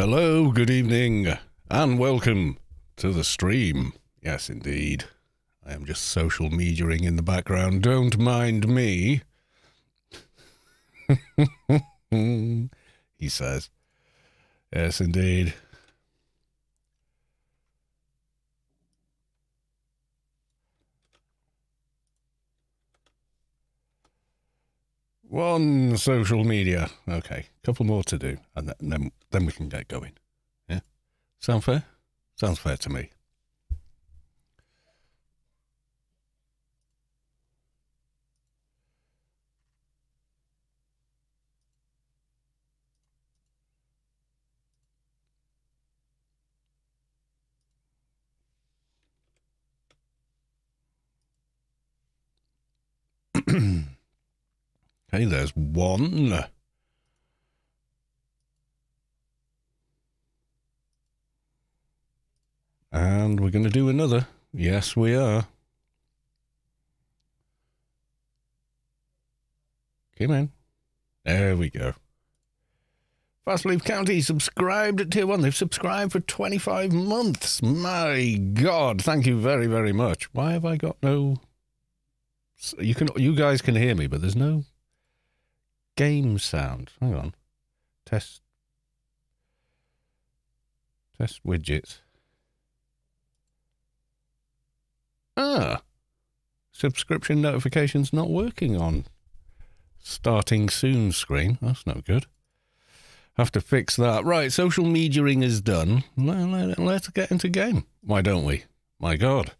Hello, good evening, and welcome to the stream. Yes, indeed. I am just social mediaing in the background. Don't mind me. he says. Yes, indeed. One social media. Okay, a couple more to do, and then then we can get going. Yeah, sound fair? Sounds fair to me. Okay, there's one. And we're going to do another. Yes, we are. Come in. There we go. Fastleaf County subscribed at tier one. They've subscribed for 25 months. My God. Thank you very, very much. Why have I got no. You can, you guys can hear me, but there's no game sound. Hang on. Test. Test widgets. Ah, subscription notifications not working on starting soon screen. That's no good. Have to fix that. Right, social mediaing is done. Let's get into game. Why don't we? My God.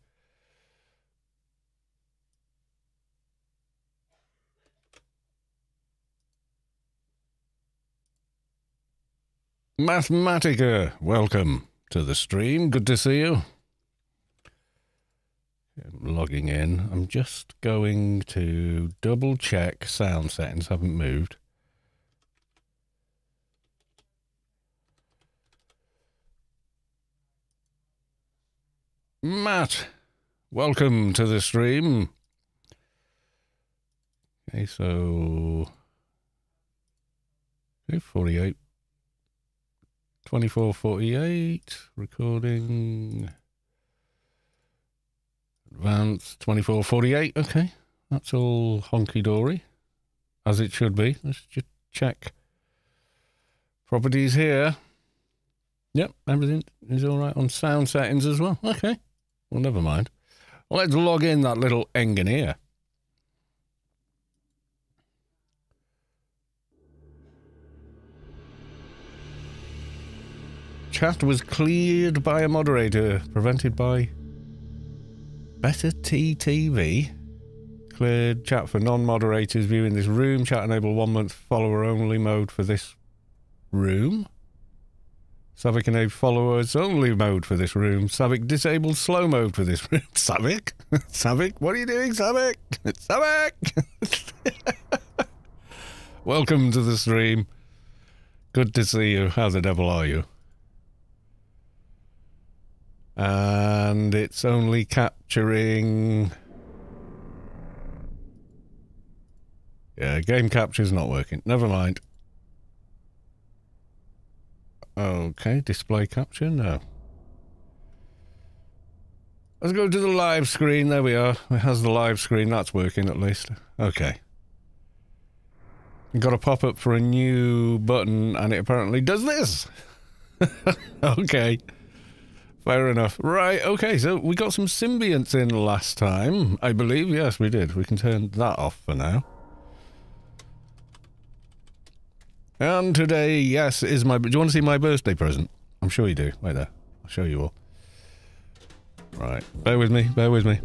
Mathematica, welcome to the stream. Good to see you I'm logging in. I'm just going to double check sound settings haven't moved. Matt, welcome to the stream. Okay, so okay, 48 2448 recording Advanced 2448. Okay. That's all honky dory. As it should be. Let's just check properties here. Yep, everything is all right on sound settings as well. Okay. Well, never mind. Let's log in that little engineer. Chat was cleared by a moderator, prevented by Better TTV. Cleared chat for non-moderators viewing this room. Chat enable one month follower only mode for this room. Savik enable followers only mode for this room. Savik disabled slow mode for this room. Savik? Savik? What are you doing, Savik? Savik! Welcome to the stream. Good to see you. How the devil are you? And it's only capturing. Yeah, game capture is not working. Never mind. Okay, display capture, no. Let's go to the live screen. There we are. It has the live screen. That's working at least. Okay. Got a pop up for a new button, and it apparently does this. okay. Fair enough. Right, okay, so we got some symbionts in last time, I believe. Yes, we did. We can turn that off for now. And today, yes, is my... Do you want to see my birthday present? I'm sure you do. Wait there. I'll show you all. Right, bear with me, bear with me.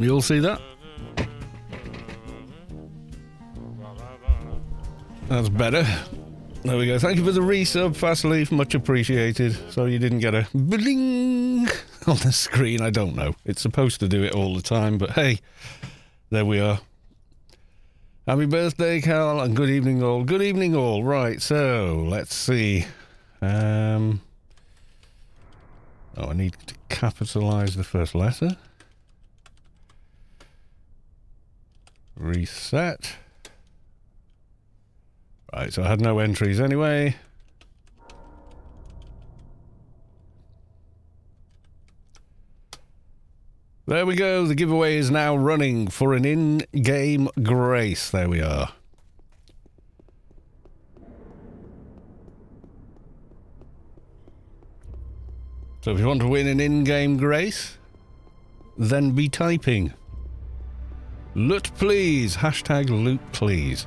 You all see that? That's better. There we go. Thank you for the resub, Fastleaf. Much appreciated. So you didn't get a bling on the screen. I don't know. It's supposed to do it all the time, but hey, there we are. Happy birthday, Carl, and good evening all. Good evening all. Right, so let's see. Um, Oh, I need to capitalize the first letter. Reset. Right, so I had no entries anyway. There we go. The giveaway is now running for an in-game grace. There we are. So if you want to win an in-game grace, then be typing. Loot please. Hashtag loot please.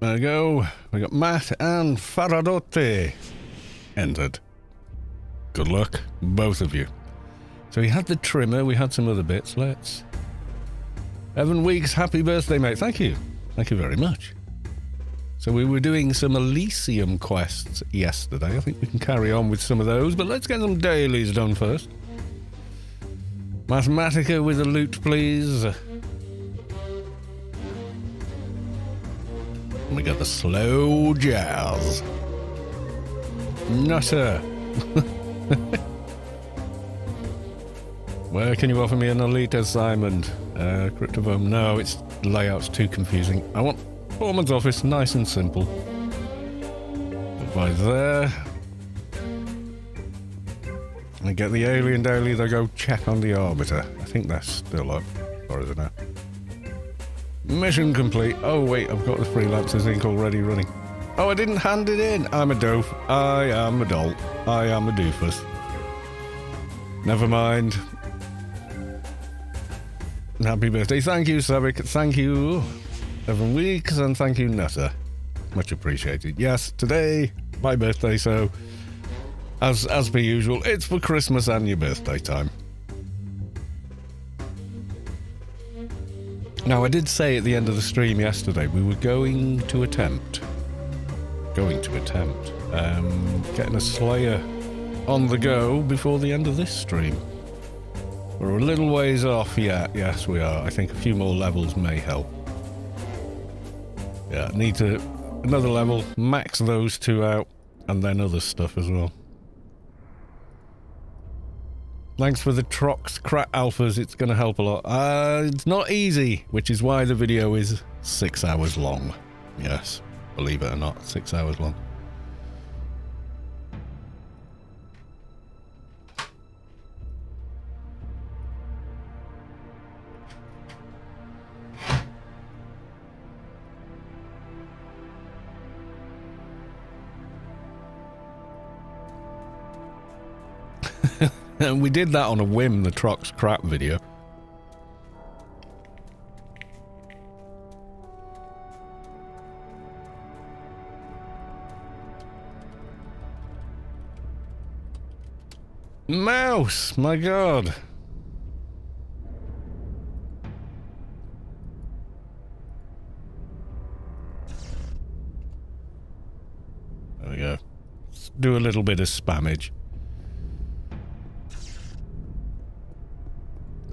There we go. We got Matt and Faradote entered. Good luck, both of you. So we had the trimmer, we had some other bits. Let's. Evan Weeks, happy birthday, mate. Thank you. Thank you very much. So we were doing some Elysium quests yesterday. I think we can carry on with some of those, but let's get some dailies done first. Mathematica with a loot, please. We got the slow jazz. Nutter. Where can you offer me an elite assignment? Uh, no, its layout's too confusing. I want Foreman's office, nice and simple. By there. I get the alien daily, they go check on the orbiter. I think that's still up, or is it? Mission complete. Oh wait, I've got the freelancers ink already running. Oh, I didn't hand it in. I'm a doof. I am a dolt. I am a doofus. Never mind. Happy birthday. Thank you, Savik. Thank you, Evan Weeks, and thank you, Nutter. Much appreciated. Yes, today, my birthday, so as as per usual, it's for Christmas and your birthday time. Now, I did say at the end of the stream yesterday we were going to attempt, going to attempt, um, getting a Slayer on the go before the end of this stream. We're a little ways off yet. Yes, we are. I think a few more levels may help. Yeah, need to another level, max those two out, and then other stuff as well. Thanks for the Trox crack alphas, it's going to help a lot. Uh, it's not easy, which is why the video is six hours long. Yes, believe it or not, six hours long. And we did that on a whim, the truck's crap video. Mouse, my god. There we go. Let's do a little bit of spammage.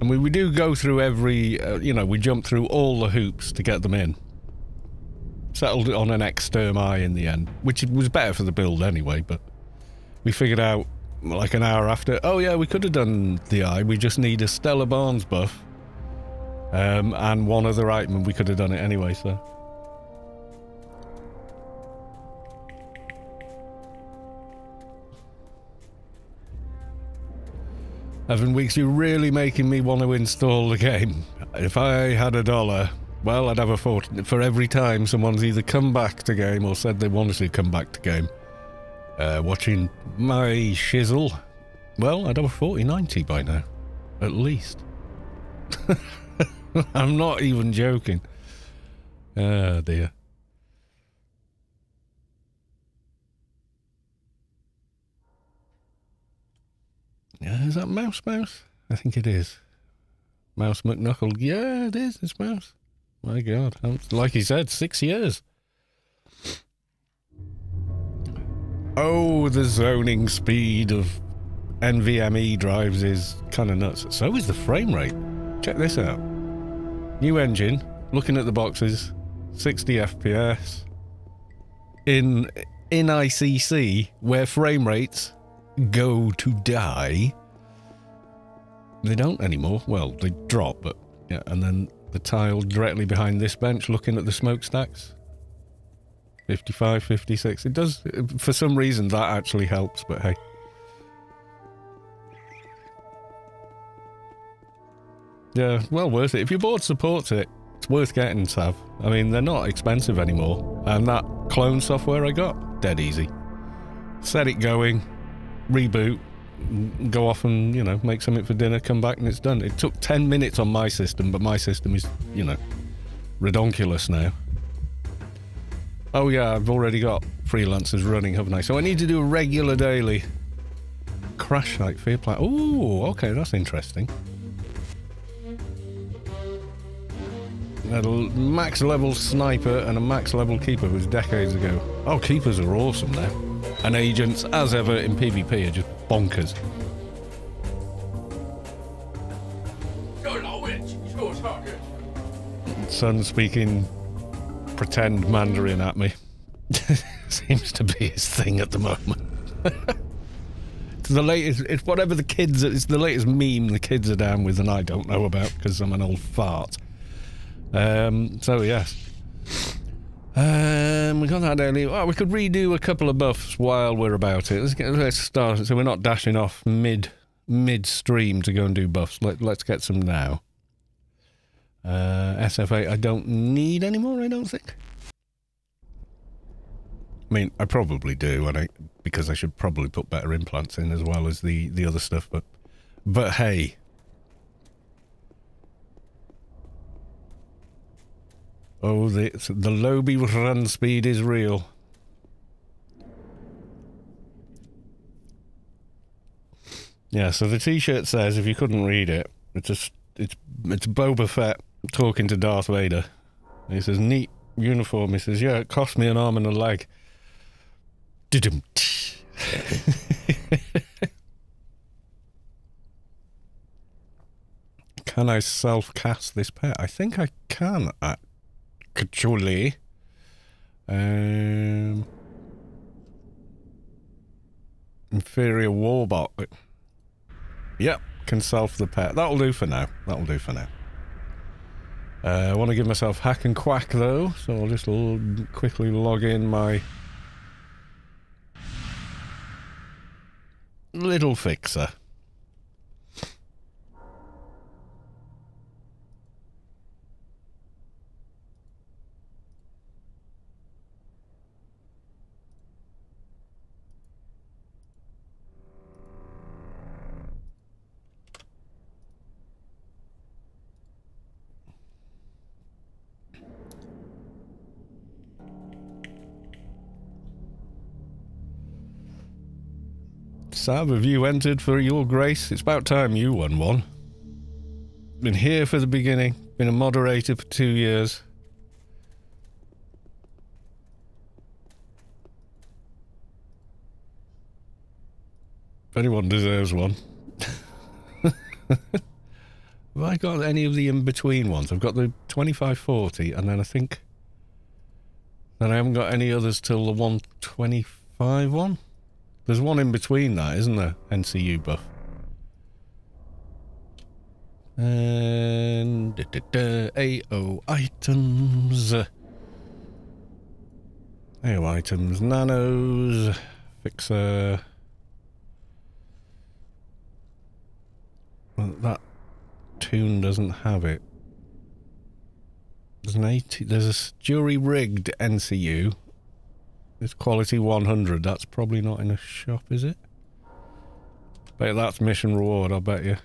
And we, we do go through every, uh, you know, we jump through all the hoops to get them in. Settled on an extermi in the end, which was better for the build anyway, but we figured out like an hour after, oh yeah, we could have done the eye, we just need a Stellar Barnes buff. Um, and one other item, we could have done it anyway, so. Evan Weeks, you're really making me want to install the game. If I had a dollar, well, I'd have a fortune for every time someone's either come back to game or said they wanted to come back to game. Uh, watching my shizzle, well, I'd have a 4090 by now. At least. I'm not even joking. Oh dear. Yeah, is that Mouse Mouse? I think it is. Mouse McKnuckle. Yeah, it is. It's Mouse. My God. Um, like he said, six years. Oh, the zoning speed of NVMe drives is kind of nuts. So is the frame rate. Check this out. New engine. Looking at the boxes. 60 FPS. in in ICC where frame rates go to die. They don't anymore. Well, they drop, but yeah, and then the tile directly behind this bench looking at the smokestacks. 55, 56. It does, for some reason, that actually helps, but hey. Yeah, well worth it. If your board supports it, it's worth getting, Sav. I mean, they're not expensive anymore. And that clone software I got, dead easy. Set it going, reboot, go off and, you know, make something for dinner, come back and it's done. It took 10 minutes on my system, but my system is, you know, redonkulous now. Oh yeah, I've already got freelancers running, haven't I? So I need to do a regular daily crash site fear plan. Oh, okay, that's interesting. A max level sniper and a max level keeper was decades ago. Oh, keepers are awesome now. And agents, as ever in PvP, are just bonkers. Son speaking pretend Mandarin at me. Seems to be his thing at the moment. it's the latest. It's whatever the kids. It's the latest meme the kids are down with, and I don't know about because I'm an old fart. Um, so yes. Um, we got that daily. Well, we could redo a couple of buffs while we're about it. Let's get let's start. So we're not dashing off mid midstream to go and do buffs. Let, let's get some now. Uh, SF8 I don't need anymore, I don't think. I mean, I probably do, and I, because I should probably put better implants in as well as the, the other stuff, but, but hey. Oh, the, the Lobie run speed is real. Yeah, so the t-shirt says, if you couldn't read it, it's just, it's, it's Boba Fett talking to Darth Vader. He says, neat uniform. He says, yeah, it cost me an arm and a leg. can I self-cast this pet? I think I can, actually. Um, inferior warbot. Yep, can sell for the pet. That'll do for now. That'll do for now. Uh, I want to give myself hack and quack though, so I'll just quickly log in my little fixer. Sav, have you entered for your grace? It's about time you won one. Been here for the beginning, been a moderator for two years. If anyone deserves one. Have I got any of the in-between ones? I've got the 2540 and then I think... Then I haven't got any others till the 125 one. There's one in between that, isn't there? NCU buff. And da, da, da, AO items. AO items, nanos, fixer. Well, that tune doesn't have it. There's an 80, there's a jury rigged NCU it's quality 100. That's probably not in a shop, is it? Bet that's mission reward, I'll bet you.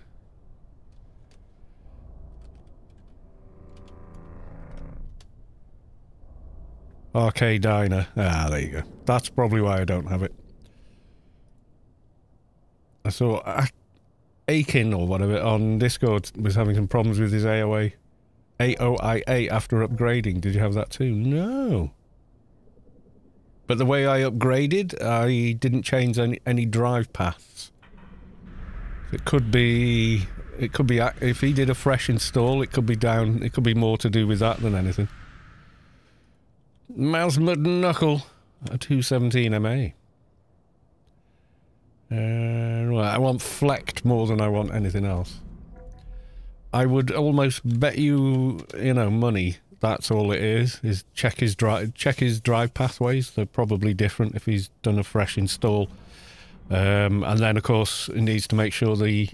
Arcade Diner. Ah, there you go. That's probably why I don't have it. I saw Aiken or whatever on Discord was having some problems with his AOA. AOIA after upgrading. Did you have that too? No. But the way I upgraded, I didn't change any, any drive paths. It could be, it could be, if he did a fresh install, it could be down, it could be more to do with that than anything. Mouse Knuckle, a 217 MA. Uh, well, I want flecked more than I want anything else. I would almost bet you, you know, money. That's all it is. Is check his drive, check his drive pathways. They're probably different if he's done a fresh install. Um, and then, of course, it needs to make sure the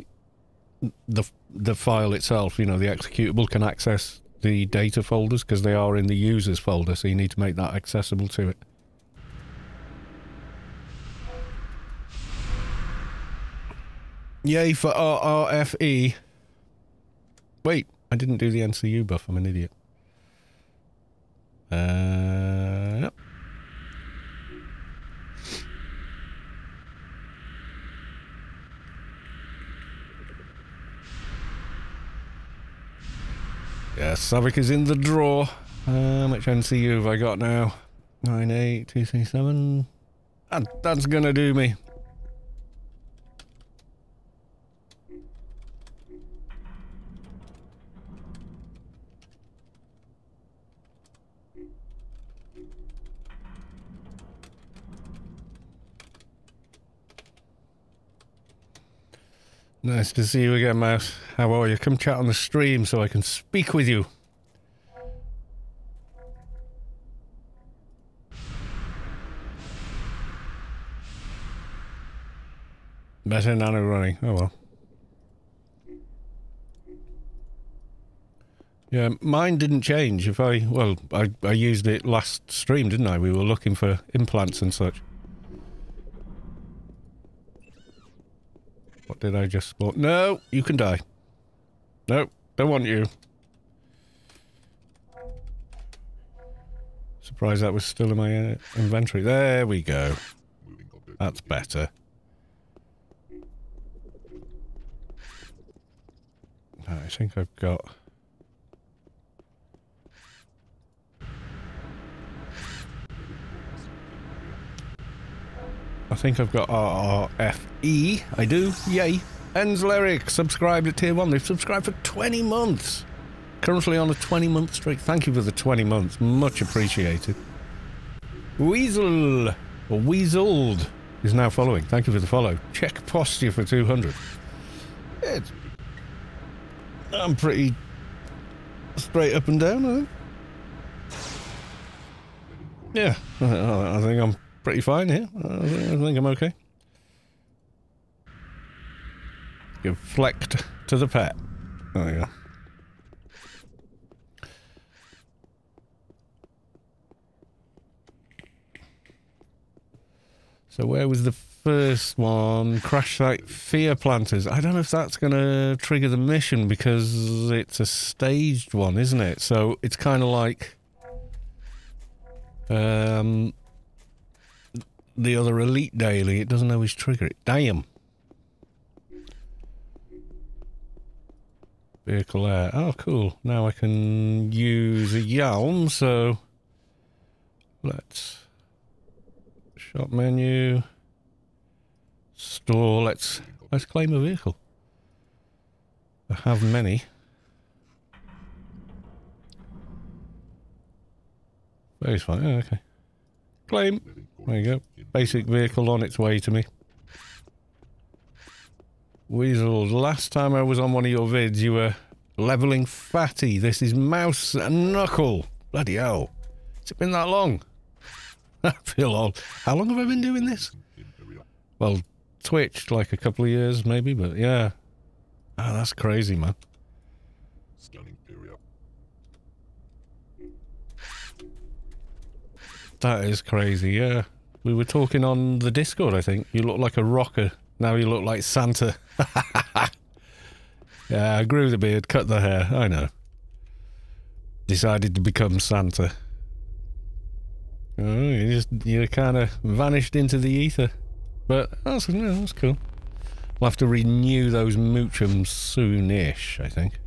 the the file itself, you know, the executable can access the data folders because they are in the users folder. So you need to make that accessible to it. Yay for RRFE. Wait, I didn't do the NCU buff. I'm an idiot. Uh, yep. Yeah, Savik is in the draw. How much NCU have I got now? 98237. That, that's gonna do me. Nice to see you again, Mouse. How are you? Come chat on the stream so I can speak with you. Better nano running. Oh well. Yeah, mine didn't change. If I, well, I, I used it last stream, didn't I? We were looking for implants and such. What did I just spot? No, you can die. No, don't want you. Surprised that was still in my uh, inventory. There we go. That's better. I think I've got... I think I've got RRFE. I do. Yay. Enzleric subscribed at tier 1. They've subscribed for 20 months. Currently on a 20 month streak. Thank you for the 20 months. Much appreciated. Weasel, or Weaseled, is now following. Thank you for the follow. Check posture for 200. It's, I'm pretty straight up and down, I think. Yeah, I think I'm pretty fine here. I think I'm okay. Give flecked to the pet. There you go. So where was the first one? Crash site fear planters. I don't know if that's going to trigger the mission because it's a staged one, isn't it? So it's kind of like um, the other elite daily. It doesn't always trigger it. Damn. Vehicle air. Oh, cool. Now I can use a Yalm, so let's shop menu store. Let's let's claim a vehicle. I have many. Very fine. Oh, okay. Claim. There you go. Basic vehicle on its way to me. Weasel, last time I was on one of your vids, you were leveling fatty. This is Mouse and Knuckle. Bloody hell. Has it been that long? I feel old. How long have I been doing this? Well, Twitch, like a couple of years maybe, but yeah. Oh, that's crazy, man. That is crazy, yeah. We were talking on the Discord, I think. You look like a rocker. Now you look like Santa. yeah, I grew the beard, cut the hair. I know. Decided to become Santa. Oh, you just you kind of vanished into the ether. But that's, no, that's cool. We'll have to renew those Mochams soonish, I think.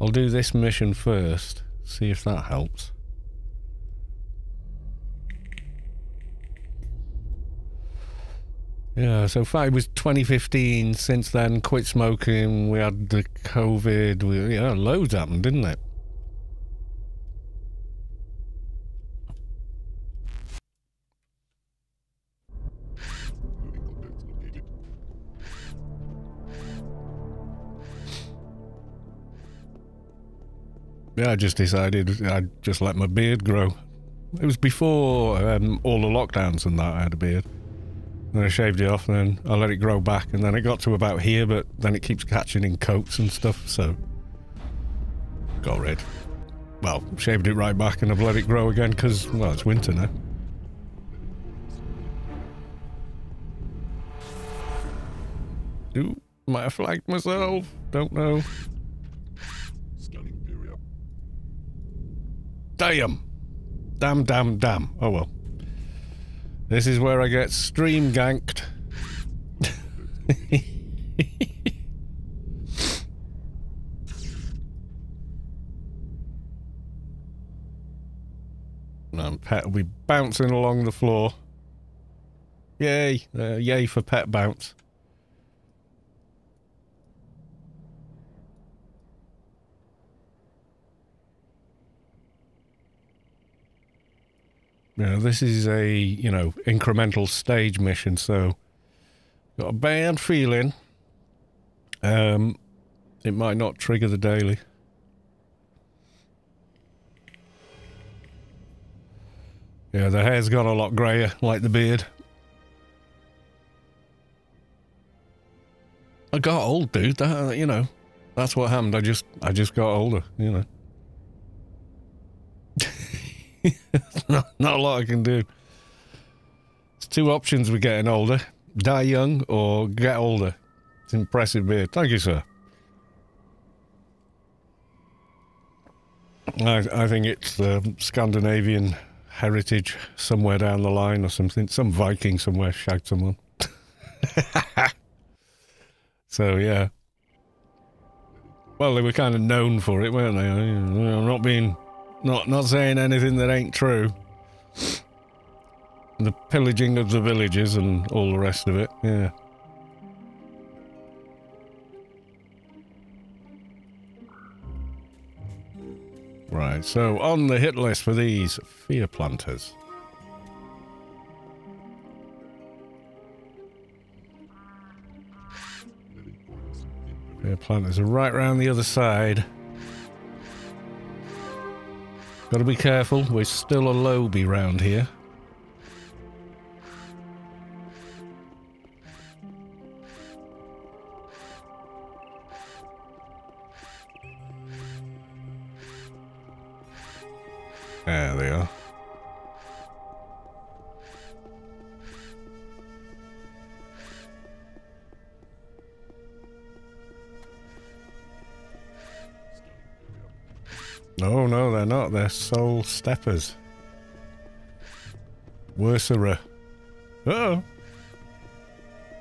I'll do this mission first, see if that helps. Yeah, so far it was 2015. Since then, quit smoking. We had the COVID. We, yeah, loads happened, didn't it? Yeah, I just decided I'd just let my beard grow. It was before um, all the lockdowns and that I had a beard. Then I shaved it off, and then I let it grow back, and then it got to about here, but then it keeps catching in coats and stuff, so got rid. Well, shaved it right back, and I've let it grow again because well, it's winter now. Ooh, might have flagged myself. Don't know. Damn. Damn, damn, damn. Oh well. This is where I get stream ganked. and pet will be bouncing along the floor. Yay! Uh, yay for pet bounce. Yeah, this is a, you know, incremental stage mission, so got a bad feeling um, it might not trigger the daily. Yeah, the hair's got a lot greyer, like the beard. I got old, dude. That, you know, that's what happened. I just, I just got older, you know. not, not a lot I can do. It's two options with getting older die young or get older. It's impressive beard. Thank you, sir. I, I think it's the Scandinavian heritage somewhere down the line or something. Some Viking somewhere shagged someone. so, yeah. Well, they were kind of known for it, weren't they? I'm not being not not saying anything that ain't true. The pillaging of the villages and all the rest of it, yeah. Right, so on the hit list for these fear planters. Fear planters are right round the other side. Gotta be careful, we're still a lobby round here. There they are. No, no, they're not. They're soul steppers. Worserer. oh.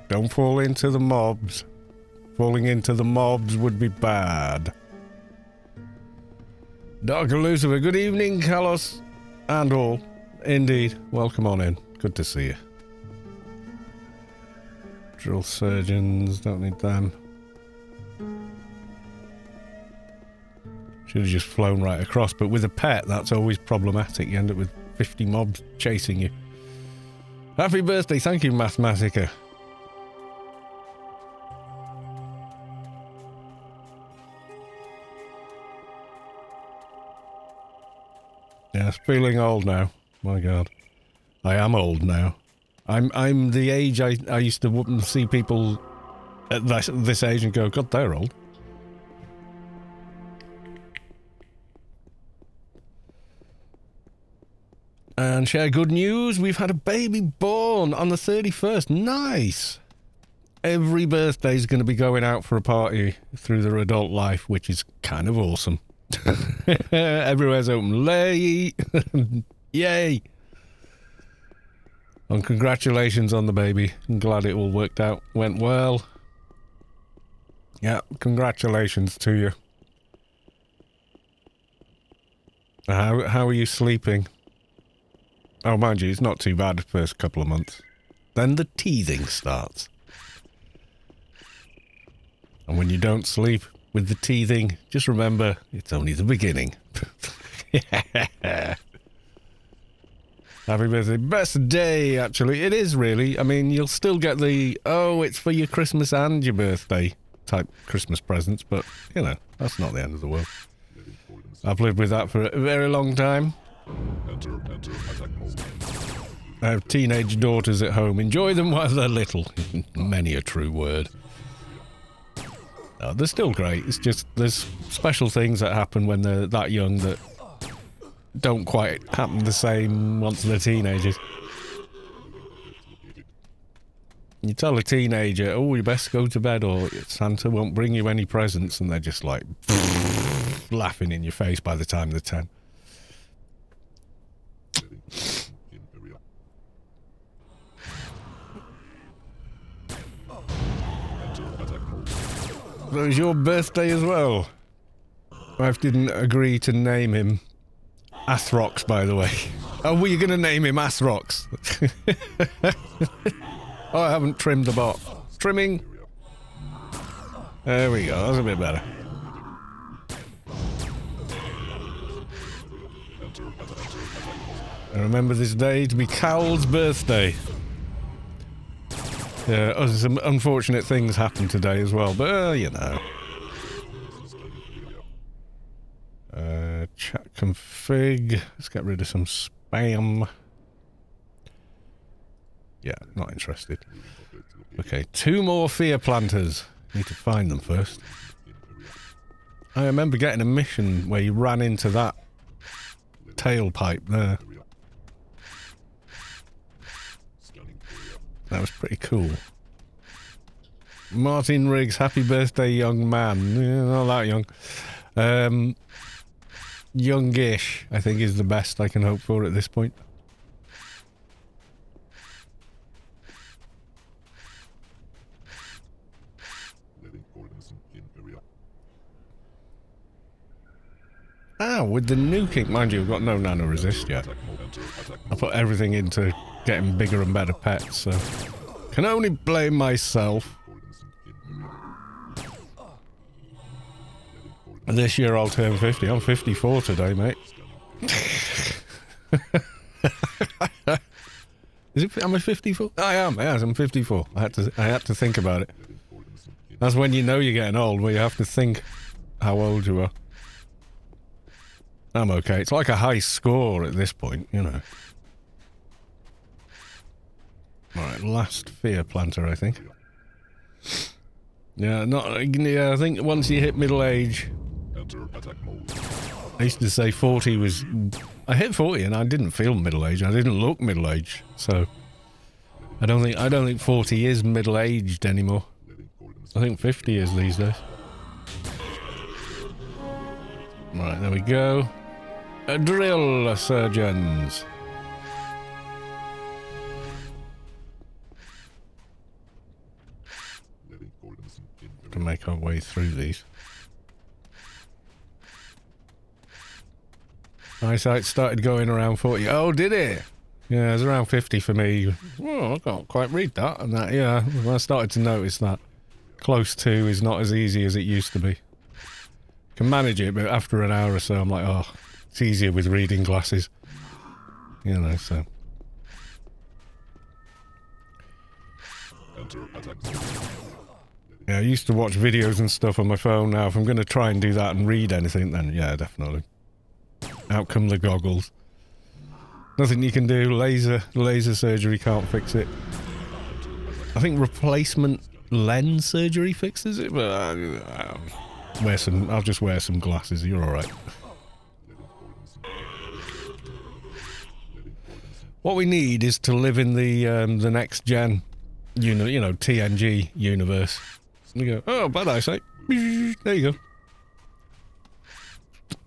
Don't fall into the mobs. Falling into the mobs would be bad. Dr. Lucifer, good evening, Carlos. And all. Indeed. Welcome on in. Good to see you. Drill surgeons, don't need them. Should have just flown right across, but with a pet, that's always problematic. You end up with 50 mobs chasing you. Happy birthday, thank you, Mathematica. Yes, feeling old now. My God, I am old now. I'm I'm the age I I used to see people at this, this age and go, God, they're old. And share good news. We've had a baby born on the 31st. Nice. Every birthday is going to be going out for a party through their adult life, which is kind of awesome. Everywhere's open late. Yay. And congratulations on the baby. I'm glad it all worked out. Went well. Yeah, congratulations to you. How, how are you sleeping? Oh, mind you, it's not too bad the first couple of months. Then the teething starts. And when you don't sleep with the teething, just remember it's only the beginning. Happy birthday. Best day, actually. It is really. I mean, you'll still get the, oh, it's for your Christmas and your birthday type Christmas presents, but, you know, that's not the end of the world. I've lived with that for a very long time. I have teenage daughters at home. Enjoy them while they're little. Many a true word. Oh, they're still great. It's just there's special things that happen when they're that young that don't quite happen the same once they're teenagers. You tell a teenager, oh, you best go to bed or Santa won't bring you any presents, and they're just like laughing in your face by the time they're 10. It was your birthday as well. Wife didn't agree to name him Athrox, by the way. Oh, were you going to name him Athrox? oh, I haven't trimmed the bot. Trimming. There we go. That's a bit better. I remember this day to be Cowl's birthday. Yeah, oh, some unfortunate things happened today as well, but uh, you know. Uh, chat config. Let's get rid of some spam. Yeah, not interested. Okay, two more fear planters. Need to find them first. I remember getting a mission where you ran into that tailpipe there. That was pretty cool. Martin Riggs, happy birthday, young man. Not that young. Um, youngish, I think, is the best I can hope for at this point. Ah, with the nuking, mind you, we've got no nano resist yet. I put everything into getting bigger and better pets, so... Can only blame myself. And this year I'll turn 50. I'm 54 today, mate. Is it? Am I 54? I am. Yes, I'm 54. I had to. I had to think about it. That's when you know you're getting old, where you have to think how old you are. I'm okay. It's like a high score at this point, you know. Alright, last fear planter, I think. Yeah, not. Yeah, I think once you hit middle age. I used to say 40 was. I hit 40 and I didn't feel middle age. I didn't look middle aged. So. I don't think I don't think 40 is middle aged anymore. I think 50 is these days. Right, there we go. A drill surgeons. To make our way through these. Eyesight started going around 40. Oh, did it? Yeah, it was around 50 for me. Oh, I can't quite read that. And that, yeah, I started to notice that close to is not as easy as it used to be. Can manage it, but after an hour or so, I'm like, oh, it's easier with reading glasses. You know, so. Enter yeah, I used to watch videos and stuff on my phone. Now, if I'm going to try and do that and read anything, then yeah, definitely. Out come the goggles. Nothing you can do. Laser, laser surgery can't fix it. I think replacement lens surgery fixes it, but uh, wear some. I'll just wear some glasses. You're all right. What we need is to live in the um, the next gen, you know, you know, TNG universe. You go, oh, bad eyesight. There you go.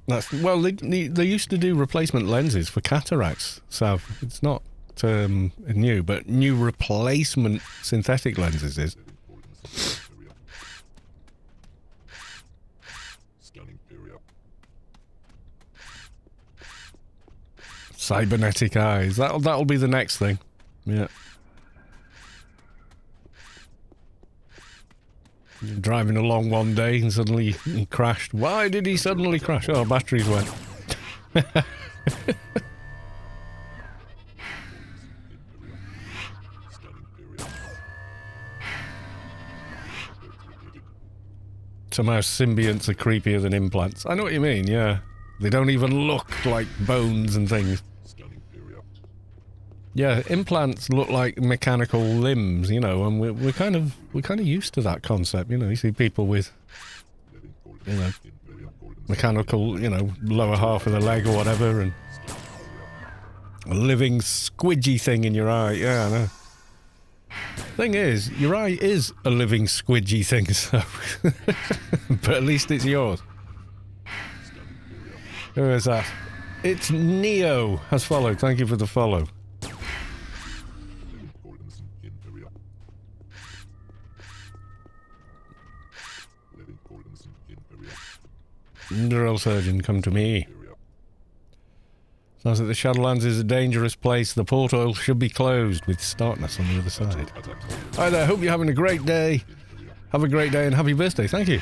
That's well. They they used to do replacement lenses for cataracts, so it's not um, new, but new replacement synthetic lenses is. Cybernetic eyes. That'll that'll be the next thing. Yeah. Driving along one day and suddenly he crashed. Why did he suddenly crash? Oh, batteries went. Somehow symbionts are creepier than implants. I know what you mean, yeah. They don't even look like bones and things. Yeah, implants look like mechanical limbs, you know, and we're, we're kind of we're kind of used to that concept, you know. You see people with, you know, mechanical, you know, lower half of the leg or whatever, and a living squidgy thing in your eye. Yeah, I know. Thing is, your eye is a living squidgy thing, so. but at least it's yours. Who is that? It's Neo has followed. Thank you for the follow. Drill surgeon, come to me. Sounds like the Shadowlands is a dangerous place. The portal should be closed with starkness on the other side. Hi there, hope you're having a great day. Have a great day and happy birthday. Thank you.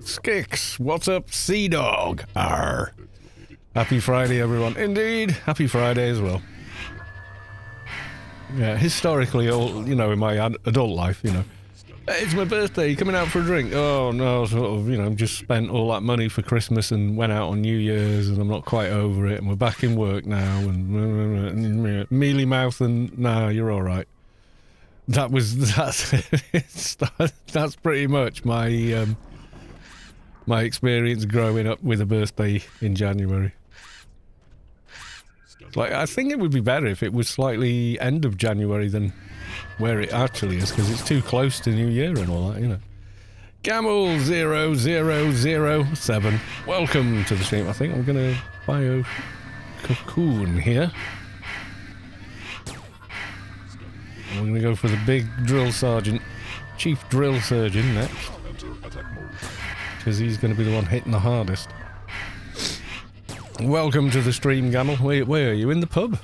Skix, what's up, Sea Dog? R. Happy Friday, everyone. Indeed, happy Friday as well. Yeah, historically, all you know, in my adult life, you know, it's my birthday, coming out for a drink. Oh no, sort of, you know, I'm just spent all that money for Christmas and went out on New Year's and I'm not quite over it and we're back in work now and mealy mouth and nah, you're all right. That was that's that's pretty much my um, my experience growing up with a birthday in January. Like I think it would be better if it was slightly end of January than where it actually is because it's too close to New Year and all that, you know. Gamel 0007. Welcome to the stream. I think I'm going to buy a cocoon here. I'm going to go for the big drill sergeant, chief drill surgeon next. Because he's going to be the one hitting the hardest. Welcome to the stream, Gamel. Where, where are you? In the pub?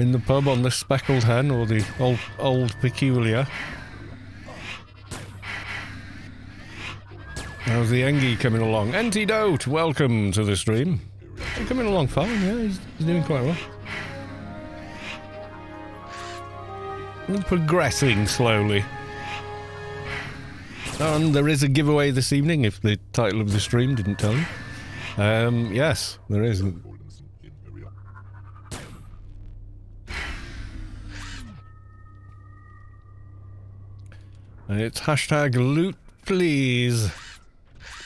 in the pub on the speckled hen or the old old peculiar. How's the Engie coming along? Antidote, welcome to the stream. He's coming along fine, yeah, he's, he's doing quite well. Progressing slowly. And there is a giveaway this evening, if the title of the stream didn't tell you. Um, yes, there is. It's hashtag loot please.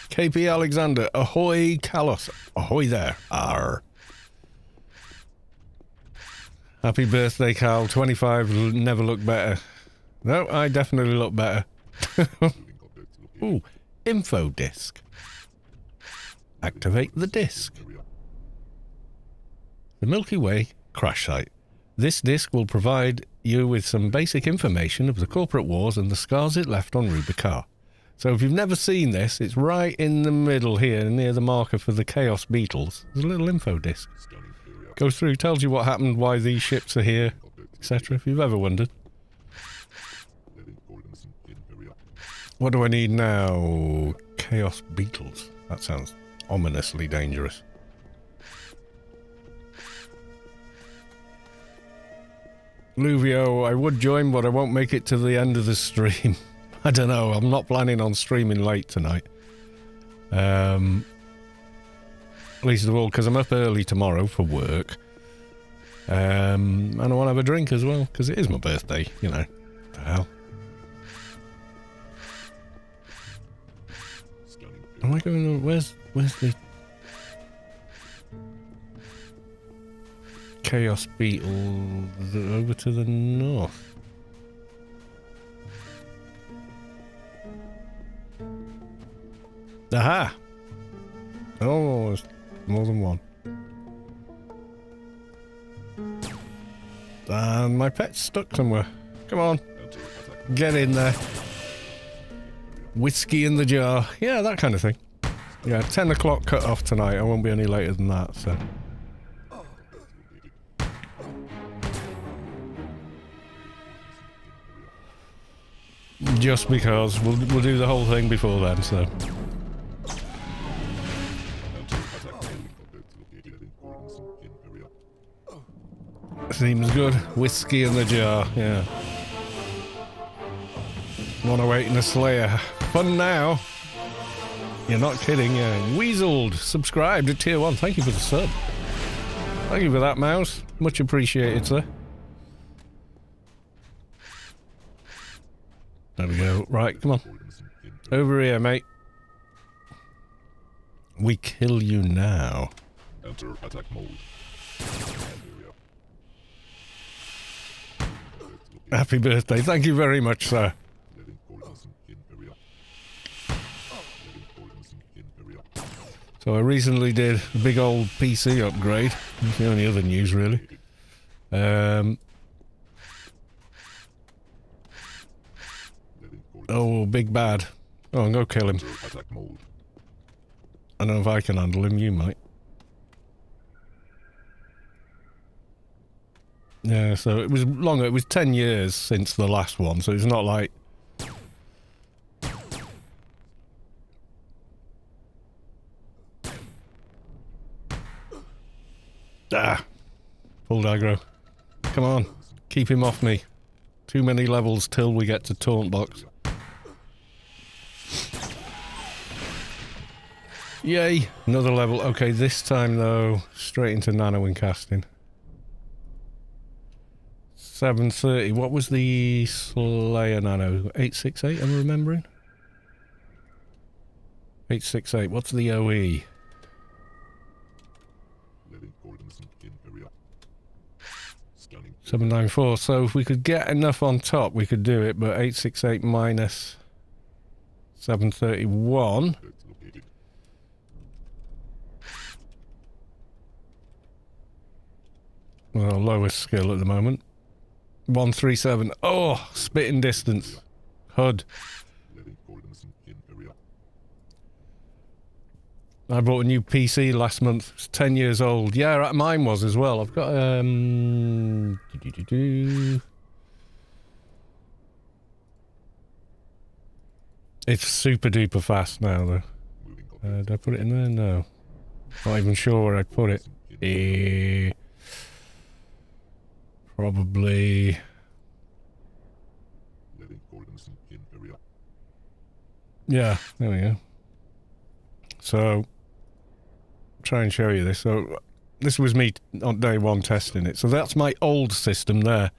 KP Alexander, ahoy Caloss. Ahoy there. R. Happy birthday, Carl. 25 never look better. No, I definitely look better. Ooh, info disk. Activate the disk. The Milky Way crash site. This disk will provide you with some basic information of the corporate wars and the scars it left on Rubi-Ka. So if you've never seen this, it's right in the middle here, near the marker for the Chaos Beetles. There's a little info disc. Goes through, tells you what happened, why these ships are here, etc. If you've ever wondered. What do I need now? Chaos Beetles. That sounds ominously dangerous. Luvio, I would join, but I won't make it to the end of the stream. I don't know. I'm not planning on streaming late tonight. Um, least of all because I'm up early tomorrow for work. Um, and I want to have a drink as well because it is my birthday, you know. The hell. Am I going? Where's where's the Chaos Beetle over to the north. Aha! Oh, more than one. And my pet's stuck somewhere. Come on. Get in there. Whiskey in the jar. Yeah, that kind of thing. Yeah, 10 o'clock cut off tonight. I won't be any later than that, so... Just because. We'll, we'll do the whole thing before then, so... Seems good. Whiskey in the jar, yeah. 108 in the Slayer. Fun now. You're not kidding, yeah. Weaseled, subscribed to tier 1. Thank you for the sub. Thank you for that, Mouse. Much appreciated, sir. There we go. Right, come on. Over here, mate. We kill you now. Enter attack mode. Happy birthday. Thank you very much, sir. So I recently did a big old PC upgrade. That's the only other news, really. Um, oh, big bad. Oh, I'm going to kill him. I don't know if I can handle him. You might. Yeah, so it was longer. It was 10 years since the last one, so it's not like... Ah! Full aggro. Come on. Keep him off me. Too many levels till we get to taunt box. Yay! Another level. Okay, this time though, straight into nano and casting. 730. What was the Slayer nano? 868, I'm remembering? 868. What's the? OE? Letting coordinates in area. Scanning 794. So if we could get enough on top, we could do it, but 868 minus 731. Well, lowest skill at the moment. 137. Oh, spitting distance. HUD. Letting coordinates in area. I bought a new PC last month. It's 10 years old. Yeah, mine was as well. I've got, um... doo-doo-doo-doo. It's super duper fast now, though. Uh, did I put it in there? No. Not even sure where I'd put it. Eh, probably... Yeah, there we go. So, try and show you this. So, this was me on day one testing it. So that's my old system there.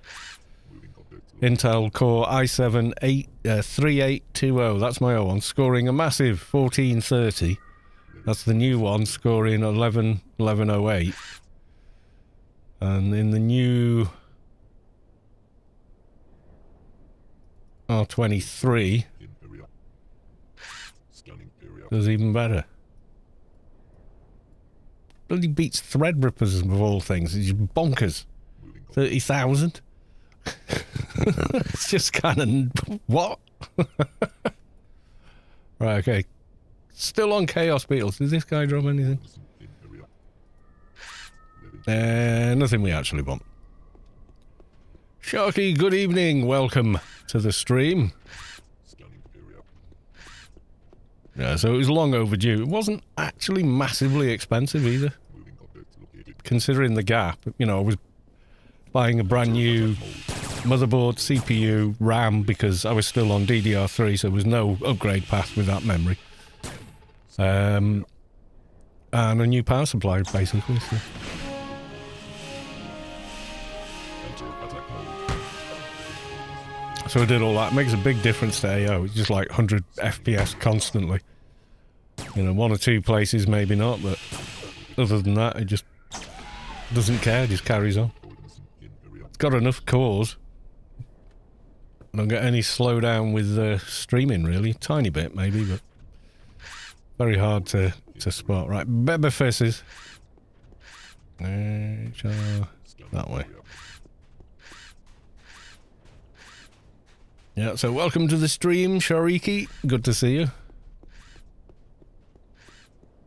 Intel Core i7 8, uh, 3820. That's my old one. Scoring a massive 1430. That's the new one, scoring 11 1108. And in the new R23, In area. Does even better. Bloody beats Threadrippers of all things. It's bonkers. Moving complete. 30,000? it's just kind of. What? right, okay. Still on Chaos Beetles. Does this guy drop anything? Uh, nothing we actually want. Sharky, good evening. Welcome to the stream. Yeah, so it was long overdue. It wasn't actually massively expensive either, considering the gap. You know, I was buying a brand new motherboard, CPU, RAM because I was still on DDR3, so there was no upgrade path with that memory. Um, and a new power supply, basically. So. So I did all that. It makes a big difference to AO. It's just like 100 FPS constantly. You know, one or two places maybe not, but other than that, it just doesn't care. It just carries on. It's got enough cores. I don't get any slowdown with uh, streaming, really. Tiny bit, maybe, but very hard to, to spot. Right, Beba faces. That way. Yeah, so welcome to the stream, Shariki. Good to see you.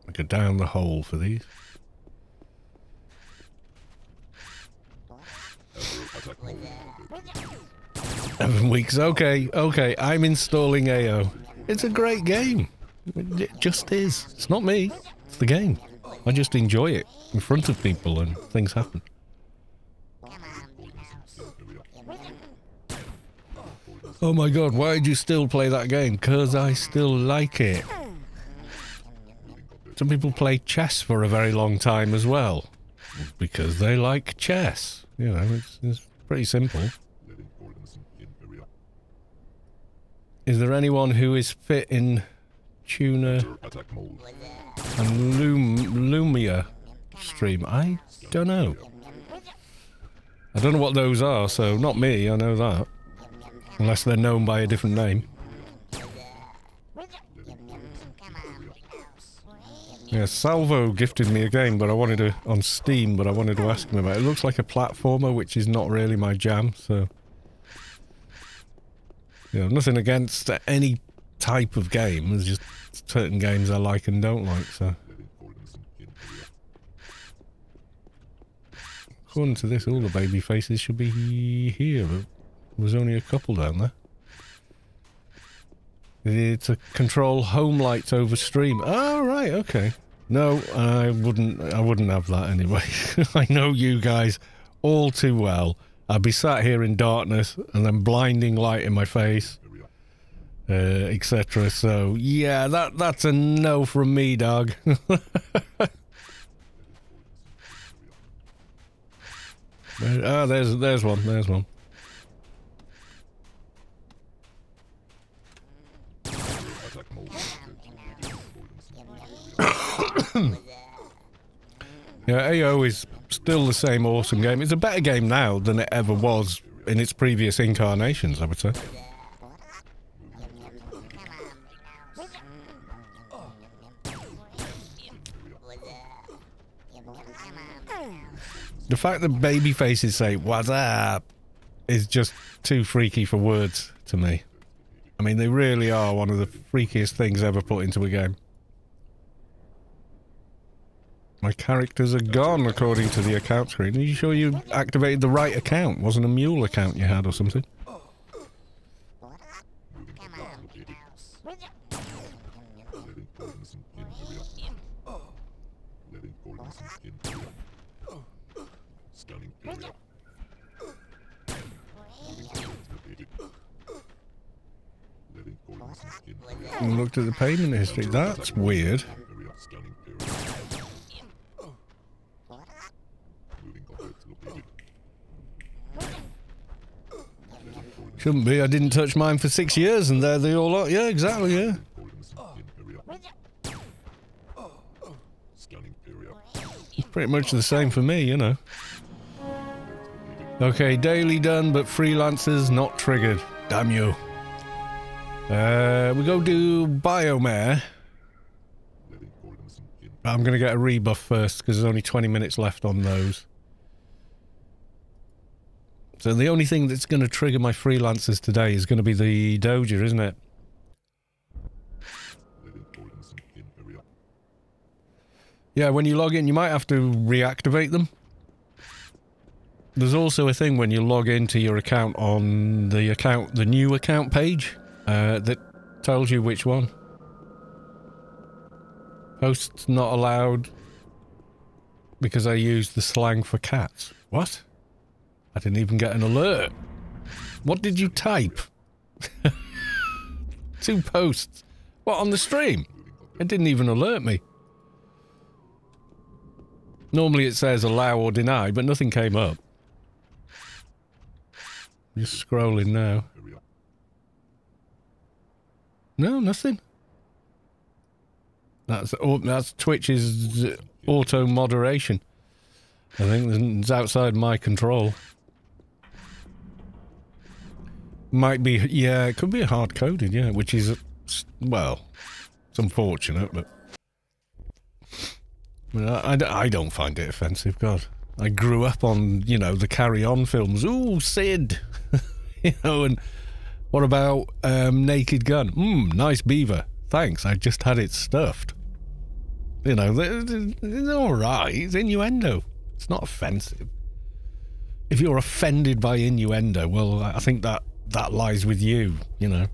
I go down the hole for these. Seven weeks. Okay, okay. I'm installing AO. It's a great game. It just is. It's not me. It's the game. I just enjoy it in front of people and things happen. Oh my god, why'd you still play that game? Because I still like it. Some people play chess for a very long time as well. Because they like chess. You know, it's, it's pretty simple. Is there anyone who is fit in Tuna and Lum- Lumia stream? I don't know. I don't know what those are, so not me, I know that. Unless they're known by a different name. Yeah, Salvo gifted me a game, but I wanted to on Steam, but I wanted to ask him about it. It looks like a platformer, which is not really my jam, so know, nothing against any type of game. There's just certain games I like and don't like, so according to this all the baby faces should be here, there's only a couple down there. It's a control home lights over stream. Oh right, okay. No, I wouldn't I wouldn't have that anyway. I know you guys all too well. I'd be sat here in darkness and then blinding light in my face, uh, etc. So yeah, that that's a no from me, dog. Ah, there's there's one. There's one. Attack mode. Hmm. Yeah, AO is still the same awesome game. It's a better game now than it ever was in its previous incarnations, I would say. The fact that baby faces say "What's up" is just too freaky for words to me. I mean, they really are one of the freakiest things ever put into a game. My characters are gone, according to the account screen. Are you sure you activated the right account? Wasn't a mule account you had or something? Looked at the payment history. That's weird. Area. Scanning area. Moving object located. Shouldn't be. I didn't touch mine for six years, and there they all are. Yeah, exactly. Yeah. Pretty much the same for me, you know. Okay, daily done, but freelancers not triggered. Damn you. Uh, we go do Biomare. I'm going to get a rebuff first because there's only 20 minutes left on those. So the only thing that's going to trigger my freelancers today is going to be the Doja, isn't it? Yeah, when you log in, you might have to reactivate them. There's also a thing when you log into your account on the account, the new account page, uh, that tells you which one. Posts not allowed because I use the slang for cats. What? I didn't even get an alert. What did you type? Two posts. What, on the stream? It didn't even alert me. Normally it says allow or deny, but nothing came up. Just scrolling now. No, nothing. That's oh, that's Twitch's auto moderation. I think it's outside my control. Might be, yeah, it could be hard coded, yeah, which is, well, it's unfortunate, but I, I, don't find it offensive. God, I grew up on you know the Carry On films. Ooh, Sid, you know, and what about um, Naked Gun? Mmm, nice beaver. Thanks. I just had it stuffed. You know, it's all right. It's innuendo. It's not offensive. If you're offended by innuendo, well, I think that that lies with you. You know.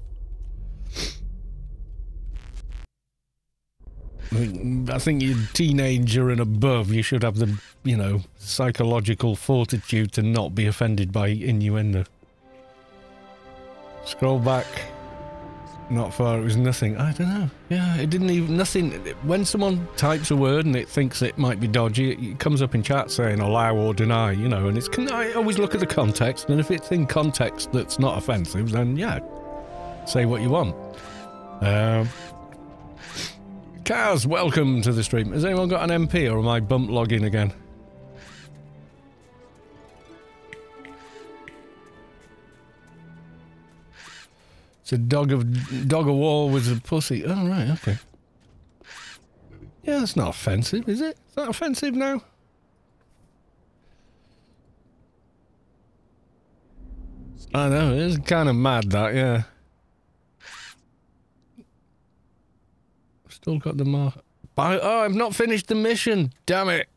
I think, you're teenager and above. You should have the, you know, psychological fortitude to not be offended by innuendo. Scroll back. Not far, it was nothing. I don't know. Yeah, it didn't even. Nothing. When someone types a word and it thinks it might be dodgy, it, comes up in chat saying allow or deny, you know, and it's. Can I always look at the context, and if it's in context that's not offensive, then yeah, say what you want. Um. Kaz, welcome to the stream. Has anyone got an MP or am I bump logging again? It's a dog of dog of war with a pussy. Oh right, okay. Yeah, that's not offensive, is it? Is that offensive now? I know, it's kind of mad that, yeah. Still got the mark. Oh, I've not finished the mission. Damn it.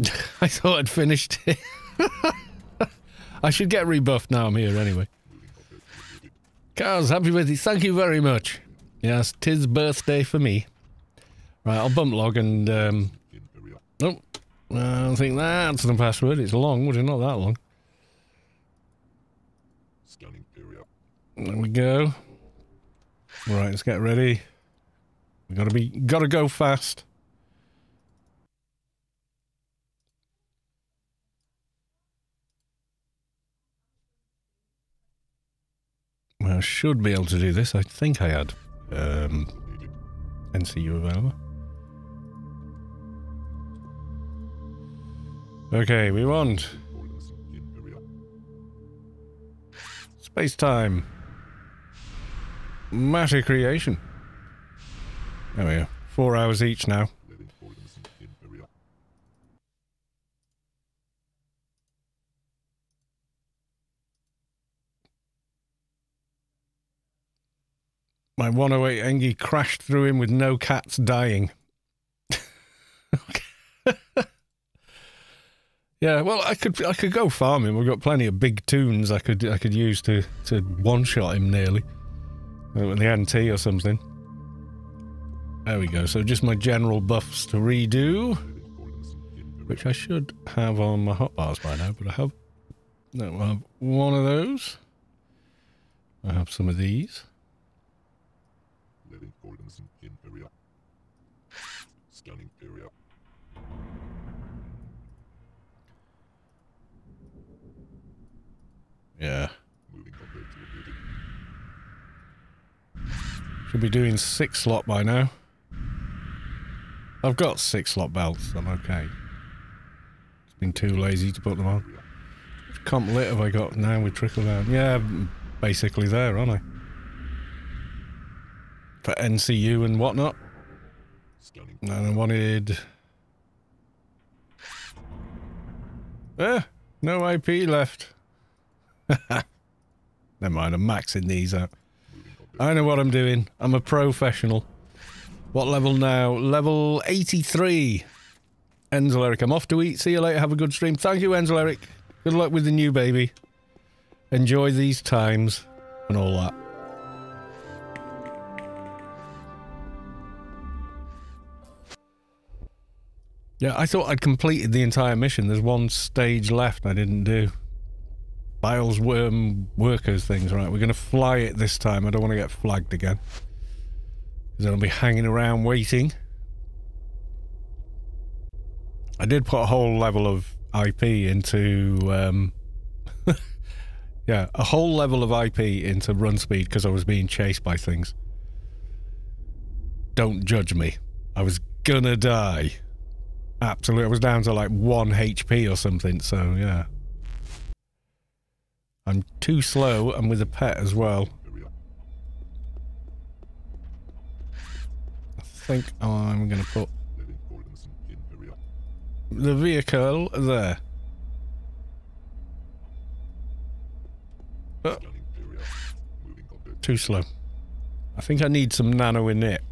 I thought I'd finished it. I should get rebuffed now I'm here anyway. Cars, happy birthday. Thank you very much. Yes, tis birthday for me. Right, I'll bump log and, um... Oh, I don't think that's the password. It's long, but it? not that long. Scanning area. There we go. Right, let's get ready. We gotta be, gotta go fast. I should be able to do this. I think I had um, NCU available. Okay, we want space time. Matter creation. There we go. Four hours each now. Letting ordnance in area. My 108 Engie crashed through him with no cats dying. yeah, well, I could I could go farming. We've got plenty of big tunes I could I could use to to one shot him nearly Uh, with the NT or something. There we go. So just my general buffs to redo, which I should have on my hotbars by now, but I have no, I have one of those. I have some of these. Letting ordnance in area. Scanning area. Yeah. Should be doing six slot by now. I've got six slot belts. I'm okay. It's been too lazy to put them on. Which comp lit have I got now with trickle down? Yeah, basically there, aren't I? For NCU and whatnot. And I wanted. Eh, no IP left. Never mind, I'm maxing these out. I know what I'm doing. I'm a professional. What level now? Level 83. Enzel Eric, I'm off to eat. See you later. Have a good stream. Thank you, Enzel Eric. Good luck with the new baby. Enjoy these times and all that. Yeah, I thought I'd completed the entire mission. There's one stage left I didn't do. Biles worm workers things, right? We're going to fly it this time. I don't want to get flagged again. Because then I'll be hanging around waiting. I did put a whole level of IP into. Um, yeah, a whole level of IP into run speed because I was being chased by things. Don't judge me. I was gonna die. Absolutely. I was down to like 1 HP or something, so yeah. I'm too slow and with a pet as well. I think I'm going to put the vehicle there. Too slow. I think I need some nano in it.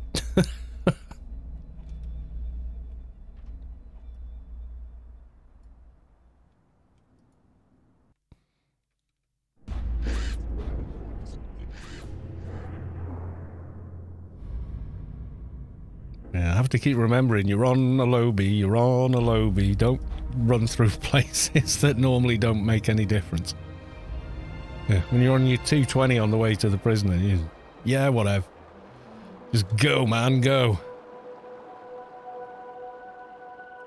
Yeah, I have to keep remembering you're on a lobby, you're on a lobby. Don't run through places that normally don't make any difference. Yeah, when you're on your 220 on the way to the prisoner, you, yeah, whatever. Just go, man, go.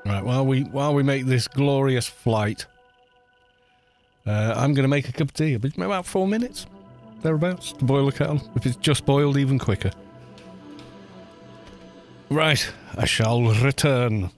Right, while we while we make this glorious flight, uh, I'm going to make a cup of tea. About four minutes, thereabouts, to boil the kettle. If it's just boiled, even quicker. Right, I shall return.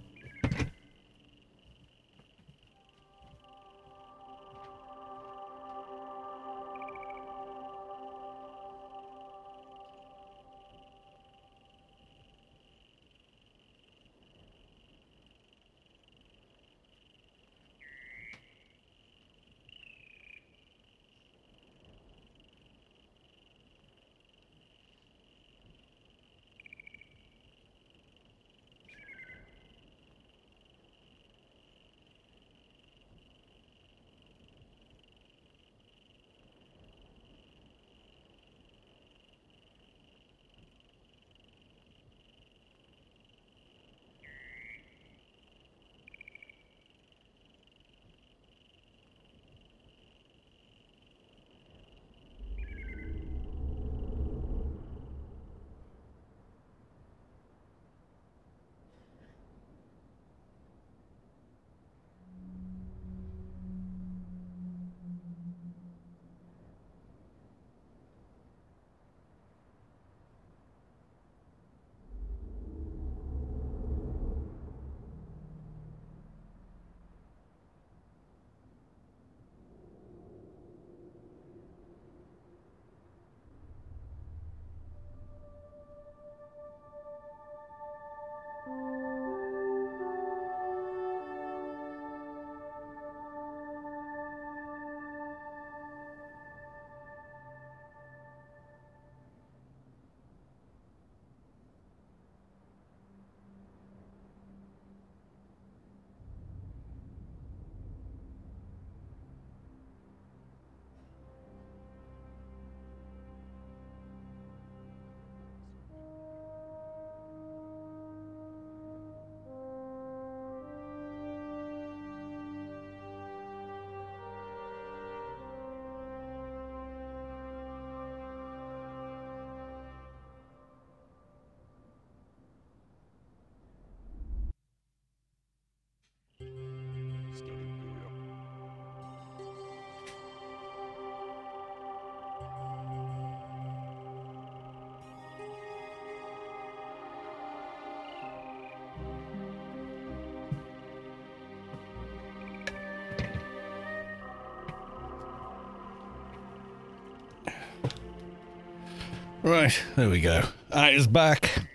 Right, there we go. Ah, Eye is back.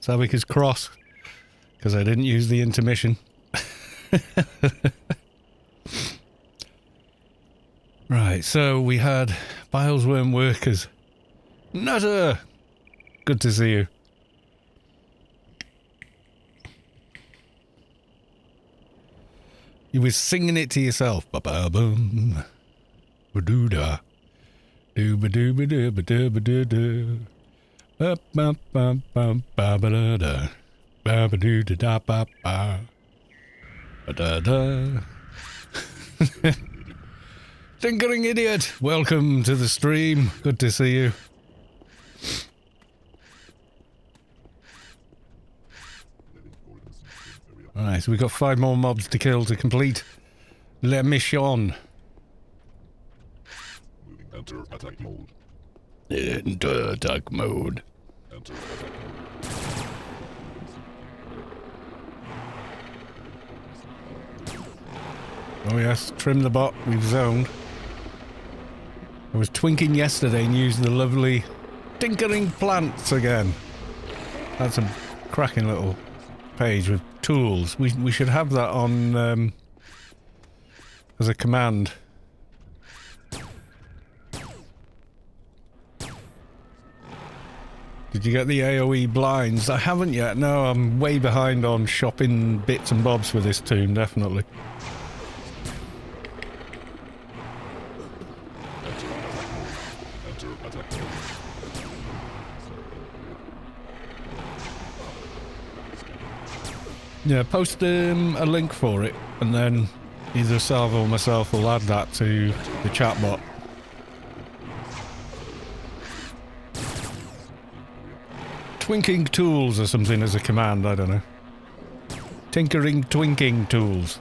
Savik is cross. Because I didn't use the intermission. right, so we had Bilesworm workers. Nutter! Good to see you. You were singing it to yourself. Ba ba boom. Ba doo da. Do ba do ba do ba do ba do do. Ba ba ba da da. Ba ba do da da ba ba. Ba da da. Tinkering idiot, welcome to the stream. Good to see you. Alright, so we've got five more mobs to kill to complete Le Mission. Moving. Enter attack mode. Into attack mode. Enter attack mode. Oh yes, trim the bot, we've zoned. I was twinking yesterday and used the lovely tinkering plants again. That's a cracking little page with tools. We, we should have that on um, as a command. Did you get the AoE blinds? I haven't yet. No, I'm way behind on shopping bits and bobs for this tune, definitely. Yeah, post um, a link for it, and then either Salvo or myself will add that to the chat Twinking tools or something as a command, I don't know. Tinkering twinking tools.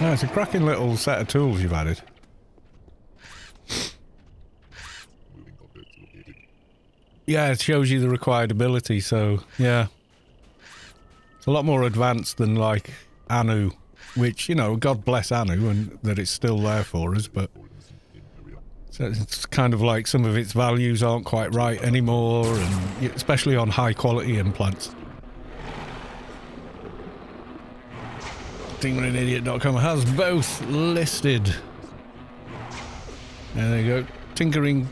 Oh, it's a cracking little set of tools you've added. Yeah, it shows you the required ability, so yeah. It's a lot more advanced than like Auno, which, you know, God bless Auno and that it's still there for us, but. So it's kind of like some of its values aren't quite right anymore, and especially on high quality implants. TinkeringIdiot.com has both listed. There you go. Tinkering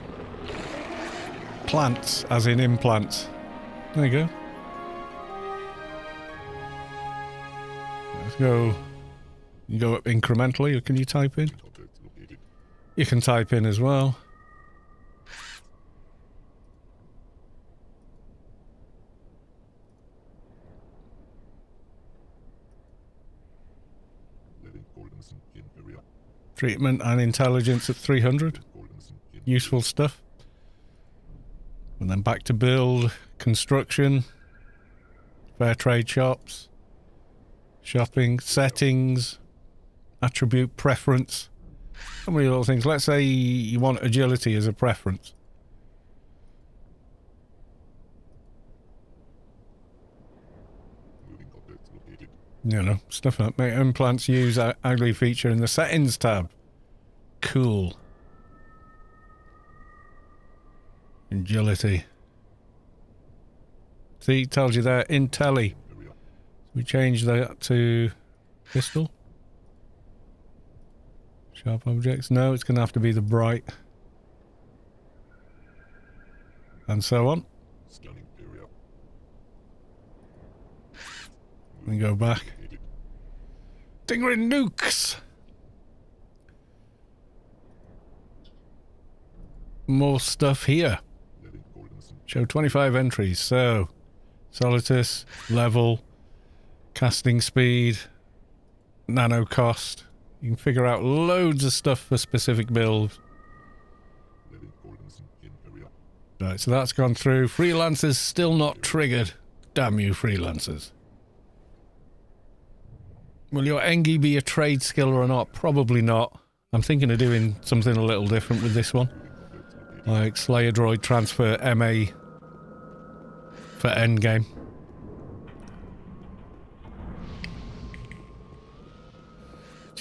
plants, as in implants. There you go. Let's go. You go up incrementally, or can you type in? You can type in as well. Treatment and intelligence at 300. Useful stuff. And then back to build, construction, fair trade shops, shopping, settings, attribute preference. So many little things. Let's say you want agility as a preference. You know, stuff like that. Implants use ugly feature in the settings tab. Cool. Agility. See, tells you there, Intelli. We change that to pistol. Sharp objects. No, it's going to have to be the bright. And so on. Scanning area. We go back. Tingering nukes. More stuff here. Show 25 entries. So, Solitus, level, casting speed, nano cost. You can figure out loads of stuff for specific builds. Right, so that's gone through. Freelancers still not triggered. Damn you, freelancers. Will your Engie be a trade skill or not? Probably not. I'm thinking of doing something a little different with this one. Like Slayer Droid transfer MA for endgame.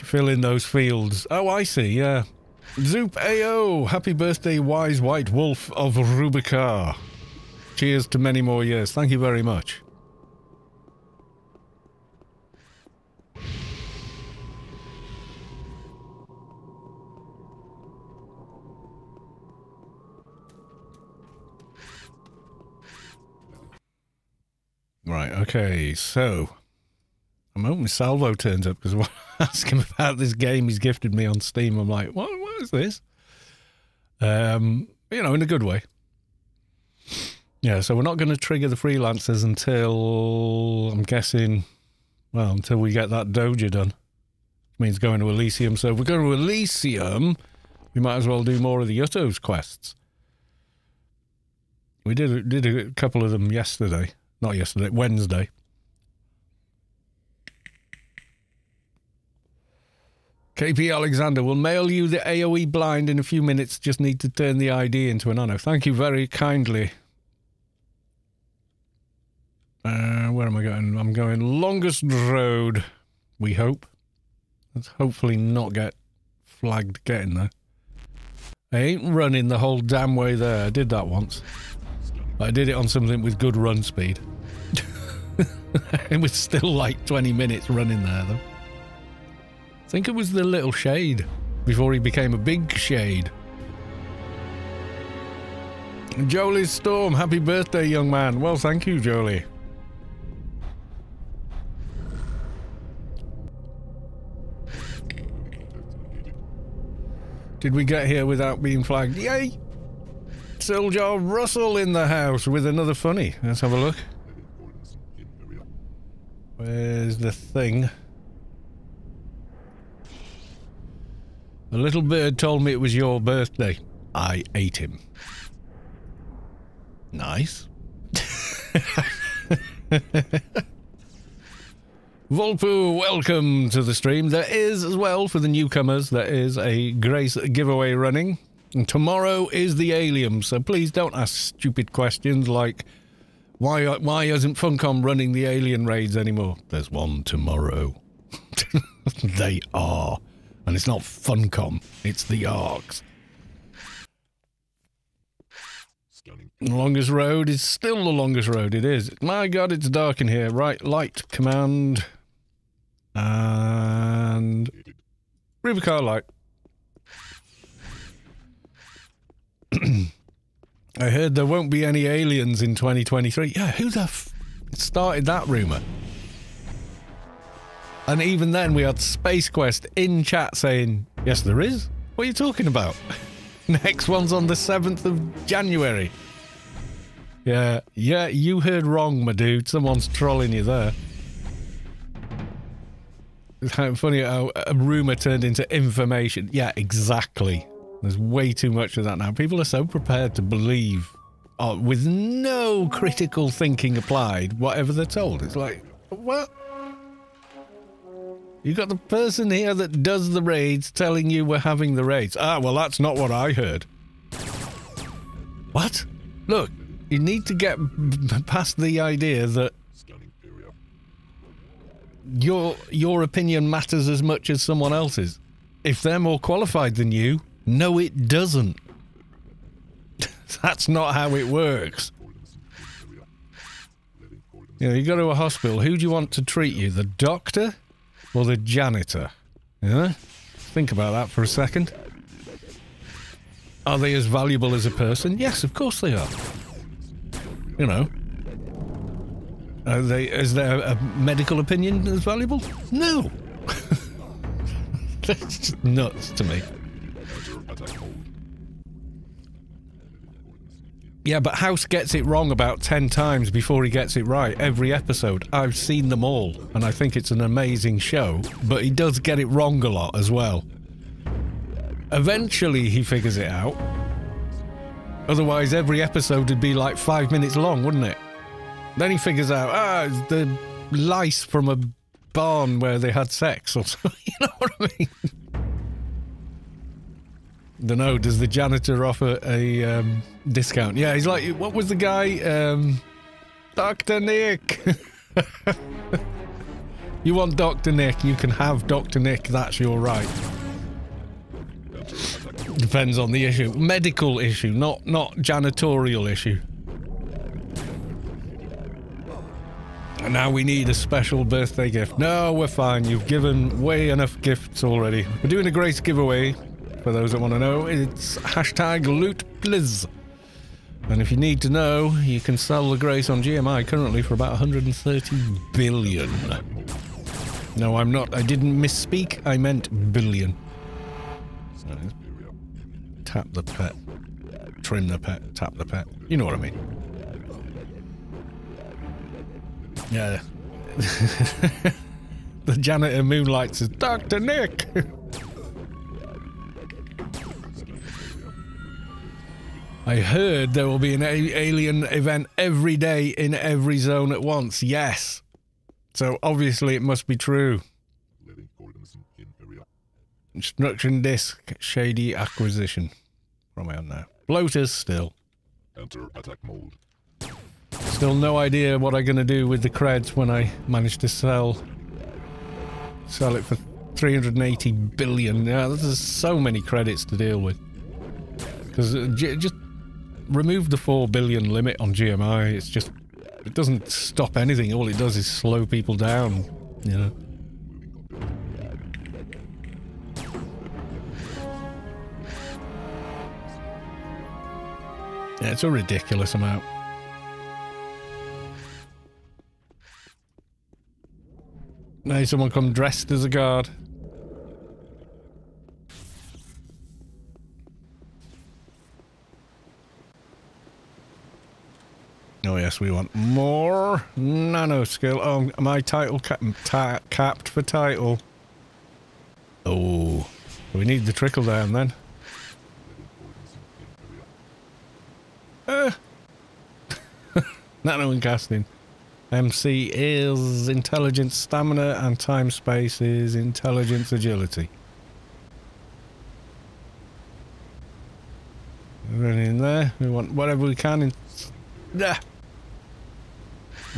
Fill in those fields. Oh, I see, yeah. Zoop AO, happy birthday, wise white wolf of Rubi-Ka. Cheers to many more years. Thank you very much. Right, okay, so I'm hoping Salvo turns up because I ask him about this game he's gifted me on Steam. I'm like, what, what is this? Um, you know, in a good way. Yeah, so we're not going to trigger the freelancers until I'm guessing, well, until we get that Doja done. Which means going to Elysium. So if we're going to Elysium, we might as well do more of the Yuttos quests. We did did a couple of them yesterday. Not yesterday, Wednesday. KP Alexander will mail you the AoE blind in a few minutes. Just need to turn the ID into an honor. Thank you very kindly. Uh, where am I going? I'm going longest road. We hope. Let's hopefully not get flagged getting there. I ain't running the whole damn way there. I did that once. I did it on something with good run speed. it was still like 20 minutes running there, though. I think it was the little shade before he became a big shade. Jolie Storm, happy birthday, young man. Well, thank you, Jolie. Did we get here without being flagged? Yay! Siljar Russell in the house with another funny. Let's have a look. Where's the thing? A little bird told me it was your birthday. I ate him. Nice. Vulpu, welcome to the stream. There is, as well, for the newcomers, there is a Grace giveaway running. And tomorrow is the Alien, so please don't ask stupid questions like, why, why isn't Funcom running the Alien raids anymore? There's one tomorrow. they are. And it's not Funcom, it's the. Scanning. The longest road is still the longest road. It is. My God, it's dark in here. Right, light command. And. Rivercar light. I heard there won't be any aliens in 2023. Yeah, who the f started that rumor? And even then, we had Space Quest in chat saying, Yes, there is. What are you talking about? Next one's on the 7th of January. Yeah, yeah, you heard wrong, my dude. Someone's trolling you there. It's kind of funny how a rumor turned into information. Yeah, exactly. There's way too much of that now. People are so prepared to believe, uh, with no critical thinking applied, whatever they're told. It's like, what? You got the person here that does the raids telling you we're having the raids. Ah, well, that's not what I heard. What? Look, you need to get past the idea that your your opinion matters as much as someone else's. If they're more qualified than you, no, it doesn't. That's not how it works. You know, you go to a hospital. Who do you want to treat you? The doctor or the janitor? Yeah. Think about that for a second. Are they as valuable as a person? Yes, of course they are. You know. Are they? Is there a medical opinion as valuable? No. That's just nuts to me. Yeah, but House gets it wrong about 10 times before he gets it right every episode. I've seen them all, and I think it's an amazing show, but he does get it wrong a lot as well. Eventually, he figures it out. Otherwise, every episode would be like five minutes long, wouldn't it? Then he figures out, ah, the lice from a barn where they had sex, or something. You know what I mean? Don't know. Does the janitor offer a um, discount? Yeah, he's like, what was the guy? Um, Doctor Nick. you want Doctor Nick? You can have Doctor Nick. That's your right. Depends on the issue. Medical issue, not not janitorial issue. And now we need a special birthday gift. No, we're fine. You've given way enough gifts already. We're doing a grace giveaway. For those that want to know, it's hashtag loot blizz. And if you need to know, you can sell the grace on GMI currently for about 130 billion. No, I'm not. I didn't misspeak. I meant billion. Tap the pet. Trim the pet. Tap the pet. You know what I mean. Yeah. the janitor moonlights as Dr. Nick. I heard there will be an a- alien event every day in every zone at once. Yes. So obviously it must be true. Living coordinates in, in area. Instruction disk, shady acquisition. I on now? Bloaters still. Enter attack mode. Still no idea what I'm going to do with the creds when I manage to sell sell it for 380 billion. Yeah, there's so many credits to deal with. Because uh, just remove the 4 billion limit on GMI. It's just it doesn't stop anything. All it does is slow people down. You know. Yeah, it's a ridiculous amount. Now someone come dressed as a guard. Oh yes, we want more nano skill. Oh, my title cap- ta- capped for title. Oh, we need the trickle down then. Uh, Nano and casting. MC is intelligence, stamina, and time space is intelligence, agility. Running in there. We want whatever we can in. Yeah.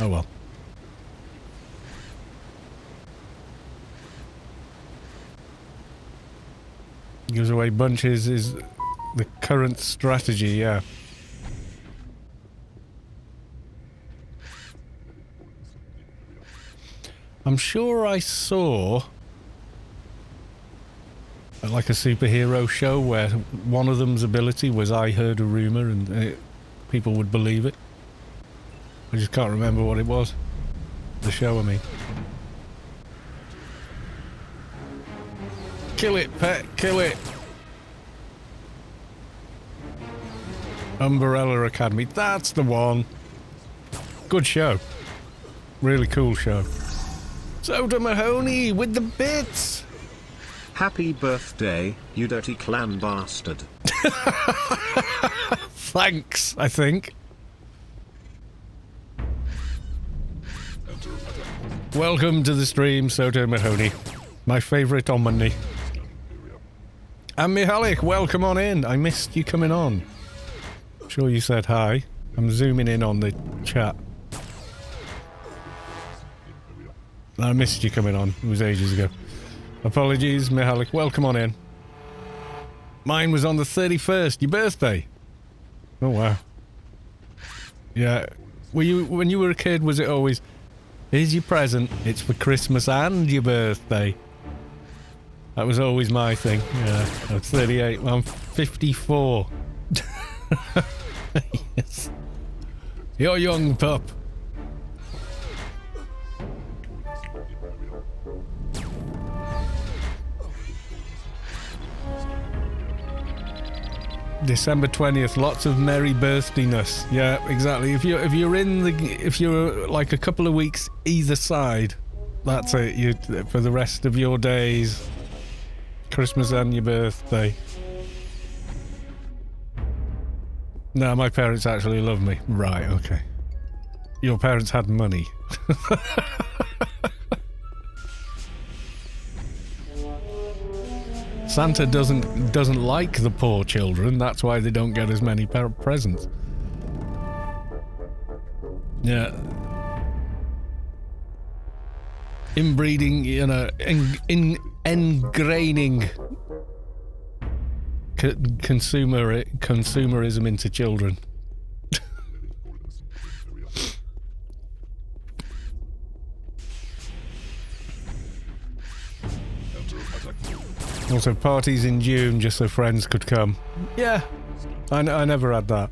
Oh well. Gives away bunches is the current strategy, yeah. I'm sure I saw uh, like a superhero show where one of them's ability was I heard a rumor and it, people would believe it. I just can't remember what it was. The show, I mean. Kill it, pet, kill it. Umbrella Academy, that's the one. Good show. Really cool show. Soda Mahoney with the bits. Happy birthday, you dirty clan bastard. Thanks, I think. Welcome to the stream, Soto Mahoney. My favourite on Monday. And Mihalik, welcome on in. I missed you coming on. Sure you said hi. I'm zooming in on the chat. I missed you coming on. It was ages ago. Apologies, Mihalik. Welcome on in. Mine was on the 31st, your birthday. Oh, wow. Yeah. Were you, when you were a kid, was it always, here's your present, it's for Christmas and your birthday? That was always my thing. Yeah. I'm 38. I'm 54. yes. You're young, pup. December twentieth, lots of merry birthdayness. Yeah, exactly. If you're if you're in the if you're like a couple of weeks either side, that's it. You for the rest of your days, Christmas and your birthday. No, my parents actually love me. Right, okay. Your parents had money. Santa doesn't doesn't like the poor children. That's why they don't get as many presents. Yeah. Inbreeding, you know, in, in ingraining consumer consumerism into children. Also, parties in June just so friends could come. Yeah, I, I never had that.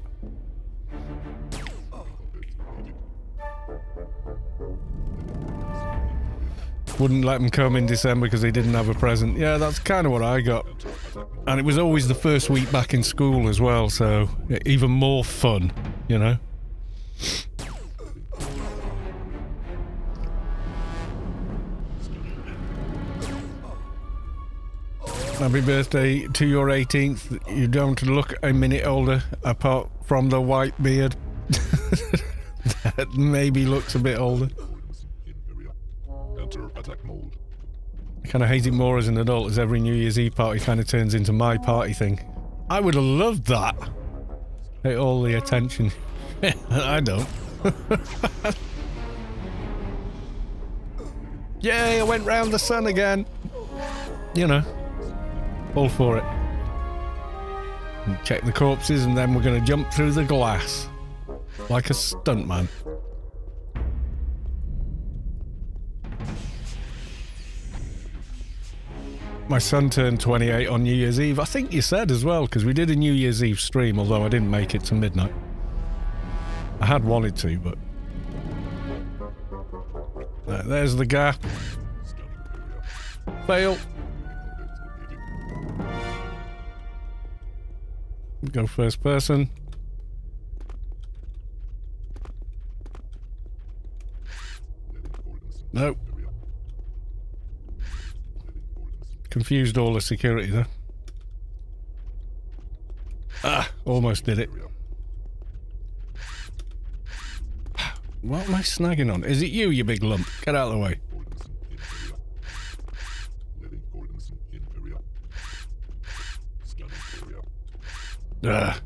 Wouldn't let them come in December because they didn't have a present. Yeah, that's kind of what I got. And it was always the first week back in school as well, so even more fun, you know? Happy birthday to your 18th. You don't look a minute older, apart from the white beard. that maybe looks a bit older. Kind of hate it more as an adult, as every New Year's Eve party kind of turns into my party thing. I would have loved that. All the attention. I don't. Yay, I went round the sun again. You know. All for it. Check the corpses and then we're going to jump through the glass. Like a stuntman. My son turned 28 on New Year's Eve. I think you said as well, because we did a New Year's Eve stream, although I didn't make it to midnight. I had wanted to, but... There's the gap. Fail. Go first person. Nope. Confused all the security there. Ah, almost did it. What am I snagging on? Is it you, you big lump? Get out of the way. Letting coordinates in area. Scanning area. Ugh.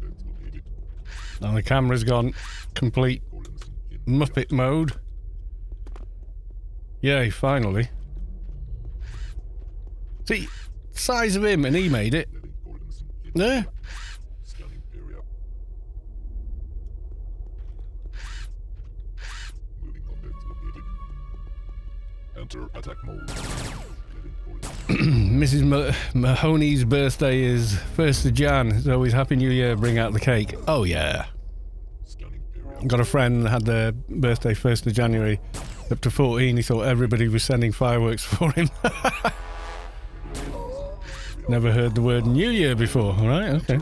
Now the camera's gone complete Muppet mode. Yay, finally. See, size of him, and he made it. Yeah. Enter attack mode. Mrs. Ma- Mahoney's birthday is 1st of Jan. It's always Happy New Year, bring out the cake. Oh, yeah. Got a friend that had their birthday 1st of January. Up to 14, he thought everybody was sending fireworks for him. Never heard the word New Year before. All right, okay.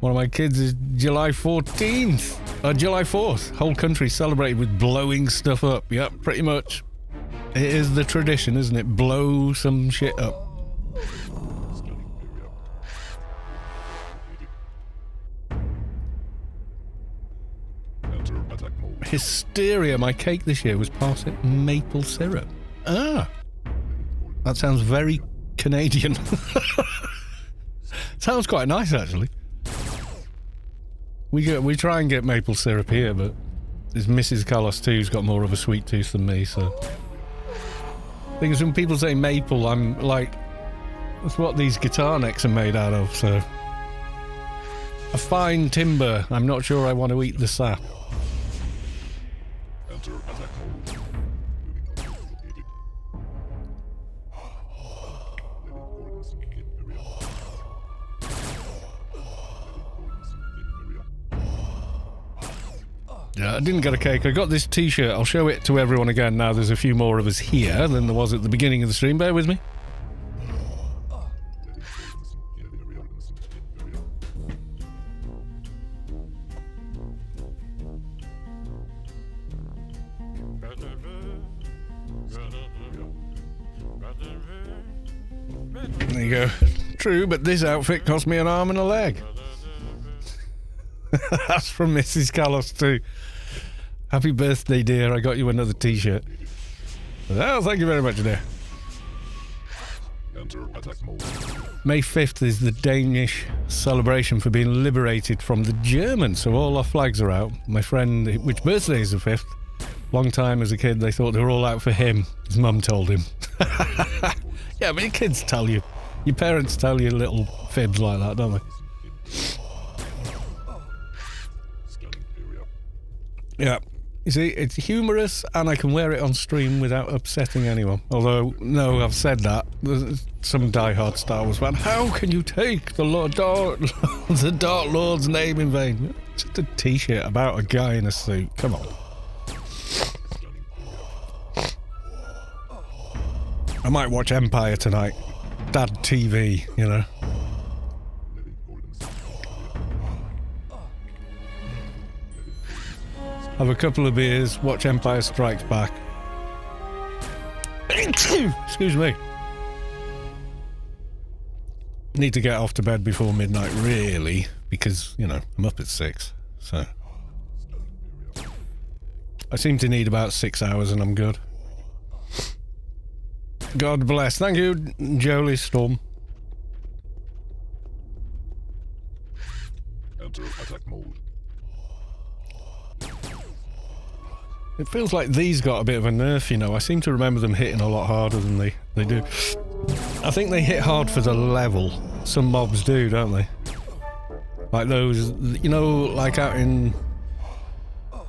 One of my kids is July 14th. Uh, July 4th. Whole country celebrated with blowing stuff up. Yep, pretty much. It is the tradition, isn't it? Blow some shit up. Hysteria. My cake this year was parsnip maple syrup. Ah. That sounds very Canadian. sounds quite nice, actually. We get, we try and get maple syrup here, but it's Mrs. Caloss2 who's got more of a sweet tooth than me, so. Because when people say maple, I'm like, that's what these guitar necks are made out of, so. A fine timber. I'm not sure I want to eat the sap. Enter attack Yeah, I didn't get a cake. I got this T-shirt. I'll show it to everyone again. Now there's a few more of us here than there was at the beginning of the stream. Bear with me. There you go. True, but this outfit cost me an arm and a leg. That's from Mrs. Caloss2. Happy birthday, dear. I got you another T-shirt. Oh, thank you very much, dear. May 5th is the Danish celebration for being liberated from the Germans, so all our flags are out. My friend, which birthday is the 5th? Long time as a kid, they thought they were all out for him. His mum told him. yeah, but your kids tell you. Your parents tell you little fibs like that, don't they? Yeah. You see, it's humorous and I can wear it on stream without upsetting anyone. Although, no, I've said that. There's some diehard Star Wars fan. How can you take the Lord Dark, the Dark Lord's name in vain? Just a t-shirt about a guy in a suit. Come on. I might watch Empire tonight. Dad TV, you know. Have a couple of beers, watch Empire Strikes Back. Excuse me. Need to get off to bed before midnight, really, because, you know, I'm up at six, so. I seem to need about six hours and I'm good. God bless. Thank you, Jolie Storm. Enter attack mode. It feels like these got a bit of a nerf, you know. I seem to remember them hitting a lot harder than they, they do. I think they hit hard for the level. Some mobs do, don't they? Like those, you know, like out in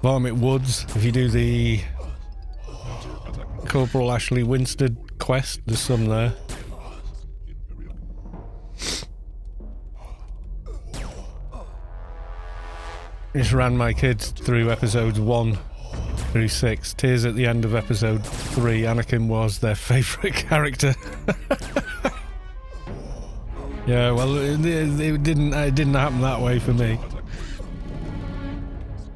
Varmint Woods, if you do the. Corporal Ashley Winstead quest, there's some there. Just ran my kids through episodes one through six. Tears at the end of episode three. Anakin was their favourite character. yeah, well, it, it- didn't. It didn't happen that way for me.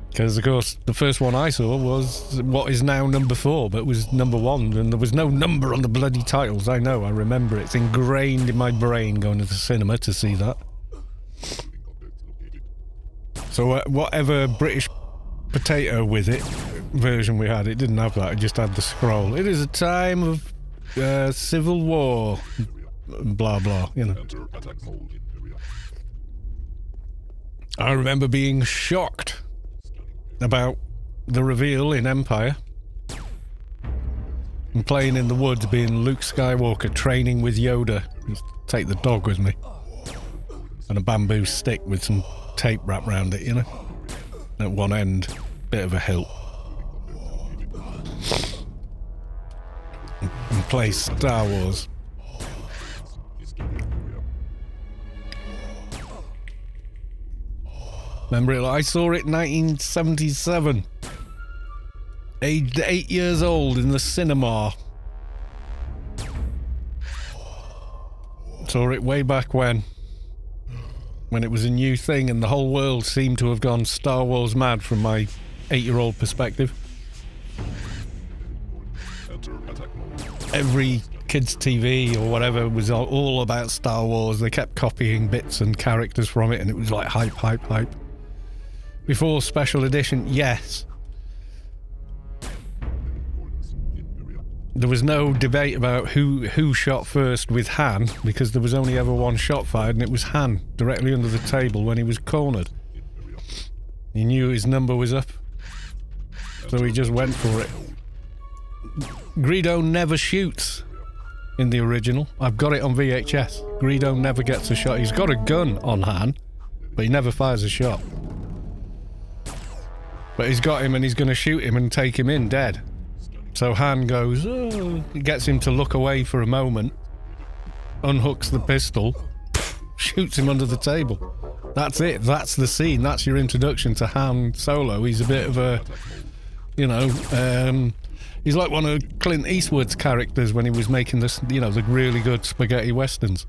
Because of course, the first one I saw was what is now number four, but was number one, and there was no number on the bloody titles. I know. I remember. It's ingrained in my brain going to the cinema to see that. So uh, whatever British potato with it version we had, it didn't have that. It just had the scroll. It is a time of uh, civil war. Blah blah. You know. I remember being shocked about the reveal in Empire. And playing in the woods, being Luke Skywalker training with Yoda. Just take the dog with me. And a bamboo stick with some tape wrapped around it, you know? At one end, bit of a hilt. And play Star Wars. Remember it? I saw it in 1977. Aged eight years old in the cinema. Saw it way back when. When it was a new thing and the whole world seemed to have gone Star Wars mad from my eight year old perspective. Every kids' TV or whatever was all- all about Star Wars. They kept copying bits and characters from it and it was like hype, hype, hype. Before special edition, yes. There was no debate about who who shot first with Han because there was only ever one shot fired and it was Han directly under the table when he was cornered. He knew his number was up, so he just went for it. Greedo never shoots in the original. I've got it on VHS. Greedo never gets a shot. He's got a gun on Han, but he never fires a shot. But he's got him and he's going to shoot him and take him in dead. So Han goes, oh, gets him to look away for a moment, unhooks the pistol, shoots him under the table. That's it. That's the scene. That's your introduction to Han Solo. He's a bit of a, you know, um, he's like one of Clint Eastwood's characters when he was making this, you know, the really good spaghetti westerns.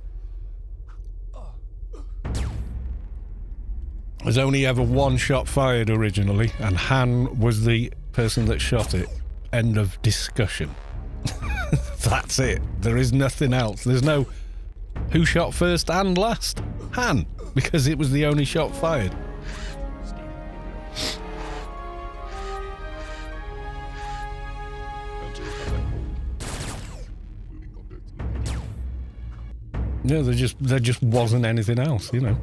There's only ever one shot fired originally, and Han was the person that shot it. End of discussion. That's it. There is nothing else. There's no who shot first and last. Han, because it was the only shot fired. Yeah, there just there just wasn't anything else, you know.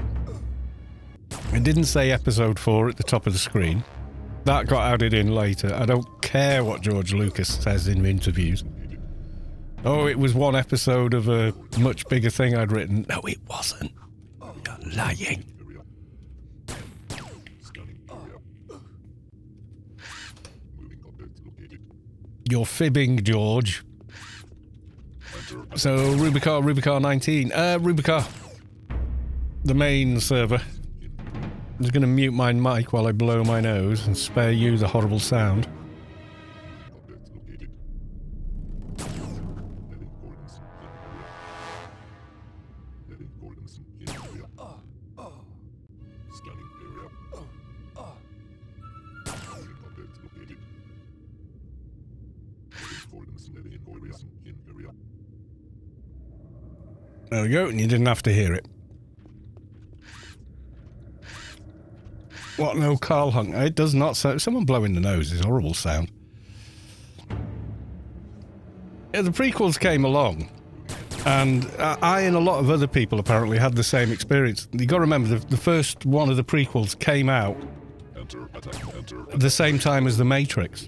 It didn't say episode four at the top of the screen. That got added in later. I don't care what George Lucas says in interviews. Oh, it was one episode of a much bigger thing I'd written. No, it wasn't. You're lying. You're fibbing, George. So Rubi-Ka, Rubi-Ka 19. Uh, Rubi-Ka. The main server. I'm just going to mute my mic while I blow my nose and spare you the horrible sound. Heading coordinates in area. Scanning area. Moving object located. Heading coordinates in heading coordinates in area. There we go, and you didn't have to hear it. What no Carl Hunk? It does not sound. Someone blowing the nose is a horrible sound. Yeah, the prequels came along, and uh, I and a lot of other people apparently had the same experience. You got to remember, the, the first one of the prequels came out Enter attack. Enter at the same time as The Matrix.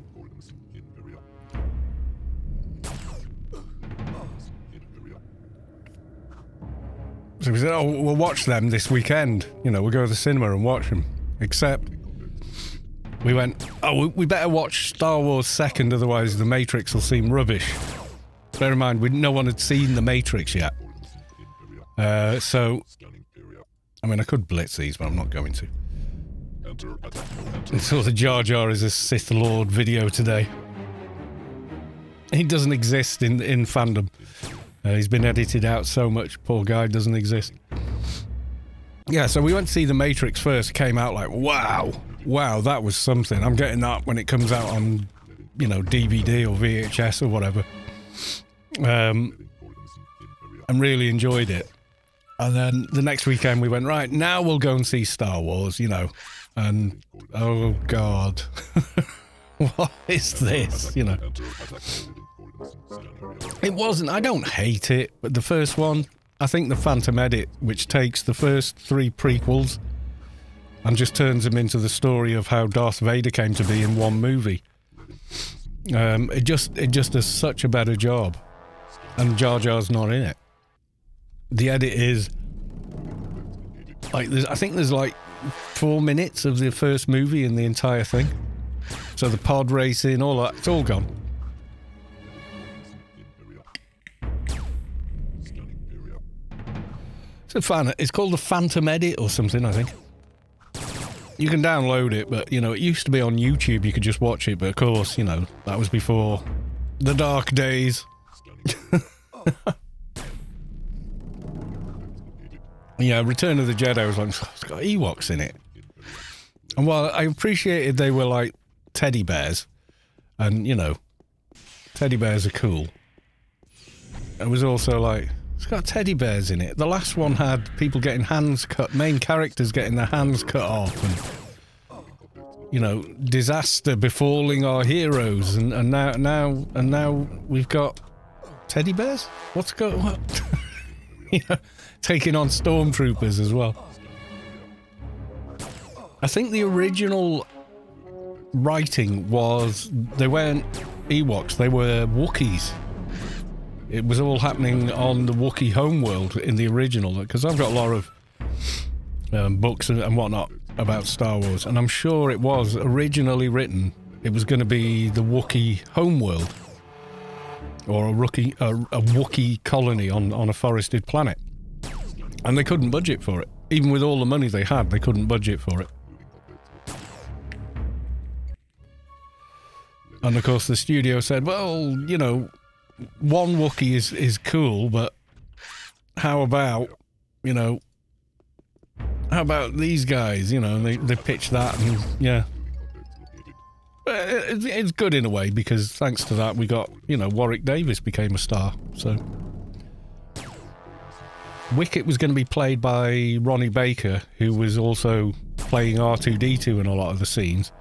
So we said, oh, we'll watch them this weekend. You know, we'll go to the cinema and watch them. Except we went, oh, we- better watch Star Wars second, otherwise The Matrix will seem rubbish. Bear in mind, we, no one had seen The Matrix yet. Uh, so, I mean, I could blitz these, but I'm not going to. Attack. Enter the Jar Jar is a Sith Lord video today. He doesn't exist in, in fandom. Uh, he's been edited out so much, poor guy doesn't exist. Yeah, so we went to see The Matrix first. Came out like, wow, wow, that was something. I'm getting that when it comes out on, you know, DVD or VHS or whatever. Um, and really enjoyed it. And then the next weekend we went, right, now we'll go and see Star Wars, you know. And oh God. what is this? You know. It wasn't. I don't hate it, but the first one, I think the Phantom Edit, which takes the first three prequels and just turns them into the story of how Darth Vader came to be in one movie. Um, it just it just does such a better job, and Jar Jar's not in it. The edit is like there's, I think there's like four minutes of the first movie in the entire thing. So the pod racing, all that, it's all gone. It's called the Phantom Edit or something, I think. You can download it, but you know it used to be on YouTube. You could just watch it, but of course, you know that was before the dark days. yeah, Return of the Jedi was like it's got Ewoks in it, and while I appreciated they were like teddy bears, and you know, teddy bears are cool. It was also like it's got teddy bears in it. The last one had people getting hands cut, main characters getting their hands cut off, and you know, disaster befalling our heroes, and, and now now and now we've got teddy bears. What's going? What? you know, taking on stormtroopers as well. I think the original writing was they weren't Ewoks, they were Wookiees. It was all happening on the Wookiee homeworld in the original, because I've got a lot of um, books and, and whatnot about Star Wars, and I'm sure it was originally written. It was going to be the Wookiee homeworld, or a rookie, a, a Wookiee colony on on a forested planet, and they couldn't budget for it. Even with all the money they had, they couldn't budget for it. And of course, the studio said, "Well, you know, one Wookiee is is cool, but how about, you know, how about these guys? You know, they they pitched that, and yeah, it's, good in a way because thanks to that, we got you know Warwick Davis became a star. So Wicket was going to be played by Kenny Baker, who was also playing R two D two in a lot of the scenes.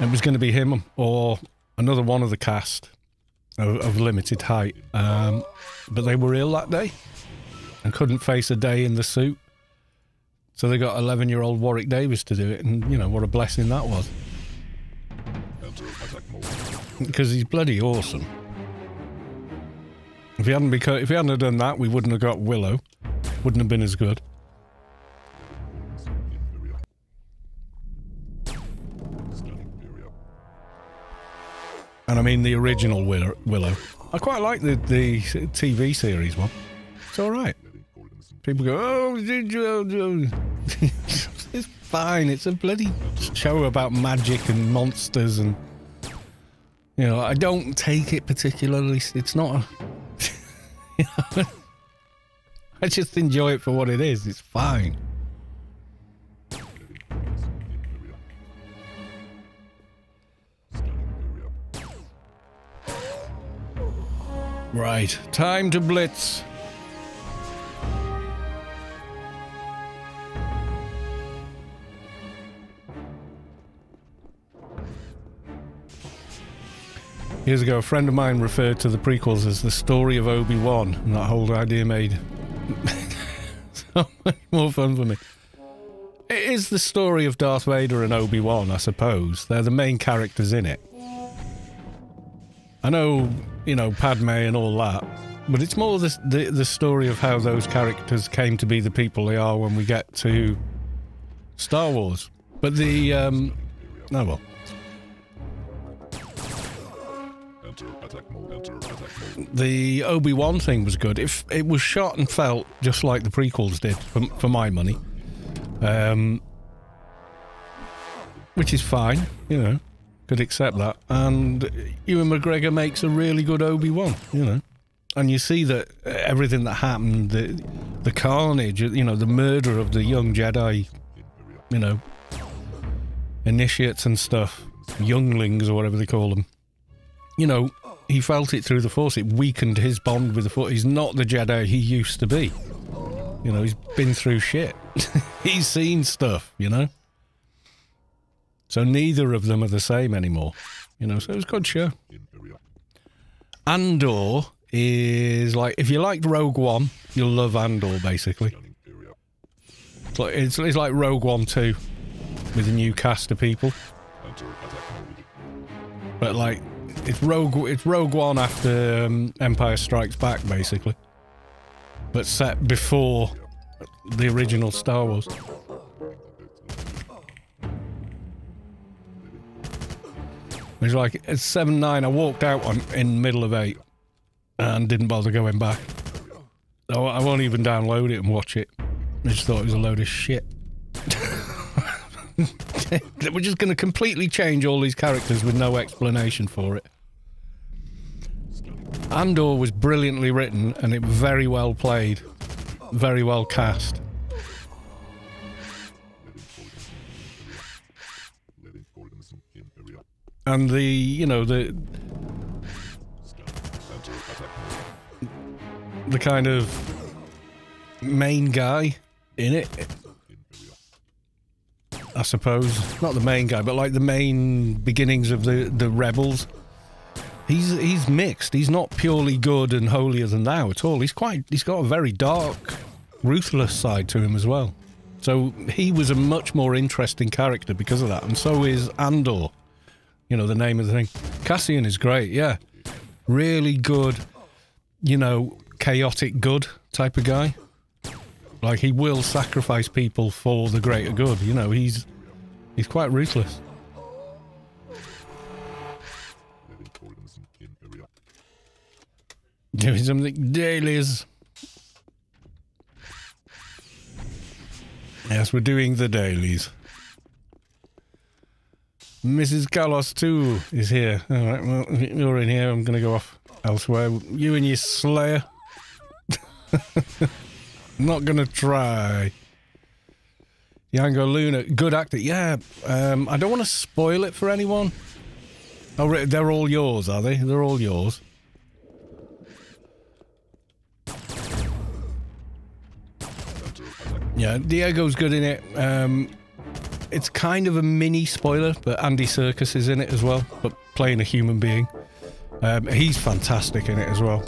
It was going to be him or another one of the cast of, of limited height. Um, but they were ill that day and couldn't face a day in the suit. So they got 11 year old Warwick Davis to do it. And, you know, what a blessing that was. Because he's bloody awesome. If he hadn't beca- if he hadn't done that, we wouldn't have got Willow. Wouldn't have been as good. And I mean the original Willow. Willow. I quite like the, the TV series one. It's all right. People go, oh, oh it's fine. It's a bloody show about magic and monsters, and you know, I don't take it particularly. It's not. A, I just enjoy it for what it is. It's fine. Right, time to blitz. Years ago, a friend of mine referred to the prequels as the story of Obi Wan, and that whole idea made so much more fun for me. It is the story of Darth Vader and Obi Wan, I suppose. They're the main characters in it. I know, you know, Padme and all that, but it's more the, the the story of how those characters came to be the people they are when we get to Star Wars. But the um, oh well, the Obi Wan thing was good. If it was shot and felt just like the prequels did, for, for my money, um, which is fine, you know, could accept that. And Ewan McGregor makes a really good Obi Wan, you know, and you see that everything that happened, the the carnage, you know, the murder of the young Jedi, you know, initiates and stuff, younglings or whatever they call them you know, he felt it through the Force. It weakened his bond with the Force. He's not the Jedi he used to be. You know, he's been through shit. he's seen stuff, you know? So neither of them are the same anymore. You know, so it was good show. Andor is like, if you liked Rogue One, you'll love Andor, basically. It's like, it's, it's like Rogue One 2 with a new cast of people. But like, it's Rogue, it's Rogue One after um, Empire Strikes Back, basically. But set before the original Star Wars. It's like it's seven nine. I walked out on in middle of eight and didn't bother going back. I won't even download it and watch it. I just thought it was a load of shit. We're just going to completely change all these characters with no explanation for it. Andor was brilliantly written and it very well played, very well cast. And the, you know, the the kind of main guy in it. I suppose. Not the main guy, but like the main beginnings of the the rebels. He's he's mixed. He's not purely good and holier than thou at all. He's quite he's got a very dark, ruthless side to him as well. So he was a much more interesting character because of that, and so is Andor. You know the name of the thing. Cassian is great. Yeah, really good. You know, chaotic good type of guy. Like he will sacrifice people for the greater good. You know, he's he's quite ruthless. Doing something dailies. Yes, we're doing the dailies. Mrs. Caloss2 is here. All right, well, you're in here. I'm going to go off elsewhere. You and your Slayer. Not going to try. Diego Luna, good actor. Yeah, um, I don't want to spoil it for anyone. Oh, they're all yours, are they? They're all yours. Yeah, Diego's good in it. Um, it's kind of a mini spoiler, but Andy Serkis is in it as well, but playing a human being. Um, he's fantastic in it as well.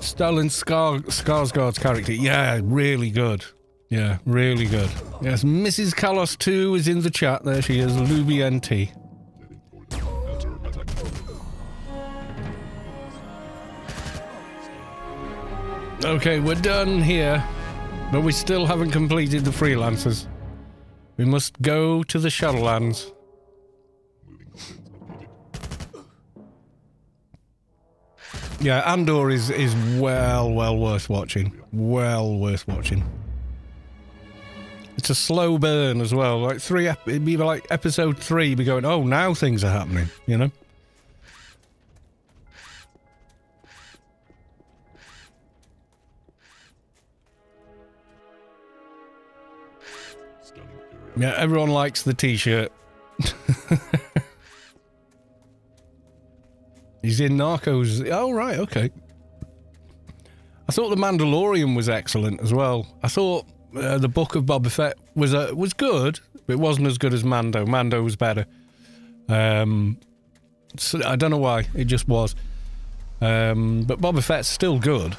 Stellan Skar- Skarsgård's character, yeah, really good. Yeah, really good. Yes, Mrs. Caloss2 is in the chat. There she is, Luby NT. Okay, we're done here, but we still haven't completed the freelancers. We must go to the Shadowlands. Yeah, Andor is is well well worth watching. Well worth watching. It's a slow burn as well. Like three, it'd be like episode three, be going, oh, now things are happening. You know. Yeah, everyone likes the T-shirt. He's in Narcos. Oh right, okay. I thought the Mandalorian was excellent as well. I thought uh, the Book of Boba Fett was uh, was good, but it wasn't as good as Mando. Mando was better. Um, so I don't know why. It just was. Um, but Boba Fett's still good.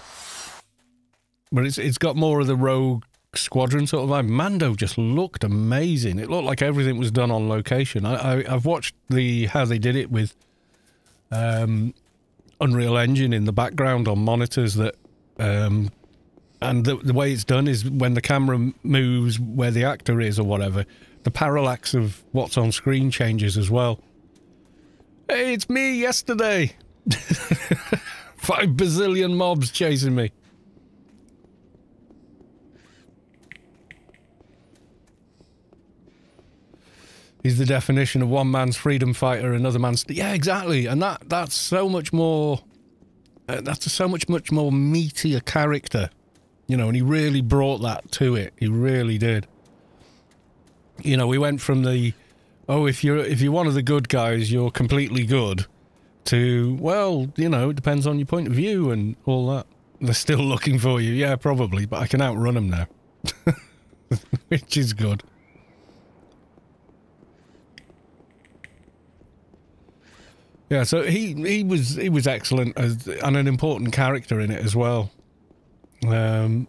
But it's it's got more of the rogue squadron sort of vibe. Mando just looked amazing. It looked like everything was done on location. I, I I've watched the how they did it with um, Unreal Engine in the background on monitors that um, and the, the way it's done is when the camera moves where the actor is or whatever, the parallax of what's on screen changes as well. Hey, it's me yesterday. Five bazillion mobs chasing me. He's the definition of one man's freedom fighter, another man's yeah, exactly, and that that's so much more. Uh, that's so much much more meatier character You know, and he really brought that to it. He really did. You know, we went from the oh, if you're if you're one of the good guys, you're completely good to well, you know, it depends on your point of view and all that. They're still looking for you, yeah, probably, but I can outrun them now, which is good. Yeah, so he he was he was excellent as, and an important character in it as well. Um,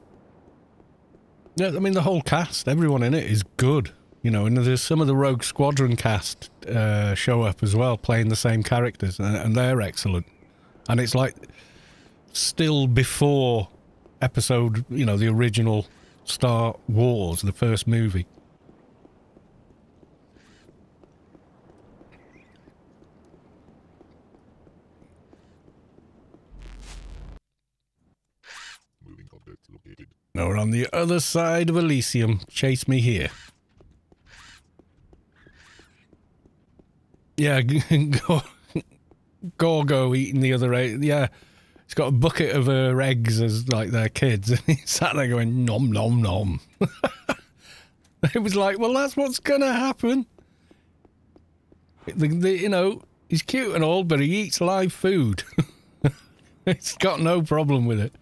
yeah, I mean the whole cast, everyone in it is good, you know, and there's some of the Rogue Squadron cast uh, show up as well, playing the same characters, and, and they're excellent. And it's like still before episode, you know, the original Star Wars, the first movie. Moving objects located. Now we're on the other side of Elysium. Chase me here. Yeah, Gor- Gorgo eating the other egg. Yeah, he's got a bucket of her eggs as like their kids, and he sat there going nom nom nom. it was like, well, that's what's gonna happen. The, the, you know, he's cute and all, but he eats live food. he's got no problem with it.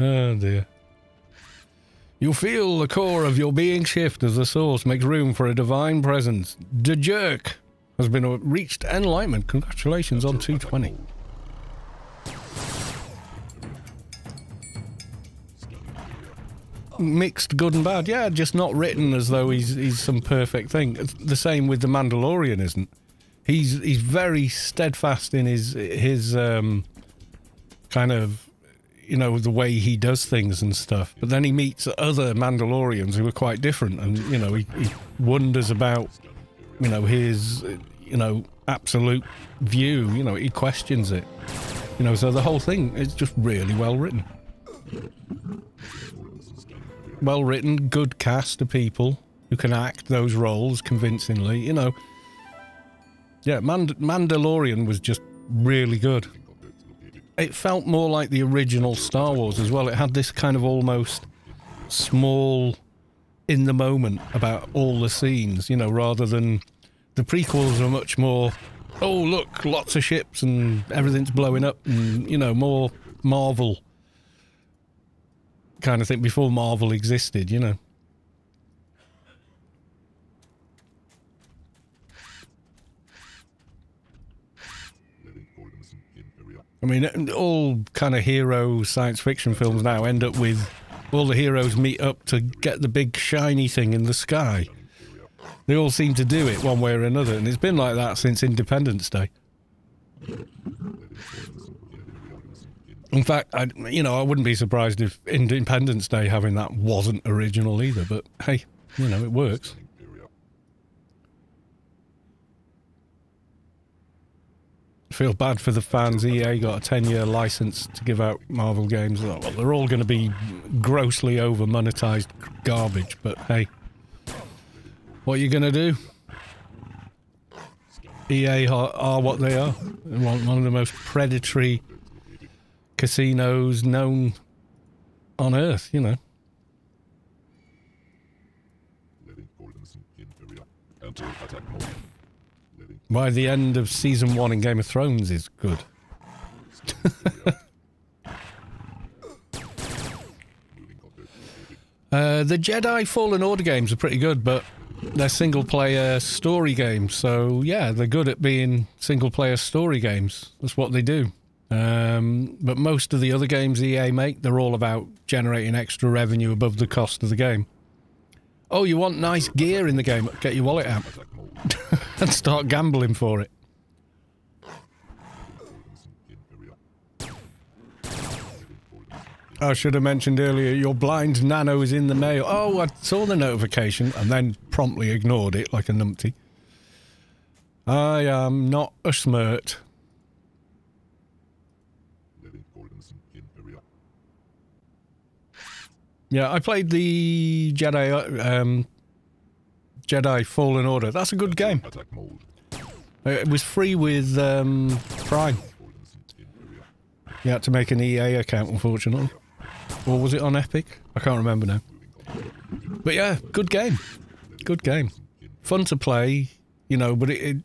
Oh dear. You feel the core of your being shift as the source makes room for a divine presence. De jerk has been reached enlightenment. Congratulations on 220. Mixed good and bad. Yeah, just not written as though he's he's some perfect thing. The same with the Mandalorian, isn't? He's he's very steadfast in his his um kind of you know the way he does things and stuff. But then he meets other Mandalorians who are quite different, and you know he, he wonders about you know his you know absolute view. You know he questions it. You know, so the whole thing is just really well written. Well written, good cast of people who can act those roles convincingly. You know, yeah, Mand- Mandalorian was just really good. It felt more like the original Star Wars as well. It had this kind of almost small in the moment about all the scenes, you know, rather than the prequels were much more oh look, lots of ships and everything's blowing up and you know, more Marvel kind of thing before Marvel existed, you know. Living organism in area. I mean, all kind of hero science fiction films now end up with all the heroes meet up to get the big shiny thing in the sky. They all seem to do it one way or another, and it's been like that since Independence Day. In fact, I, you know, I wouldn't be surprised if Independence Day having that wasn't original either. But hey, you know, it works. Feel bad for the fans. EA got a 10 year license to give out Marvel games. Well, they're all going to be grossly over monetized garbage, but hey, what are you going to do? EA are, are what they are. One of the most predatory casinos known on Earth, you know. Living organism in area. Enter attack mode. Living By the end of season one in Game of Thrones is good. Uh, the Jedi Fallen Order games are pretty good, but they're single player story games. So, yeah, they're good at being single player story games. That's what they do. Um, but most of the other games EA make, they're all about generating extra revenue above the cost of the game. Oh, you want nice gear in the game? Get your wallet out and start gambling for it. I should have mentioned earlier your blind nano is in the mail. Oh, I saw the notification and then promptly ignored it like a numpty. I am not a smirt. Living organism in area. Yeah, I played the Jedi um, Jedi Fallen Order. That's a good game. Uh, It was free with um, Prime. You had to make an EA account, unfortunately. Or was it on Epic? I can't remember now. But yeah, good game. Good game. Fun to play, you know, but it, it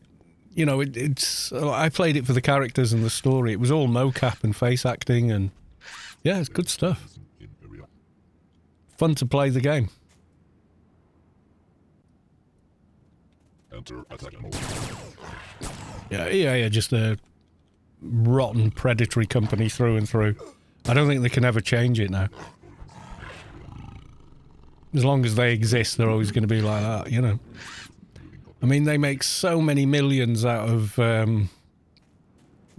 you know, it, it's. I played it for the characters and the story. It was all mocap and face acting, and yeah, it's good stuff. Fun to play the game. Enter attack mode. Yeah, yeah, yeah. Just a rotten predatory company through and through. I don't think they can ever change it now. As long as they exist, they're always going to be like that, you know. I mean, they make so many millions out of um,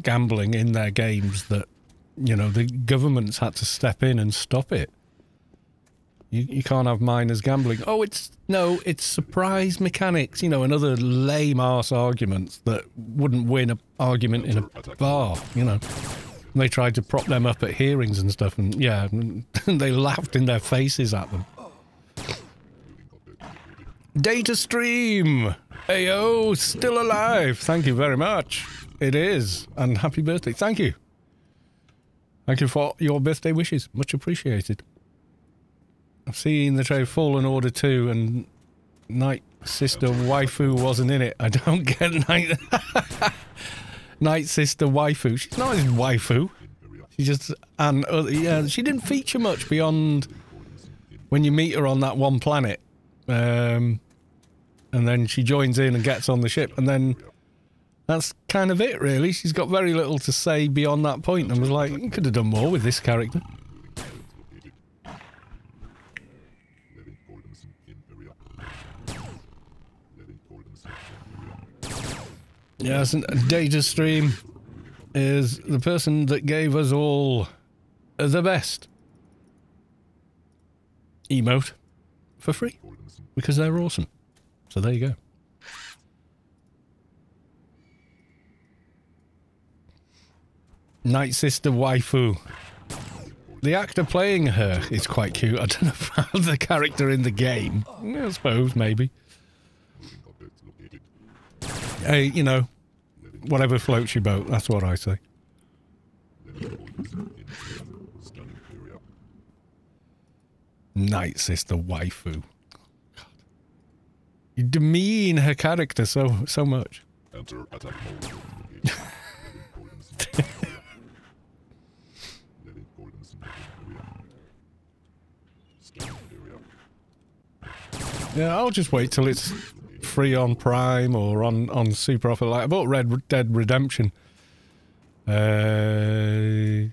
gambling in their games that, you know, the government's had to step in and stop it. You, you can't have minors gambling. Oh, it's no, it's surprise mechanics, you know, and other lame ass arguments that wouldn't win an argument in a bar, you know. And they tried to prop them up at hearings and stuff, and yeah, and they laughed in their faces at them. Data stream! Ayo, still alive! Thank you very much. It is, and happy birthday. Thank you. Thank you for your birthday wishes. Much appreciated. I've seen the trailer Fallen Order 2 and Night Sister Waifu wasn't in it. I don't get Night Night Sister Waifu. She's not his waifu. She just and uh, yeah, she didn't feature much beyond when you meet her on that one planet. Um and then she joins in and gets on the ship and then that's kind of it really. She's got very little to say beyond that point. and was like, you could have done more with this character. Living organism in area. Living organism in area. Yes, and data stream is the person that gave us all the best emote for free because they're awesome. So there you go. Night Sister Waifu. The actor playing her is quite cute. I don't know about the character in the game. I suppose, maybe. Hey, you know, whatever floats your boat. That's what I say. Night Sister Waifu. God. You demean her character so so much. Yeah, I'll just wait till it's free on Prime or on on Super Offer. Like I bought Red Dead Redemption uh,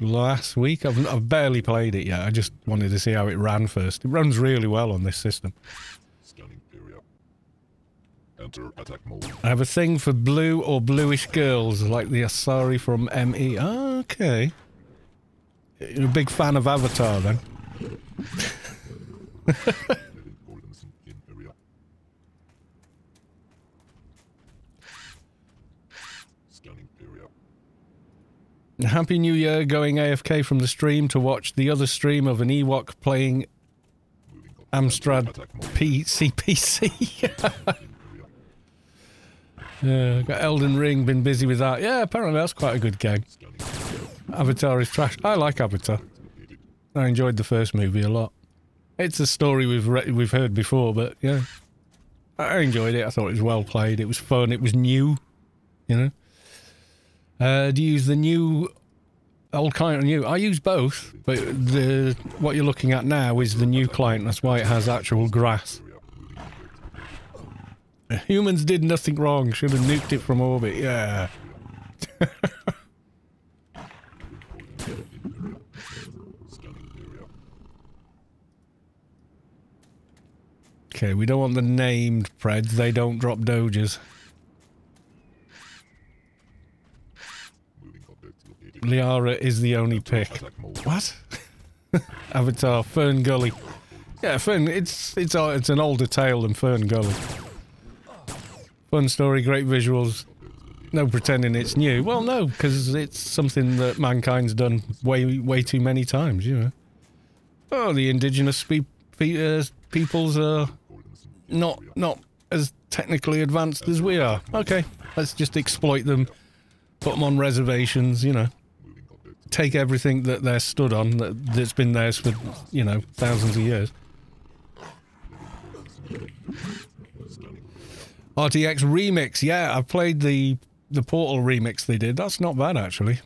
last week. I've I've barely played it yet. I just wanted to see how it ran first. It runs really well on this system. Scanning area. Enter attack mode. I have a thing for blue or bluish girls, like the Asari from ME. Ah, okay. You're a big fan of Avatar, then? Living organism in area. Scanning area. Happy New Year going AFK from the stream to watch the other stream of an Ewok playing Amstrad. PCPC. yeah, got Elden Ring, been busy with that. Yeah, apparently that's quite a good game. Avatar is trash. I like Avatar. I enjoyed the first movie a lot. It's a story we've we've heard before, but yeah, I enjoyed it. I thought it was well played. It was fun. It was new, you know. Uh, do you use the new old client or new? I use both, but the what you're looking at now is the new client. That's why it has actual grass. Humans did nothing wrong. Should have nuked it from orbit. Yeah. Okay, we don't want the named Preds. They don't drop doges. Liara is the only pick. What? Avatar, Fern Gully. Yeah, Fern. It's it's it's an older tale than Fern Gully. Fun story, great visuals. No pretending it's new. Well, no, because it's something that mankind's done way way too many times. You know. Oh, the indigenous pe- pe- uh, peoples are not not as technically advanced as we are. Okay, let's just exploit them. Put them on reservations. You know. Take everything that they're stood on that, that's been theirs for you know thousands of years. RTX remix, yeah, I've played the the Portal remix they did. That's not bad actually.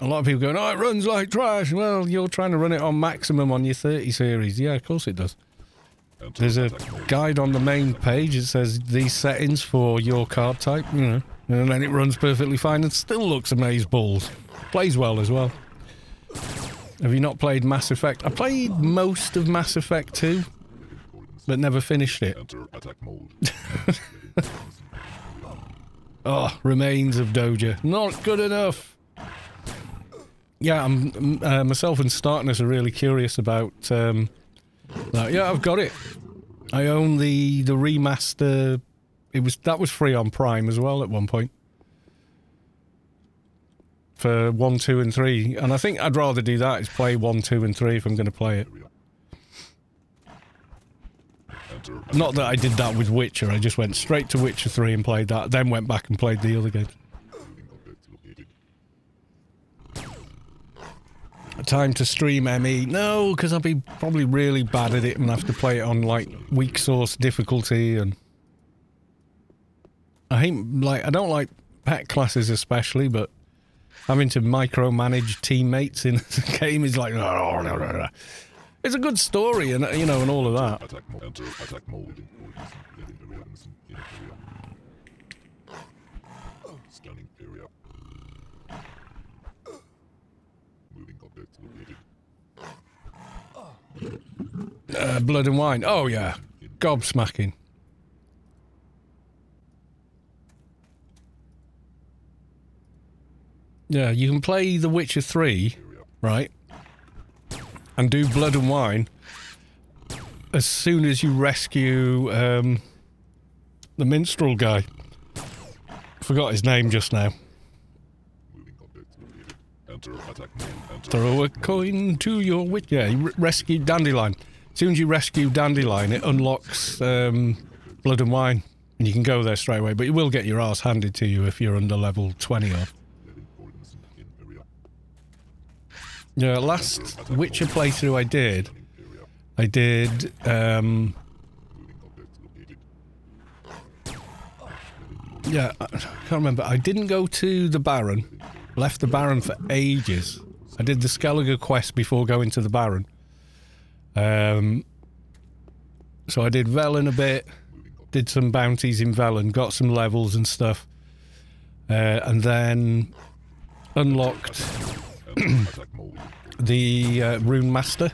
A lot of people going, oh, it runs like trash. Well, you're trying to run it on maximum on your 30 series. Yeah, of course it does. There's a guide on the main page. It says these settings for your card type, you know, and then it runs perfectly fine and still looks amazing balls. Plays well as well. Have you not played Mass Effect? I played most of Mass Effect 2, but never finished it. Oh, remains of Doja. Not good enough. Yeah, I'm, uh, myself and Starkness are really curious about um, that. Yeah, I've got it. I own the the remaster. It was that was free on Prime as well at one point for one, two, and three. And I think I'd rather do that is play one, two, and three if I'm going to play it. Not that I did that with Witcher. I just went straight to Witcher three and played that. Then went back and played the other located. time to stream ME. No, because I'll be probably really bad at it and have to play it on like weak source difficulty and I hate like I don't like pet classes especially, but having to micromanage teammates in a game is like it's a good story and you know and all of that. Uh, blood and wine. Oh yeah, gobsmacking. Yeah, you can play The Witcher 3, right? And do Blood and Wine as soon as you rescue um, the minstrel guy. Forgot his name just now. Throw a coin to your witch. Yeah, you rescue Dandelion. As soon as you rescue Dandelion, it unlocks um, Blood and Wine. And you can go there straight away, but you will get your ass handed to you if you're under level 20 odd. living coordinates in area. Yeah, last Witcher playthrough I did, I did um. Yeah, I can't remember. I didn't go to the Baron. Left the Baron for ages. I did the Skellige quest before going to the Baron. Um, so I did Velen a bit, did some bounties in Velen, got some levels and stuff, uh, and then unlocked. The uh, Rune Master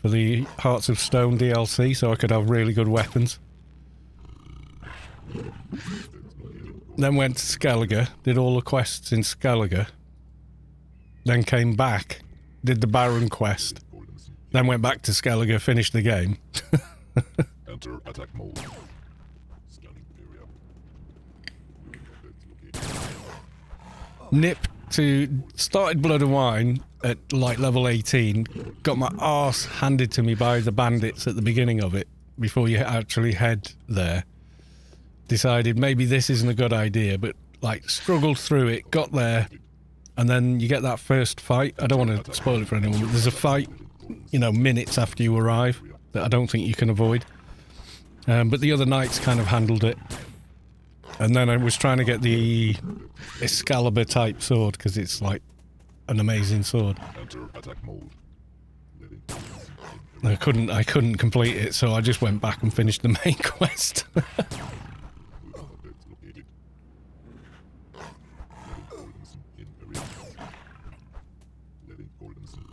for the Hearts of Stone DLC, so I could have really good weapons. Then went to Skellige, did all the quests in Skellige. Then came back, did the Baron quest. Then went back to Skellige, finished the game. Enter attack mode. Nip to started Blood and Wine at like level 18. Got my arse handed to me by the bandits at the beginning of it before you actually head there. Decided maybe this isn't a good idea, but like struggled through it, got there, and then you get that first fight. I don't want to spoil it for anyone, but there's a fight, you know, minutes after you arrive that I don't think you can avoid. Um, but the other knights kind of handled it. And then I was trying to get the Excalibur type sword because it's like an amazing sword. I couldn't I couldn't complete it, so I just went back and finished the main quest.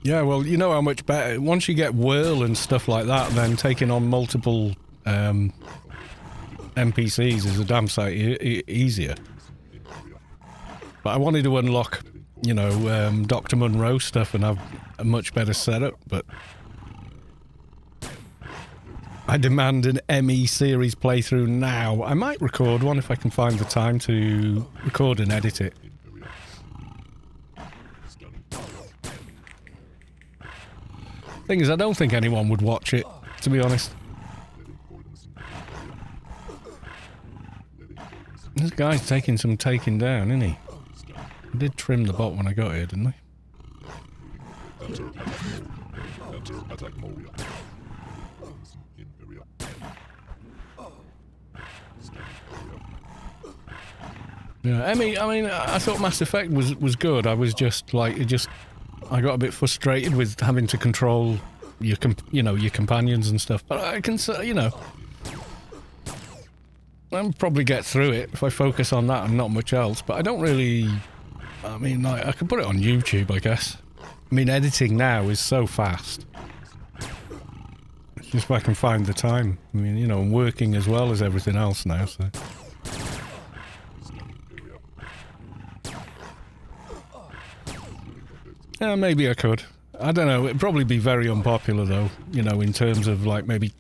Yeah, well, you know how much better once you get whirl and stuff like that, then taking on multiple um, NPCs is a damn sight e- easier. But I wanted to unlock, you know, um, Doctor Monroe stuff and have a much better setup, but. I demand an ME series playthrough now. I might record one if I can find the time to record and edit it. Thing is, I don't think anyone would watch it, to be honest. living coordinates in area. Living coordinates in This guy's taking some taking down, isn't he? I did trim the bot when I got here, didn't I? Yeah, I mean, I mean, I thought Mass Effect was was good. I was just like, it just, I got a bit frustrated with having to control your, you know, your companions and stuff. But I can, you know, I'll probably get through it if I focus on that and not much else. But I don't really. I mean, like, I could put it on YouTube, I guess. I mean, editing now is so fast. Just if I can find the time. I mean, you know, I'm working as well as everything else now, so. Yeah, maybe I could. I don't know. It'd probably be very unpopular, though. You know, in terms of like maybe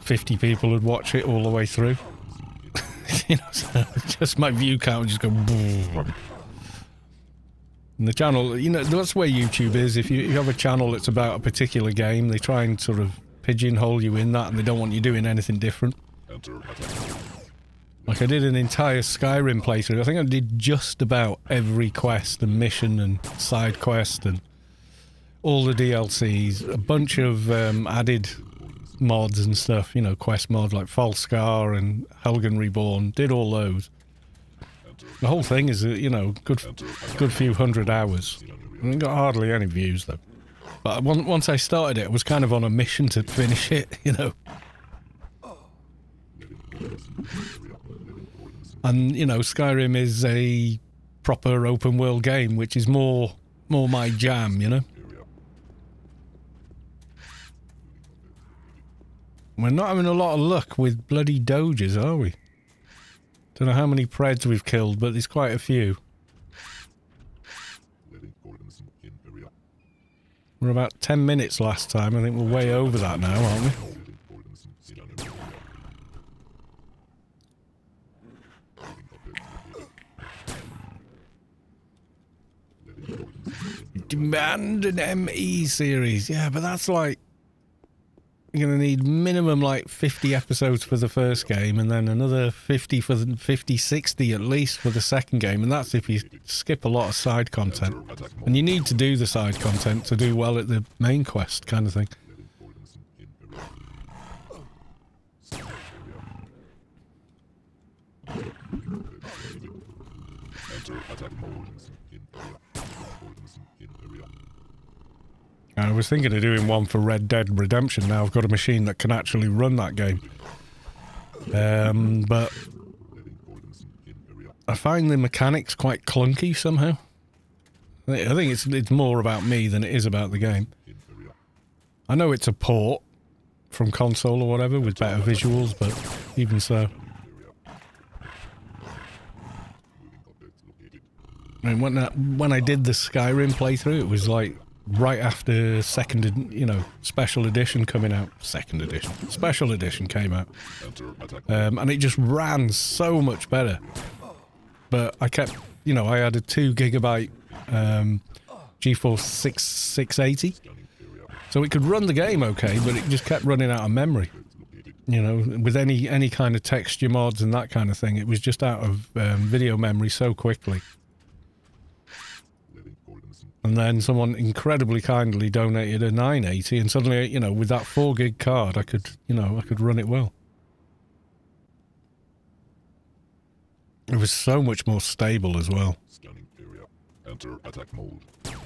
fifty people would watch it all the way through. you know, so just my view count just go. boom. And the channel, you know, that's where YouTube is. If you, you have a channel that's about a particular game, they try and sort of pigeonhole you in that, and they don't want you doing anything different. Like I did an entire Skyrim playthrough. I think I did just about every quest and mission and side quest and all the DLCs, a bunch of um, added mods and stuff. You know, quest mods like Falskaar and Helgen Reborn. Did all those. The whole thing is, uh, you know, good, good few hundred hours. I ain't got hardly any views though. But once I started it, I was kind of on a mission to finish it. You know. And you know, Skyrim is a proper open world game, which is more more my jam. You know. We're not having a lot of luck with bloody doges, are we? Don't know how many preds we've killed, but there's quite a few. We're about 10 minutes last time. I think we're way over that now, aren't we? Demand an ME series. Yeah, but that's like. You're going to need minimum like 50 episodes for the first game and then another 50 for the 50, 60 at least for the second game. And that's if you skip a lot of side content. And you need to do the side content to do well at the main quest kind of thing. Attack mode. In area. Coordinates in area. I was thinking of doing one for Red Dead Redemption. Now I've got a machine that can actually run that game. Um, but. I find the mechanics quite clunky somehow. I think it's it's more about me than it is about the game. I know it's a port from console or whatever with better visuals, but even so, I mean when I, when I did the Skyrim playthrough, it was like right after second, you know, special edition coming out. Second edition, special edition came out. Um, and it just ran so much better. But I kept, you know, I had a two gigabyte um, GeForce 6 680, so it could run the game okay, but it just kept running out of memory. You know, with any any kind of texture mods and that kind of thing, it was just out of um, video memory so quickly. Letting coordinates in And then someone incredibly kindly donated a 980, and suddenly, you know, with that four gig card, I could, you know, I could run it well. It was so much more stable as well. scanning area. Enter attack mode. Located.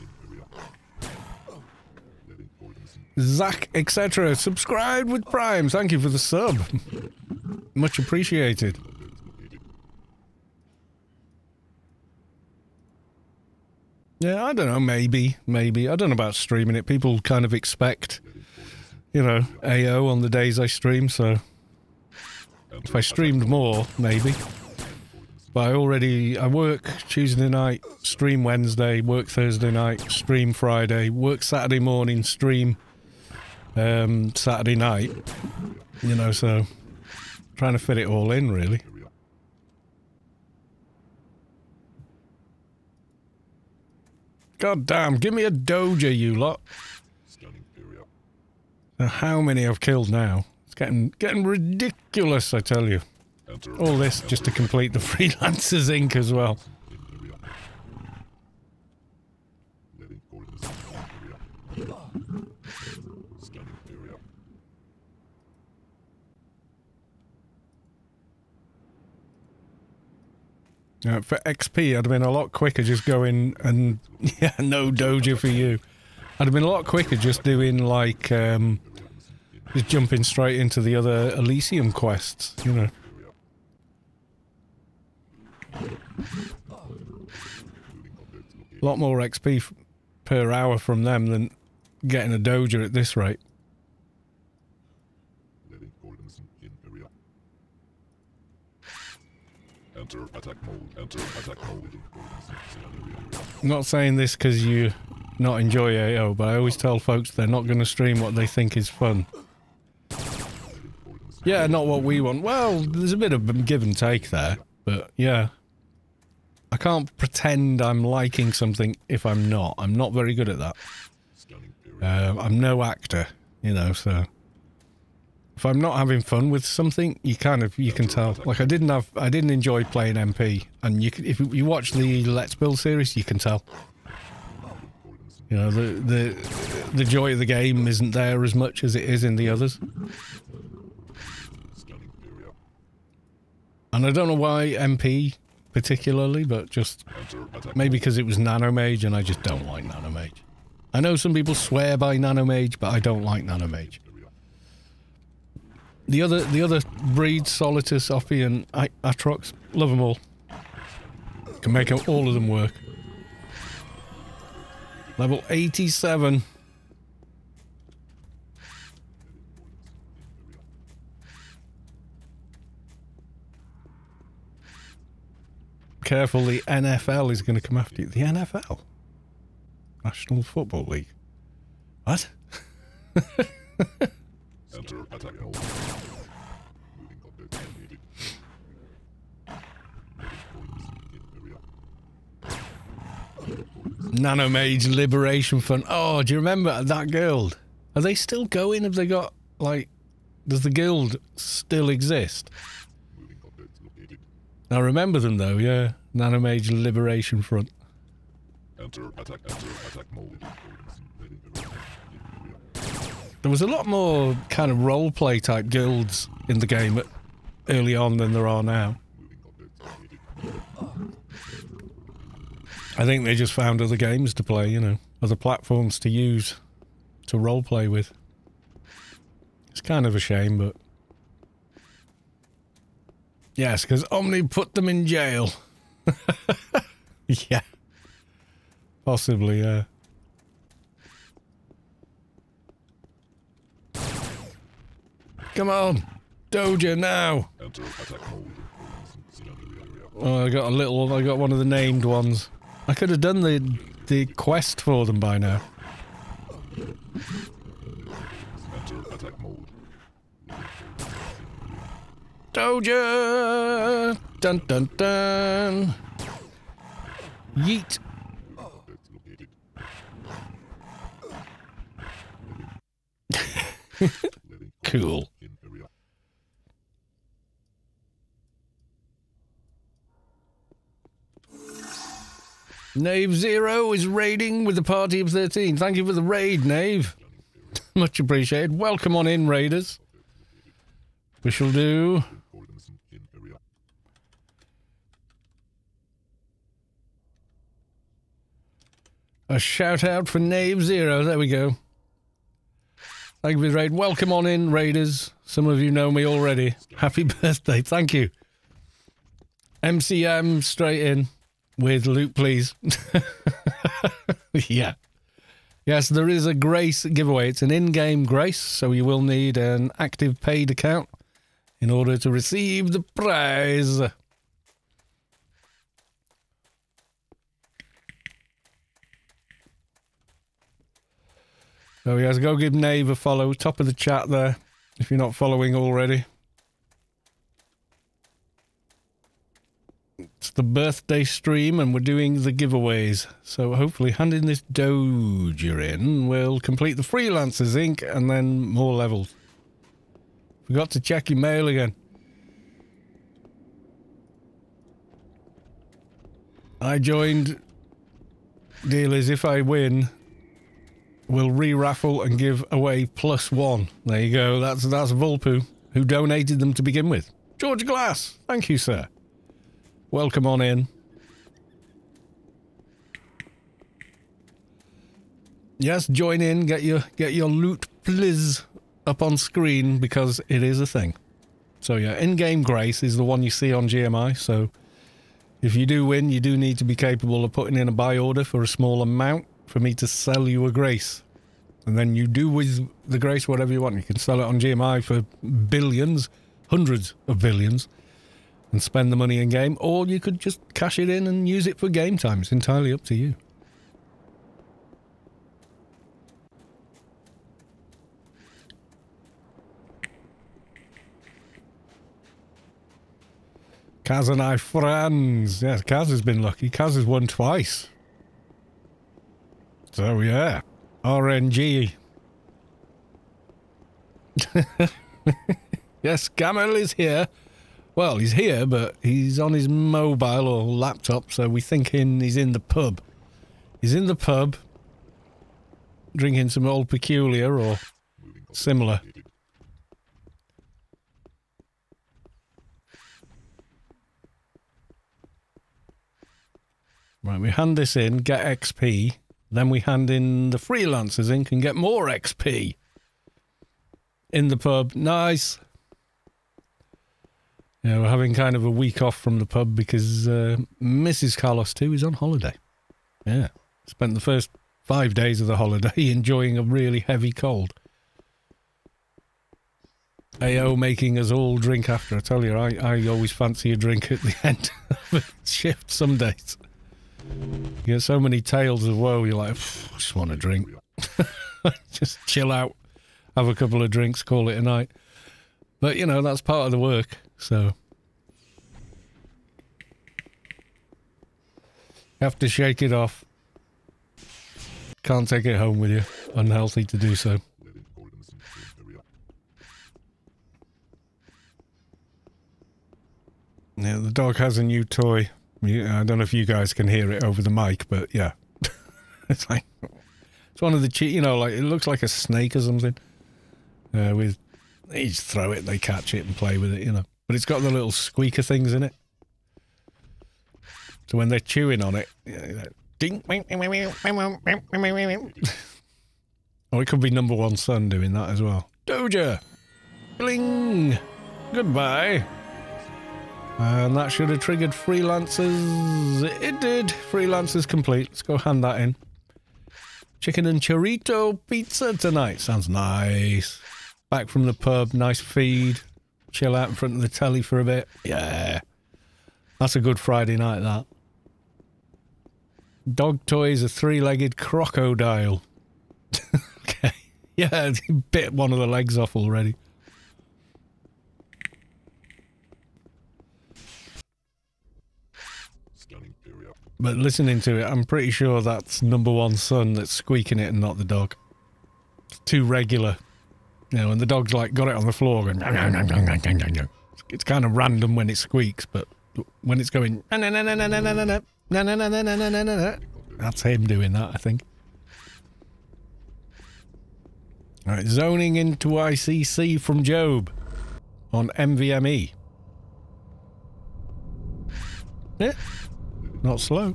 In area. Letting coordinates in Zach, etc. Subscribe with Prime. Thank you for the sub. Much appreciated. Yeah, I don't know. Maybe, maybe. I don't know about streaming it. People kind of expect, you know, AO on the days I stream. So if I streamed more, maybe. But I already I work Tuesday night, stream Wednesday, work Thursday night, stream Friday, work Saturday morning, stream um, Saturday night. You know, so trying to fit it all in really. Area. God damn, give me a doja, you lot. Now, How many I've killed now? It's getting getting ridiculous, I tell you. All this just to complete the Freelancers Inc. as well. area. Letting coordinates in area. Scanning area. Uh, for XP, I'd have been a lot quicker just going and yeah, no doja for you. I'd have been a lot quicker just doing like um, just jumping straight into the other Elysium quests, you know. A lot more XP per hour from them than getting a doja at this rate. Letting coordinates in area. Enter attack mode. Enter attack mode. Coordinates in scanning area. I'm not saying this because you not enjoy AO, but I always tell folks they're not going to stream what they think is fun. Yeah, not what we want. Well, there's a bit of give and take there, but yeah. I can't pretend I'm liking something if I'm not. I'm not very good at that. Uh, I'm no actor, you know, so if I'm not having fun with something, you kind of you can tell. Like I didn't have, I didn't enjoy playing MP, and you if you watch the Let's Build series, you can tell. You know, the the the joy of the game isn't there as much as it is in the others, and I don't know why MP particularly, but just maybe because it was Nanomage, and I just don't like Nanomage. I know some people swear by Nanomage, but I don't like Nanomage. The other the other breeds, Solitus, Offie, and Atrox, love them all. Can make all of them work. Level 87. Careful, the NFL is going to come after you. The NFL? National Football League. What? Enter attack mode. Moving objects needed. Nanomage Liberation Front. Oh, do you remember that guild? Are they still going? Have they got like? Does the guild still exist? Moving objects located. I remember them though. Yeah, Nanomage Liberation Front. Enter attack. Enter attack mode. There was a lot more kind of role play type guilds in the game early on than there are now. I think they just found other games to play. You know, other platforms to use to role play with. It's kind of a shame, but yes, because Omni put them in jail. yeah, possibly. Yeah. Come on, Doja now. Oh, I got a little. I got one of the named ones. I could have done the the quest for them by now. Doja! Dun dun dun! Yeet! Cool. in area. Knave Zero is raiding with a party of 13. Thank you for the raid, Knave. Much appreciated. Welcome on in, raiders. We shall do. A shout out for Knave Zero. There we go. Thank you for the raid. Welcome on in, Raiders. Some of you know me already. Happy birthday. Thank you. MCM straight in with loot, please. yeah. Yes, there is a grace giveaway. It's an in game grace, so you will need an active paid account in order to receive the prize. So yes, go give Knave a follow. Top of the chat there, if you're not following already. It's the birthday stream and we're doing the giveaways. So hopefully handing this Doge you're in will complete the Freelancers Inc. and then more levels. Forgot to check your mail again. I joined deal is if I win, we'll re-raffle and give away plus one. There you go. That's that's Vulpu, who donated them to begin with. George Glass, thank you, sir. Welcome on in. Yes, join in. Get your get your loot, please, up on screen because it is a thing. So yeah, in-game grace is the one you see on GMI. So if you do win, you do need to be capable of putting in a buy order for a small amount for me to sell you a grace. And then you do with the grace whatever you want. You can sell it on GMI for billions, hundreds of billions, and spend the money in game, or you could just cash it in and use it for game time. It's entirely up to you. Kaz and I friends. Yes, Kaz has been lucky. Kaz has won twice. So yeah, RNG. yes, Gamal is here. Well, he's here, but he's on his mobile or laptop, so we thinking he's in the pub. He's in the pub, drinking some Old Peculier or similar. Right, we hand this in, get XP. Then we hand in the freelancers Inc and get more XP. In the pub. Nice. Yeah, we're having kind of a week off from the pub because uh, Mrs. Caloss2 is on holiday. Yeah. Spent the first five days of the holiday enjoying a really heavy cold. AO making us all drink after. I tell you, I, I always fancy a drink at the end of a shift some days. You get so many tales of woe, you're like, I just want a drink. just chill out, have a couple of drinks, call it a night. But, you know, that's part of the work, so. Have to shake it off. Can't take it home with you. Unhealthy to do so. Yeah, the dog has a new toy. I don't know if you guys can hear it over the mic, but yeah, it's like it's one of the che- you know, like it looks like a snake or something. Uh, with they just throw it, they catch it and play with it, you know. But it's got the little squeaker things in it, so when they're chewing on it, you know, it could be number one son doing that as well. Doja, bling, goodbye. And that should have triggered freelancers. It did. Freelancers complete. Let's go hand that in. Chicken and chorito pizza tonight. Sounds nice. Back from the pub. Nice feed. Chill out in front of the telly for a bit. Yeah. That's a good Friday night, that. Dog toy is a three legged crocodile. okay. Yeah, bit one of the legs off already. But listening to it, I'm pretty sure that's number one son that's squeaking it and not the dog. It's too regular. You know, and the dog's like got it on the floor and it's kind of random when it squeaks, but when it's going that's him doing that, I think. All right, zoning into ICC from Jobe on MVME. Yeah, not slow.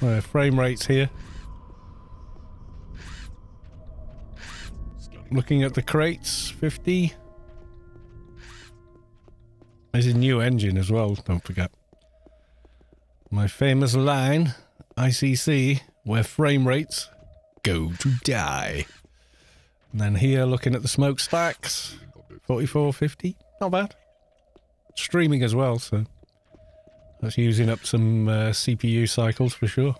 Uh, frame rates here. Looking at the crates, 50. There's a new engine as well, don't forget. My famous line, ICC, where frame rates go to die. And then here, looking at the smokestacks, Moving object. 44, 50. Not bad. Streaming as well, so that's using up some uh, CPU cycles for sure.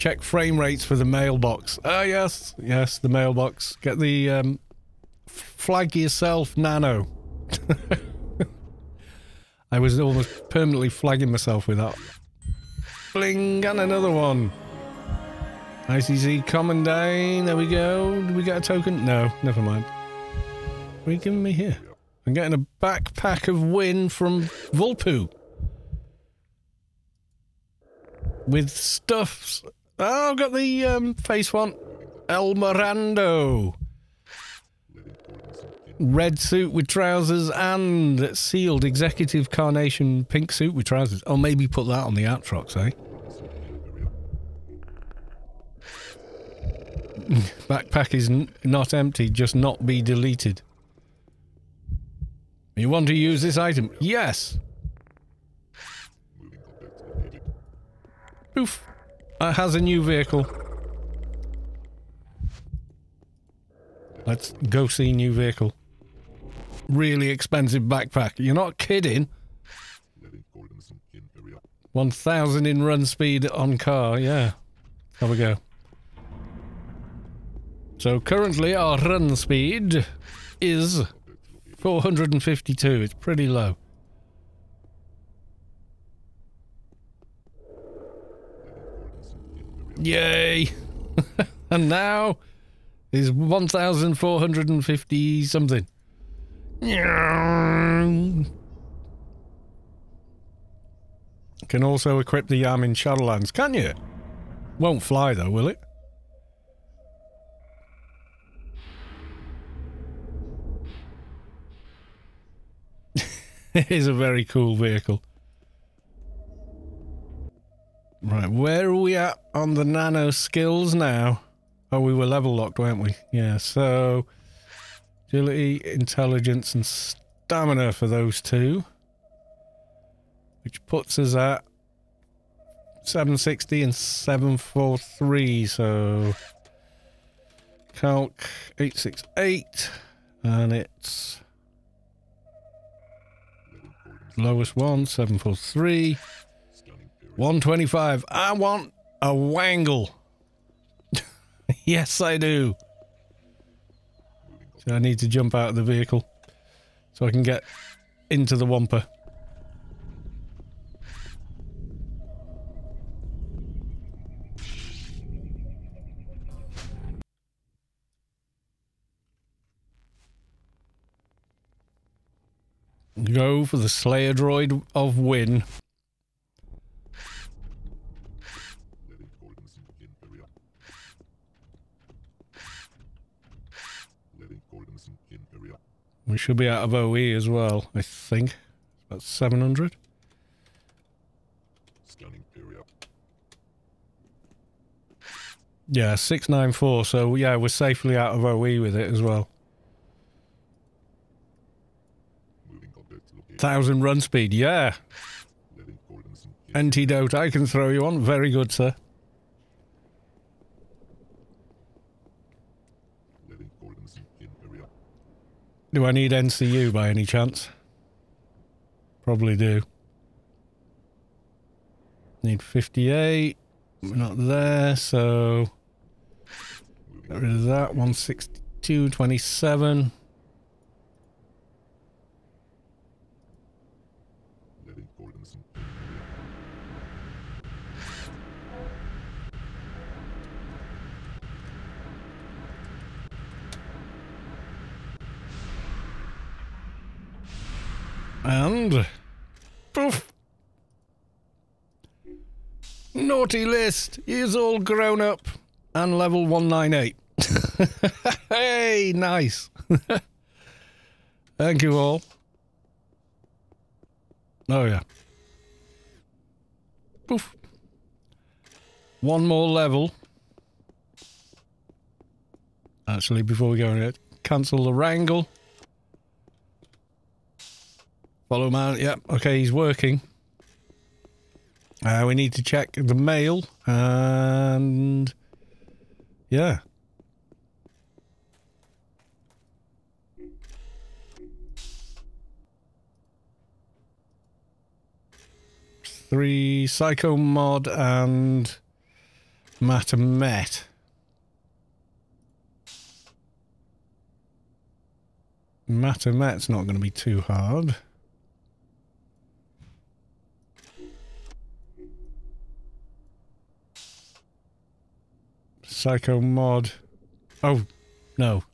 Check frame rates for the mailbox. Ah, yes, yes, the mailbox. Get the um, flag yourself nano. I was almost permanently flagging myself with that. Bling, and another one. ICC common down. There we go. Did we get a token? No, never mind. What are you giving me here? I'm getting a backpack of win from Vulpu. with stuffs. Oh, I've got the um, face one. El Morando. Red suit with trousers and sealed executive carnation pink suit with trousers. Oh, maybe put that on the Atrox, eh? Backpack is not empty, just not be deleted. You want to use this item? Yes. Poof. Has a new vehicle. Let's go see new vehicle. Really expensive backpack. You're not kidding. 1000 in run speed on car, yeah. Have we go. So currently our run speed is 452. It's pretty low. Yay! and now is 1450 something. Can also equip the Yam in Shadowlands, can you? Won't fly though, will it? it is a very cool vehicle. Right, where are we at on the nano skills now? Oh, we were level locked, weren't we? Yeah, so agility, intelligence, and stamina for those two. Which puts us at 760 and 743, so calc 868, and it's lowest one, 743. 125. I want a wangle. yes, I do. So I need to jump out of the vehicle so I can get into the Wampa. Go for the Slayer Droid of Win. We should be out of OE as well, I think. About 700. Scanning area. Yeah, 694. So, yeah, we're safely out of OE with it as well. Moving object location. 1000 run speed, yeah. Living coordinates in Antidote I can throw you on. Very good, sir. living coordinates in area. Do I need NCU by any chance? Probably do. Need 58. We're not there, so. Get rid of that. 162, 27. And. Poof! Naughty list is all grown up and level 198. hey, nice. Thank you all. Oh, yeah. Poof. One more level. Actually, before we go in it, cancel the wrangle. Follow mount. Yep. Okay, he's working. Uh, we need to check the mail and yeah. Three Psycho Mod and Matamet. Matamet's not going to be too hard. Psycho Mod. Oh, no.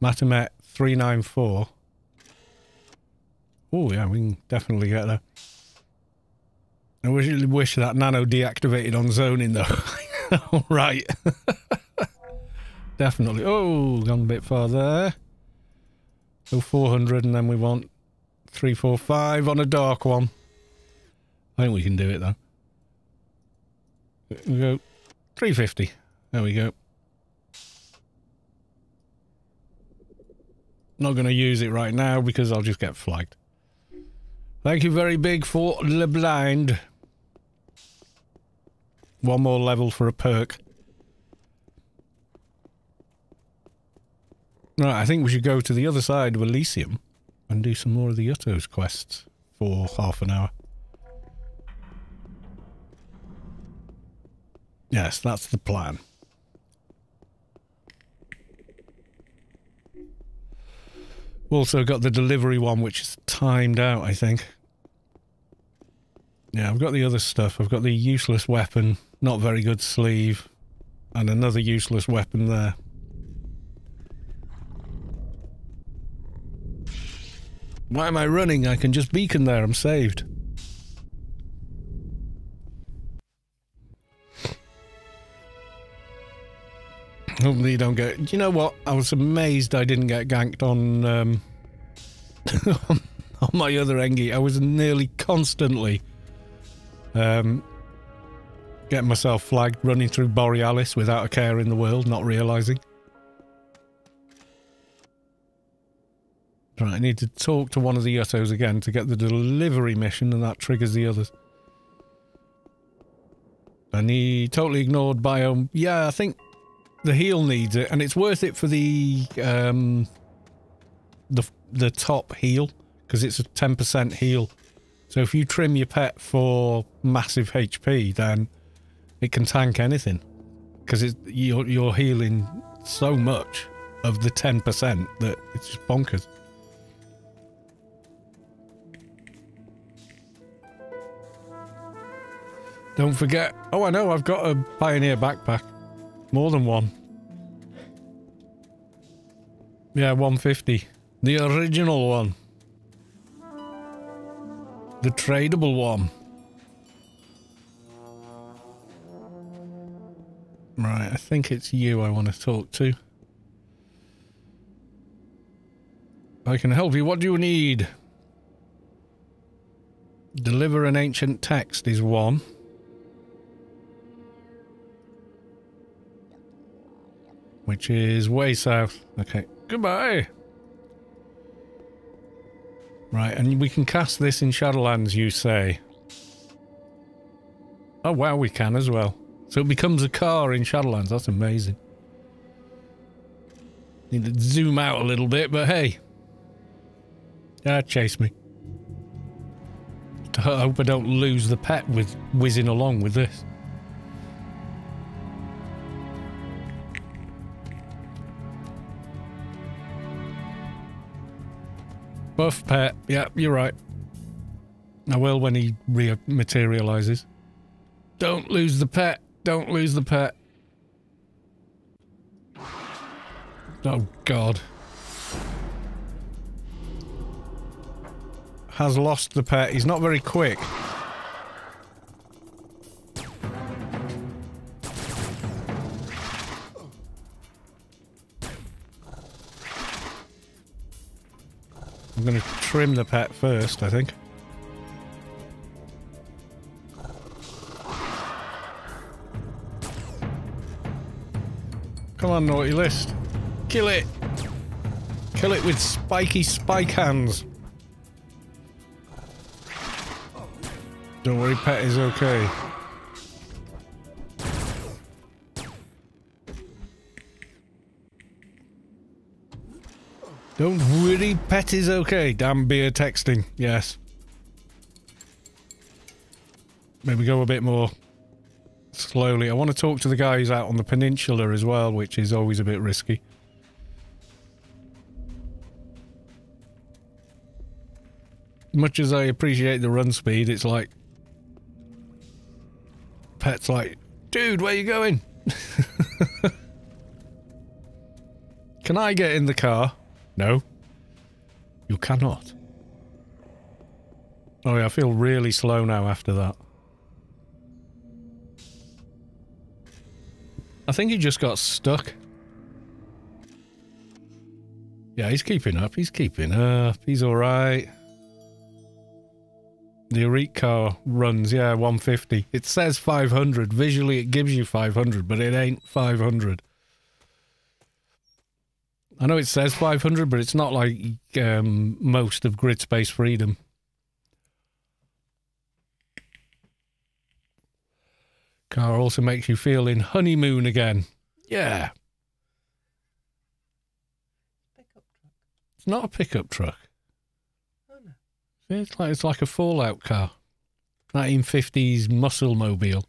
Matamet 394. Oh, yeah, we can definitely get there. I wish, wish that nano deactivated on zoning though. right. Definitely. Oh, gone a bit far there. So 400 and then we want 345 on a dark one. I think we can do it though. We go 350. There we go. Not going to use it right now because I'll just get flagged. Thank you very big for the blind. One more level for a perk. Right, I think we should go to the other side of Elysium and do some more of the Yuttos quests for half an hour. Yes, that's the plan. Also got the delivery one, which is timed out, I think. Yeah, I've got the other stuff. I've got the useless weapon, not very good sleeve, and another useless weapon there. Why am I running? I can just beacon there. I'm saved. Hopefully you don't get... You know what? I was amazed I didn't get ganked on... Um, on my other Engi. I was nearly constantly um, getting myself flagged running through Borealis without a care in the world, not realising. Right, I need to talk to one of the Yuttos again to get the delivery mission, and that triggers the others. And he totally ignored biome. Yeah, I think the heal needs it, and it's worth it for the um, the the top heal because it's a ten percent heal. So if you trim your pet for massive HP, then it can tank anything because you're you're healing so much of the ten percent that it's just bonkers. Don't forget. Oh, I know. I've got a Pioneer backpack. More than one. Yeah, 150. The original one. The tradable one. Right, I think it's you I want to talk to. I can help you. What do you need? Deliver an ancient text is one. Which is way south. Okay, goodbye. Right, and we can cast this in Shadowlands, you say? Oh, wow, we can as well. So it becomes a car in Shadowlands. That's amazing. Need to zoom out a little bit, but hey. Ah, chase me. I hope I don't lose the pet with whizzing along with this. Buff pet. Yeah, you're right. I will when he re-materializes. Don't lose the pet. Don't lose the pet. Oh, God. Has lost the pet. He's not very quick. I'm going to trim the pet first, I think. Come on, naughty list. Kill it. Kill it with spiky spike hands. Don't worry, pet is okay. Don't worry, pet is okay. Damn beer texting. Yes. Maybe go a bit more slowly. I want to talk to the guys out on the peninsula as well, which is always a bit risky. Much as I appreciate the run speed, it's like... Pet's like, dude, where you going? Can I get in the car? No. You cannot. Oh yeah, I feel really slow now after that. I think he just got stuck. Yeah, he's keeping up. He's keeping up. He's all right. The Eureka car runs, yeah, 150. It says 500. Visually, it gives you 500, but it ain't 500. I know it says 500, but it's not like um, most of Grid Space Freedom. Car also makes you feel in honeymoon again. Yeah. Pickup truck. It's not a pickup truck. Oh no. It's like it's like a Fallout car, 1950s muscle mobile. Is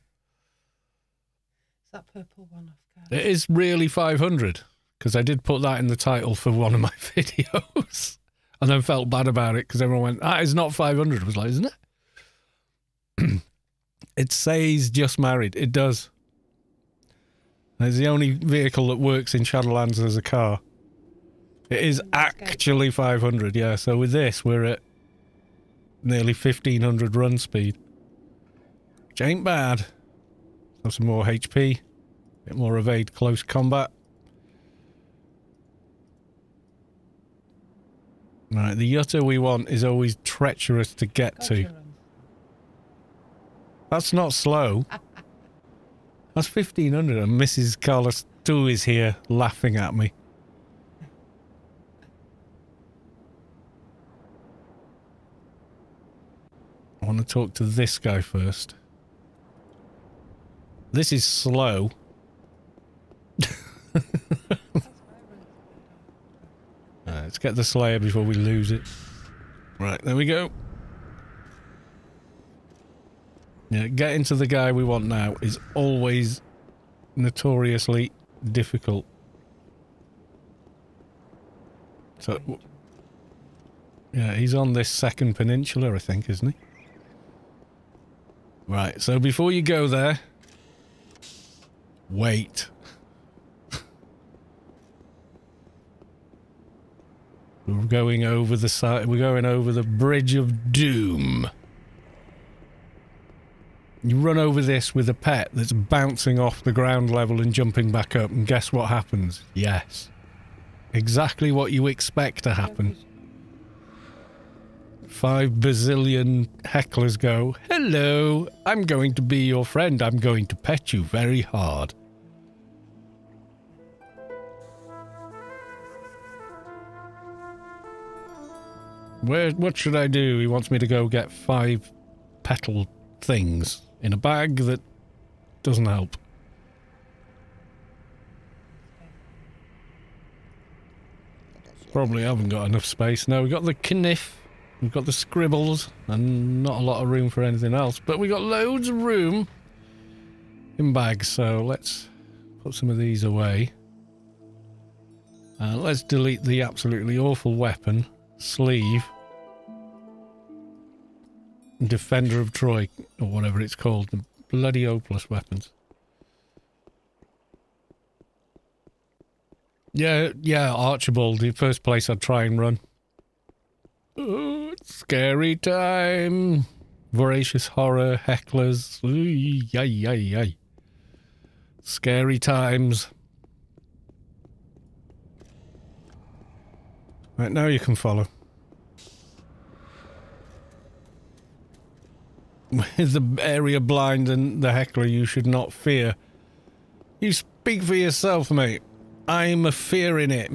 that purple one off It is really 500 because I did put that in the title for one of my videos, and then felt bad about it because everyone went, "Ah, it's not 500." I was like, "Isn't it?" it says just married. It does. It's the only vehicle that works in Shadowlands as a car. It is actually 500, yeah. So with this, we're at nearly 1500 run speed, which ain't bad. Have some more HP, A bit more evade close combat. Right, the Yutto we want is always treacherous to get to. That's not slow. That's 1500 and Mrs. Carlos 2 is here laughing at me. I want to talk to this guy first. This is slow. Let's get the Slayer before we lose it. Right, there we go. Yeah, getting to the guy we want now is always notoriously difficult. So, yeah, he's on this second peninsula, I think, isn't he? Right, so before you go there, wait. We're going over the side. We're going over the bridge of doom. You run over this with a pet that's bouncing off the ground level and jumping back up, and guess what happens? Yes. Exactly what you expect to happen. Five bazillion hecklers go, Hello, I'm going to be your friend. I'm going to pet you very hard. Where? What should I do? He wants me to go get five petal things in a bag that doesn't help. Probably haven't got enough space. No, we've got the kniff, we've got the scribbles, and not a lot of room for anything else. But we've got loads of room in bags, so let's put some of these away. Uh, let's delete the absolutely awful weapon, sleeve. Defender of Troy, or whatever it's called, the bloody hopeless weapons. Yeah, yeah, Archibald, the first place I'd try and run. Oh, scary time. Voracious horror, hecklers. Ooh, yay, yay, yay. Scary times. Right, now you can follow. The area blind and the heckler you should not fear. You speak for yourself, mate. I'm a fearing it.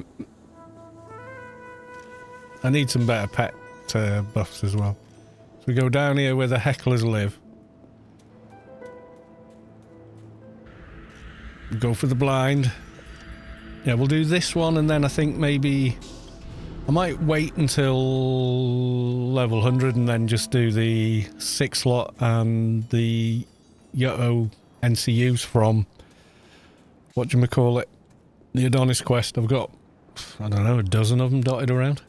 I need some better pet uh, buffs as well. So we go down here where the hecklers live. Go for the blind. Yeah, we'll do this one and then I think maybe I might wait until level 100 and then just do the six slot and the Yutto NCUs from what do you call it? The Adonis quest. I've got, I don't know, a dozen of them dotted around.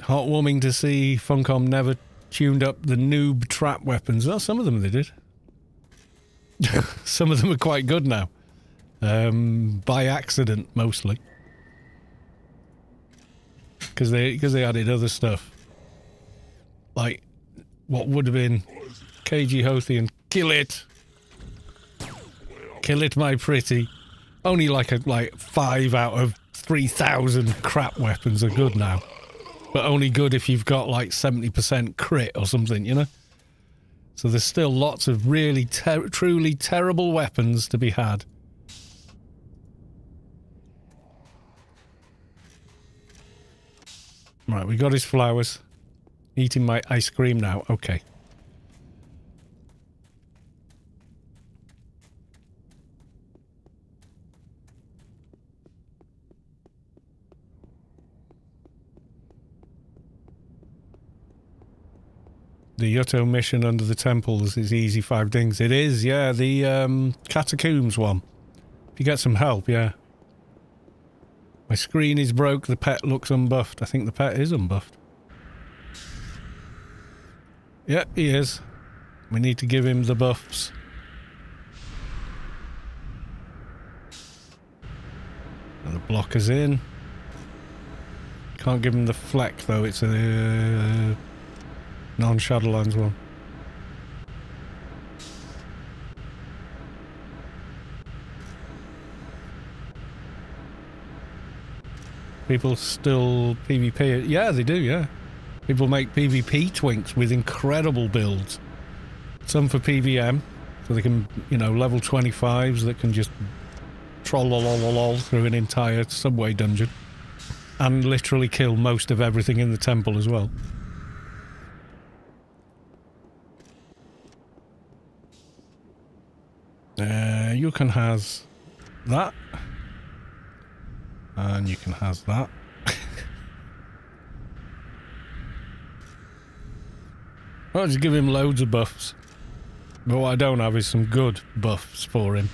Heartwarming to see Funcom never tuned up the noob trap weapons. Well, some of them they did. some of them are quite good now. Um, by accident, mostly. Because they, cause they added other stuff. Like, what would have been KG Hothian. Kill it. Kill it, my pretty. Only like a like five out of three thousand crap weapons are good now. But only good if you've got like seventy percent crit or something, you know? So there's still lots of really ter- truly terrible weapons to be had. Right, we got his flowers. Eating my ice cream now. Okay. The Yutto mission under the temples is easy five dings. It is, yeah. The um, catacombs one. If you get some help, yeah. My screen is broke. The pet looks unbuffed. I think the pet is unbuffed. Yeah, he is. We need to give him the buffs. And the blocker's in. Can't give him the fleck though. It's a uh, non-Shadowlands one. People still PvP. Yeah, they do, yeah. People make PvP twinks with incredible builds. Some for PVM, so they can, you know, level 25s that can just troll through an entire subway dungeon. And literally kill most of everything in the temple as well. Uh, you can has that. And you can has that. I'll just give him loads of buffs. But what I don't have is some good buffs for him.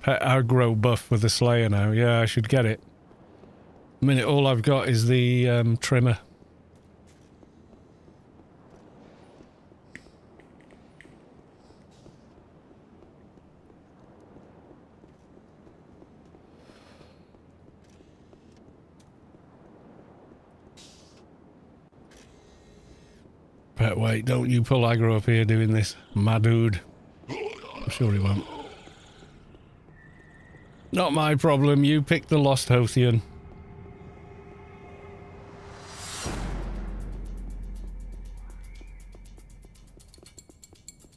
Pet aggro buff with the Slayer now. Yeah, I should get it. A minute, all I've got is the um, trimmer. Pet, wait, don't you pull aggro up here doing this, my dude. I'm sure he won't. Not my problem, you picked the Lost Hothian.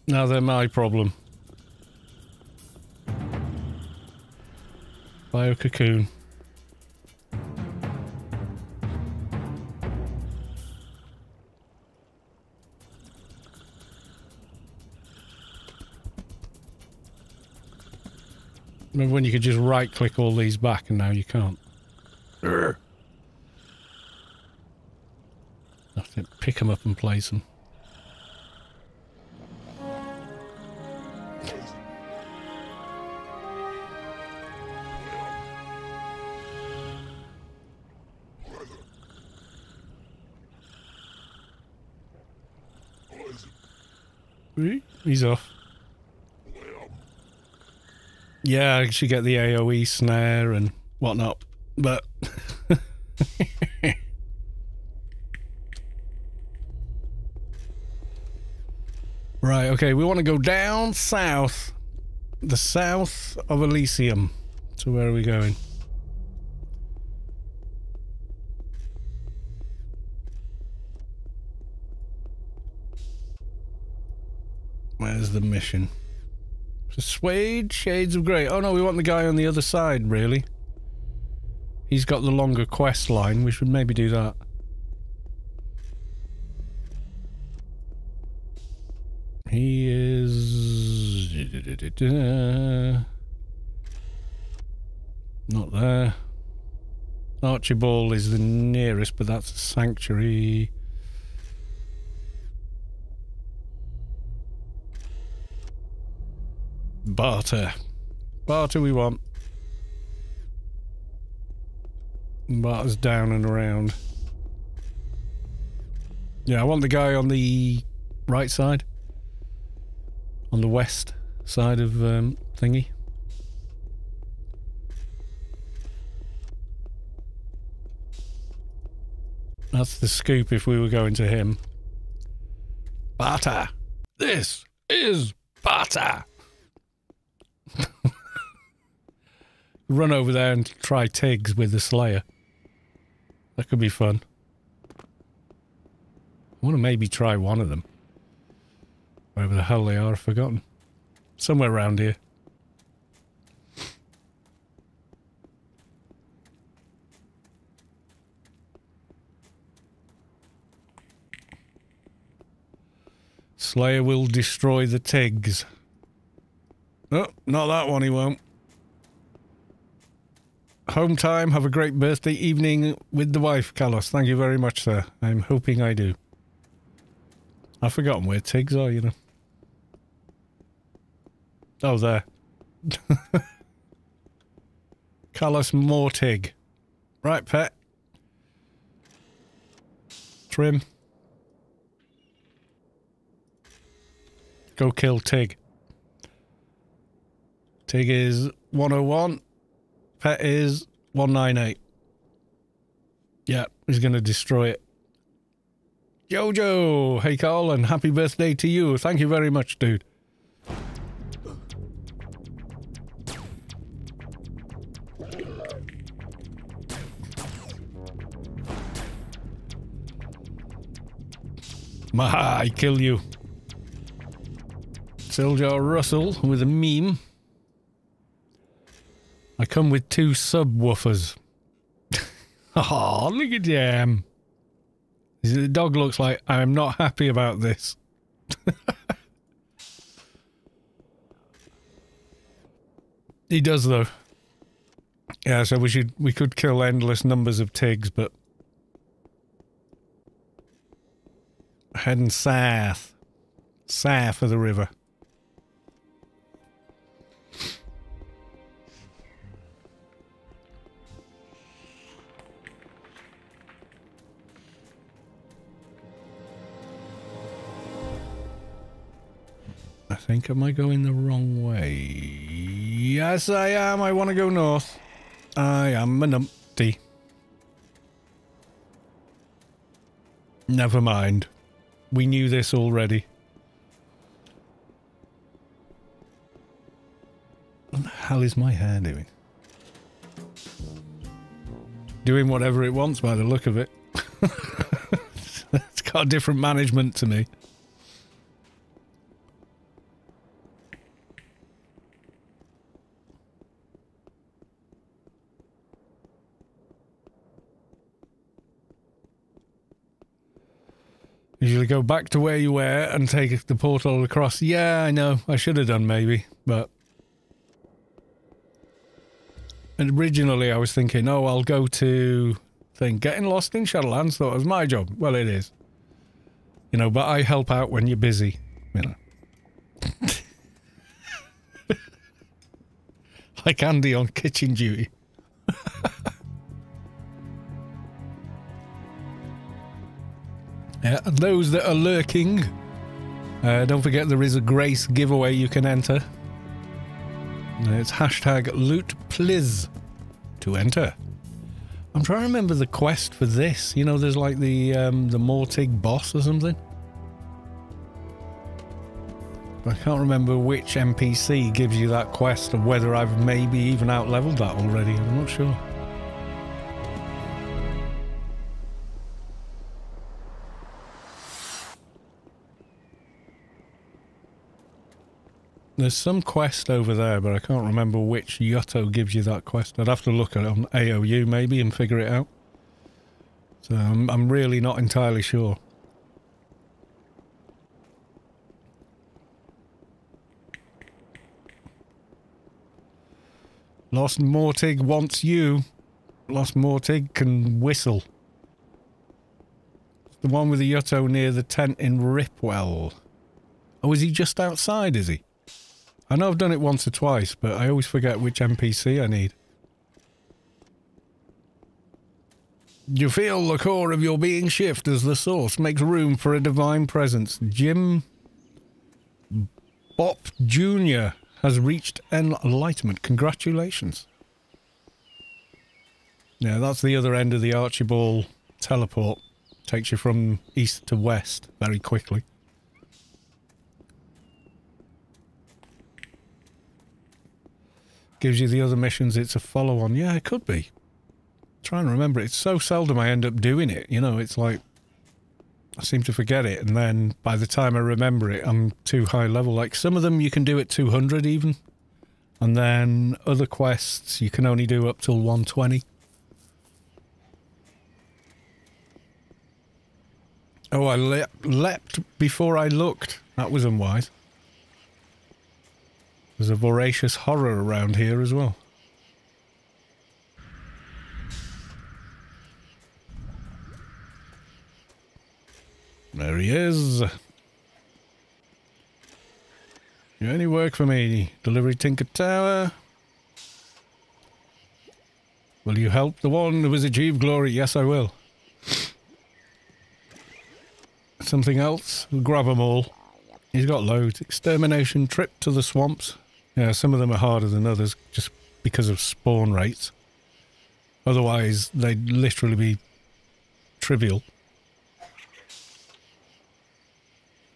Now they're my problem. Bio cocoon. Remember when you could just right click all these back and now you can't? To pick them up and place them. He's off. Yeah, should get the AoE snare and whatnot, but. right, okay, we want to go down south. The south of Elysium. So, where are we going? Where's the mission? Persuade Shades of Grey. Oh no, we want the guy on the other side, really. He's got the longer quest line. We should maybe do that. He is... Not there. Archibald is the nearest, but that's a sanctuary. Barter. Barter we want. Barter's down and around. Yeah, I want the guy on the right side. On the west side of um, thingy. That's the scoop if we were going to him. Barter. This is Barter. Run over there and try Tiggs with the Slayer. That could be fun. I want to maybe try one of them. Wherever the hell they are, I've forgotten. Somewhere around here. Slayer will destroy the Tiggs. No, not that one, he won't. Home time. Have a great birthday evening with the wife, Caloss. Thank you very much, sir. I'm hoping I do. I've forgotten where Tiggs are, you know. Oh, there. Carlos Mortig. Right, pet. Trim. Go kill Tig. Tig is 101. Pet is 198. Yeah, he's going to destroy it. Jojo! Hey, Carl, and happy birthday to you. Thank you very much, dude. Maha, I kill you. Siljar Russell with a meme. I come with two subwoofers. oh, look at him. The dog looks like I am not happy about this. he does though. Yeah, so we should we could kill endless numbers of tigs, but heading south. South of the river. Think am I going the wrong way? Yes, I am. I want to go north. I am a numpty. Never mind. We knew this already. What the hell is my hair doing? Doing whatever it wants by the look of it. it's got a different management to me. Usually go back to where you were and take the portal across. Yeah, I know. I should have done maybe, but and originally I was thinking, oh, I'll go to thing. Getting lost in Shadowlands thought it was my job. Well, it is. You know, but I help out when you're busy. You know. like Andy on kitchen duty. Yeah, those that are lurking, uh, don't forget there is a Grace giveaway you can enter. Uh, It's hashtag loot please to enter. I'm trying to remember the quest for this. You know, there's like the um, the Mortig boss or something. I can't remember which NPC gives you that quest, or whether I've maybe even out leveled that already. I'm not sure. There's some quest over there, but I can't remember which Yutto gives you that quest. I'd have to look at it on AOU maybe and figure it out. So I'm, I'm really not entirely sure. Lost Mortig wants you. Lost Mortig can whistle. The one with the Yutto near the tent in Ripwell. Oh, is he just outside, is he? I know I've done it once or twice, but I always forget which NPC I need. You feel the core of your being shift as the source makes room for a divine presence. Jim Bop Jr. has reached enlightenment. Congratulations. Yeah, that's the other end of the Archibald teleport. Takes you from east to west very quickly. Gives you the other missions. It's a follow on. Yeah, it could be. trying to remember. It's so seldom I end up doing it. You know, it's like I seem to forget it, and then by the time I remember it, I'm too high level. Like some of them you can do at 200 even, and then other quests you can only do up till 120. Oh, I le- leapt before I looked. That was unwise. There's a voracious horror around here as well. There he is. You only work for me. Delivery Tinker Tower. Will you help the one who has achieved glory? Yes, I will. Something else? We'll grab them all. He's got loads. Extermination, trip to the swamps. Yeah, some of them are harder than others just because of spawn rates. Otherwise, they'd literally be trivial.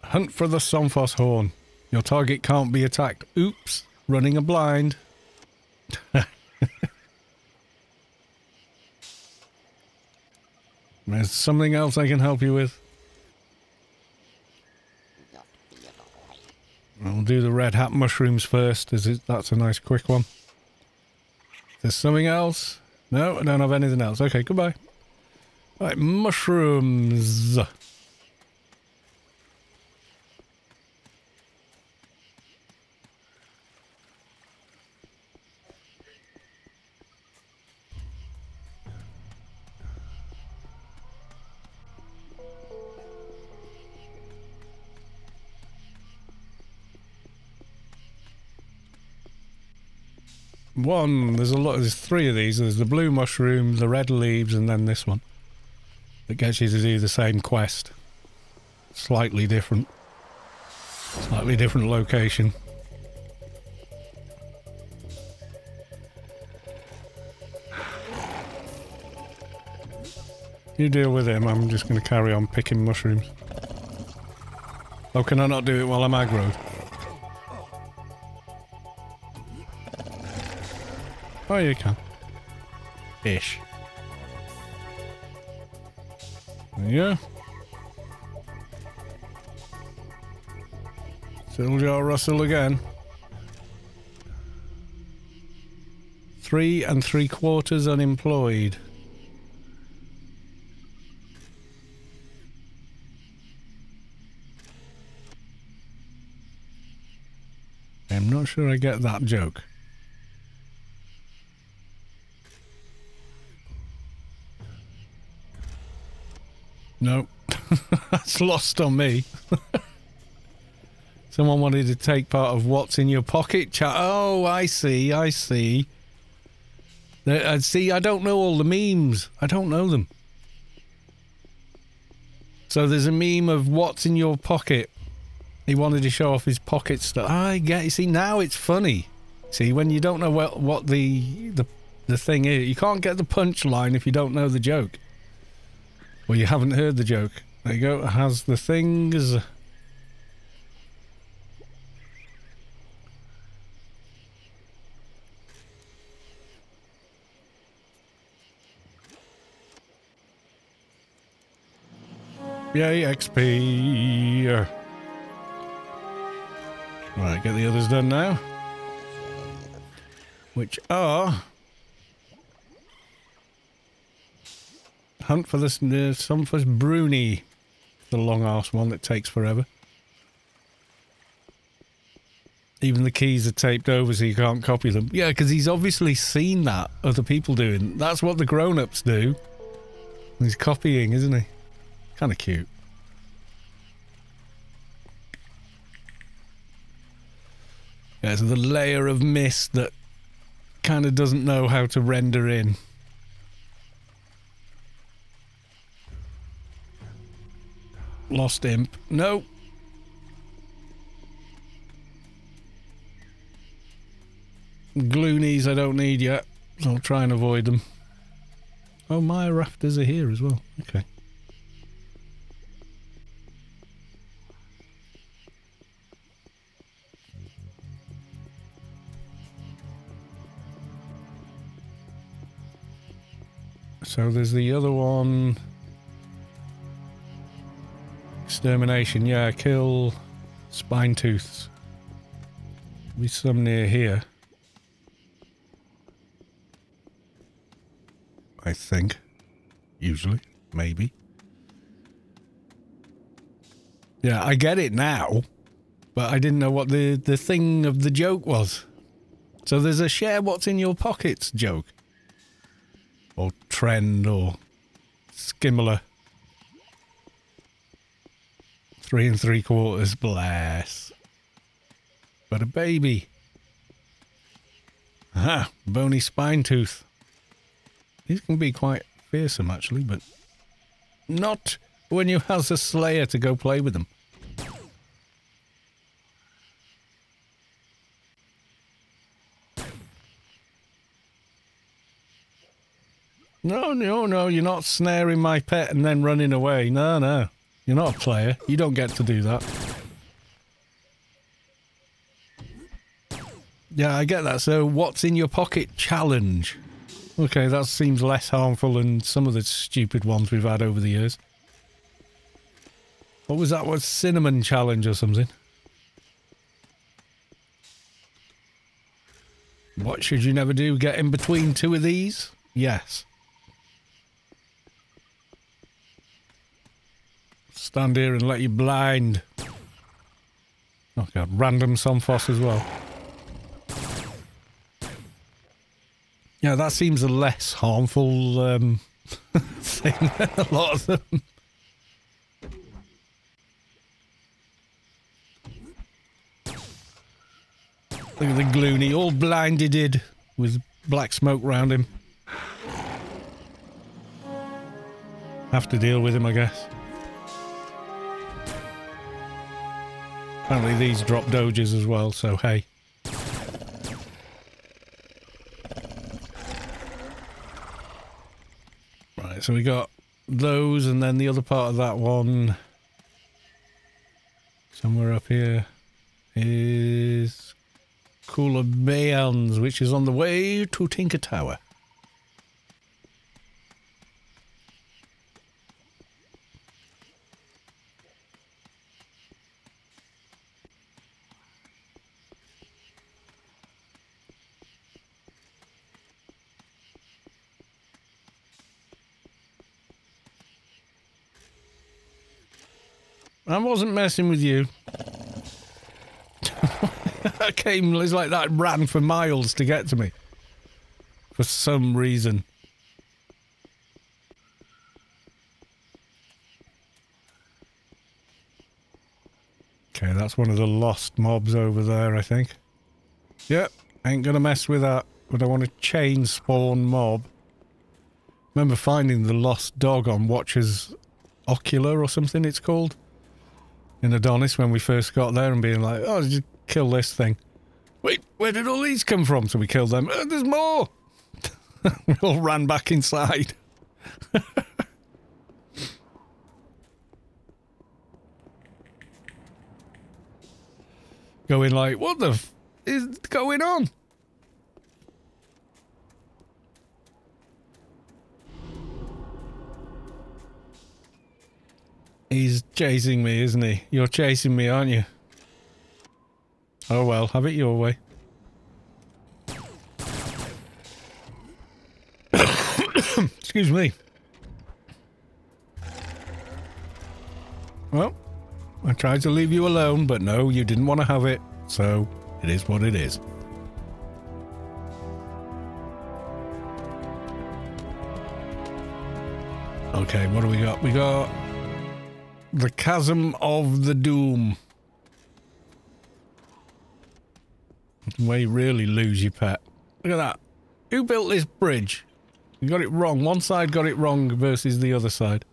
Hunt for the Somphos horn. Your target can't be attacked. Oops, running a blind. There's something else I can help you with. I'll do the red hat mushrooms first. Is it? That's a nice quick one. There's something else? No, I don't have anything else. Okay, goodbye. Right, mushrooms. One, there's a lot, there's three of these. There's the blue mushroom, the red leaves, and then this one. That gets you to do the same quest. Slightly different. Slightly different location. You deal with him, I'm just going to carry on picking mushrooms. Oh, can I not do it while I'm aggroed? Oh, you can. Ish. Yeah. Siljar Russell again. Three and three quarters unemployed. I'm not sure I get that joke. No, that's lost on me. Someone wanted to take part of what's in your pocket chat. Oh, I see, I see. I uh, see, I don't know all the memes. I don't know them. So there's a meme of what's in your pocket. He wanted to show off his pocket stuff. I get. You see, now it's funny. See, when you don't know what what the the the thing is, you can't get the punchline if you don't know the joke. Well, you haven't heard the joke. There you go. Has the things. Yay, XP. Right, get the others done now. Which are. Hunt for this uh, Somphos Brunee. The long ass one that takes forever. Even the keys are taped over so you can't copy them. Yeah, because he's obviously seen that other people doing. That's what the grown ups do. He's copying, isn't he? Kind of cute. Yeah, so the layer of mist that kind of doesn't know how to render in. Lost imp. No. Gloonies I don't need yet, I'll try and avoid them. Oh, my rafters are here as well. Okay. So there's the other one Extermination, yeah, kill spine tooths. Be some near here. I think. Usually. Maybe. Yeah, I get it now. But I didn't know what the, the thing of the joke was. So there's a share what's in your pockets joke. Or trend or skimmer. Three and three quarters, bless. But a baby. Ah, bony spine tooth. These can be quite fearsome actually, but not when you have a slayer to go play with them. No, no, no, you're not snaring my pet and then running away. No, no. You're not a player. You don't get to do that. Yeah, I get that. So, what's in your pocket challenge? Okay, that seems less harmful than some of the stupid ones we've had over the years. What was that? Was cinnamon challenge or something? What should you never do? Get in between two of these? Yes. Stand here and let you blind. Oh god, random Somphos as well. Yeah, that seems a less harmful um, thing than a lot of them. Look at the Gloony, all blinded with black smoke round him. Have to deal with him, I guess. Apparently these drop Dojas as well, so hey. Right, so we got those and then the other part of that one somewhere up here is Cooler Bayans, which is on the way to Tinker Tower. I wasn't messing with you. I came, it's like that ran for miles to get to me. For some reason. Okay, that's one of the lost mobs over there, I think. Yep, ain't gonna mess with that. But I want to chain spawn mob. Remember finding the lost dog on Watcher's Ocular or something it's called? In Adonis when we first got there and being like, oh, just kill this thing. Wait, where did all these come from? So we killed them. Oh, there's more. we all ran back inside. going like, what the f is going on? He's chasing me, isn't he? You're chasing me, aren't you? Oh well, have it your way. Excuse me. Well, I tried to leave you alone, but no, you didn't want to have it, so it is what it is. Okay, what do we got? We got the Chasm of the Doom. Where you really lose your pet. Look at that. Who built this bridge? You got it wrong. One side got it wrong versus the other side.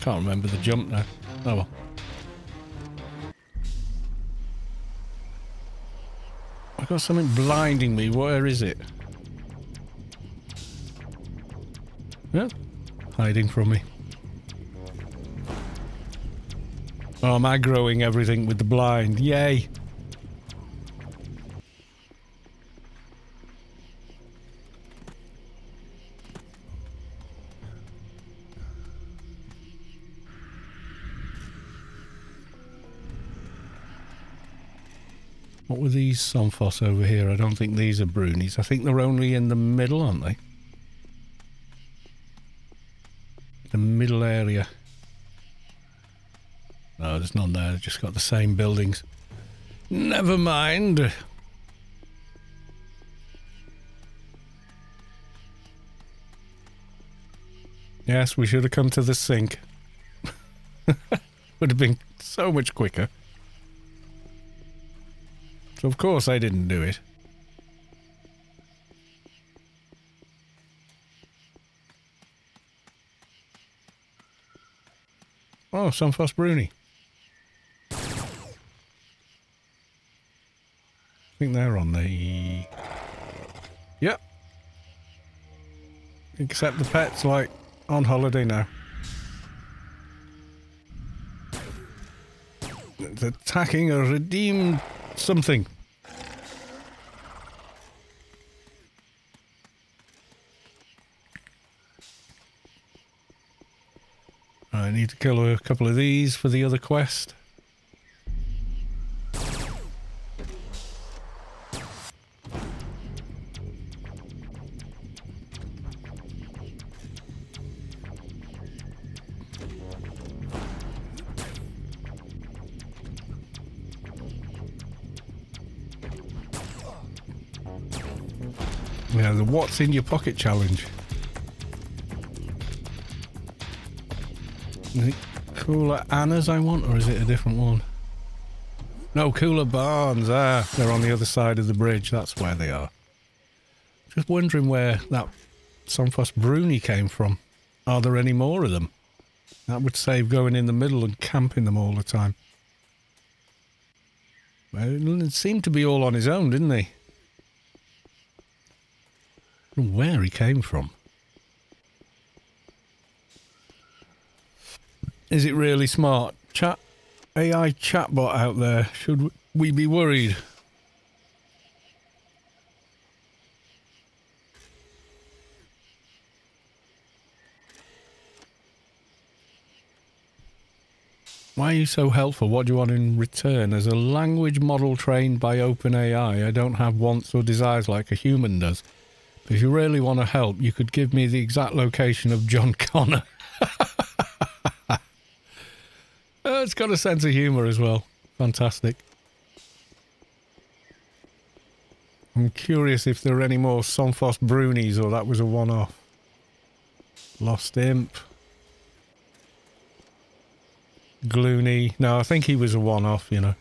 Can't remember the jump now. Oh well. Got something blinding me. Where is it? Yeah, hiding from me. Oh, am I growing everything with the blind? Yay. What were these Somphos over here? I don't think these are Brunees. I think they're only in the middle, aren't they? The middle area. No, there's none there. They've just got the same buildings. Never mind. Yes, we should have come to the sink. Would have been so much quicker. So of course I didn't do it. Oh, some Somphos Brunee. I think they're on the... Yep. Except the pet's like on holiday now. Attacking a redeemed something. I need to kill a couple of these for the other quest. What's in your pocket challenge. Is it Cooler Anna's I want, or is it a different one? No, Cooler Barnes. Ah, they're on the other side of the bridge. That's where they are. Just wondering where that Somphos Brunee came from. Are there any more of them? That would save going in the middle and camping them all the time. Well, it seemed to be all on his own, didn't he? Where he came from. Is it really smart? Chat AI chatbot out there. Should we be worried? Why are you so helpful? What do you want in return? As a language model trained by OpenAI, I don't have wants or desires like a human does. If you really want to help, you could give me the exact location of John Connor. Uh, it's got a sense of humour as well. Fantastic. I'm curious if there are any more Somphos Brunees or that was a one-off. Lost Imp. Gloony. No, I think he was a one-off, you know.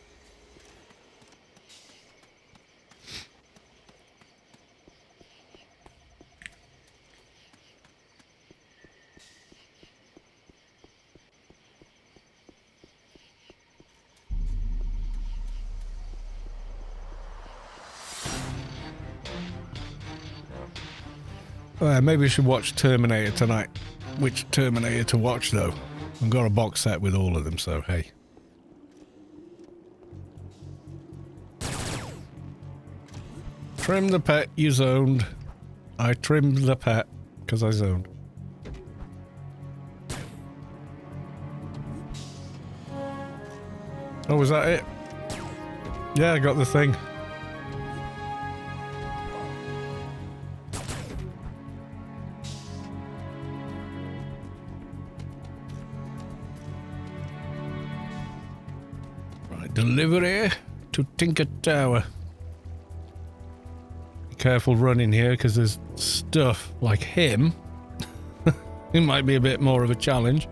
Uh, maybe we should watch Terminator tonight. Which Terminator to watch, though? I've got a box set with all of them, so hey. Trim the pet you zoned. I trimmed the pet because I zoned. Oh, was that it? Yeah, I got the thing. Delivery to Tinker Tower. Be careful running here because there's stuff like him. it might be a bit more of a challenge.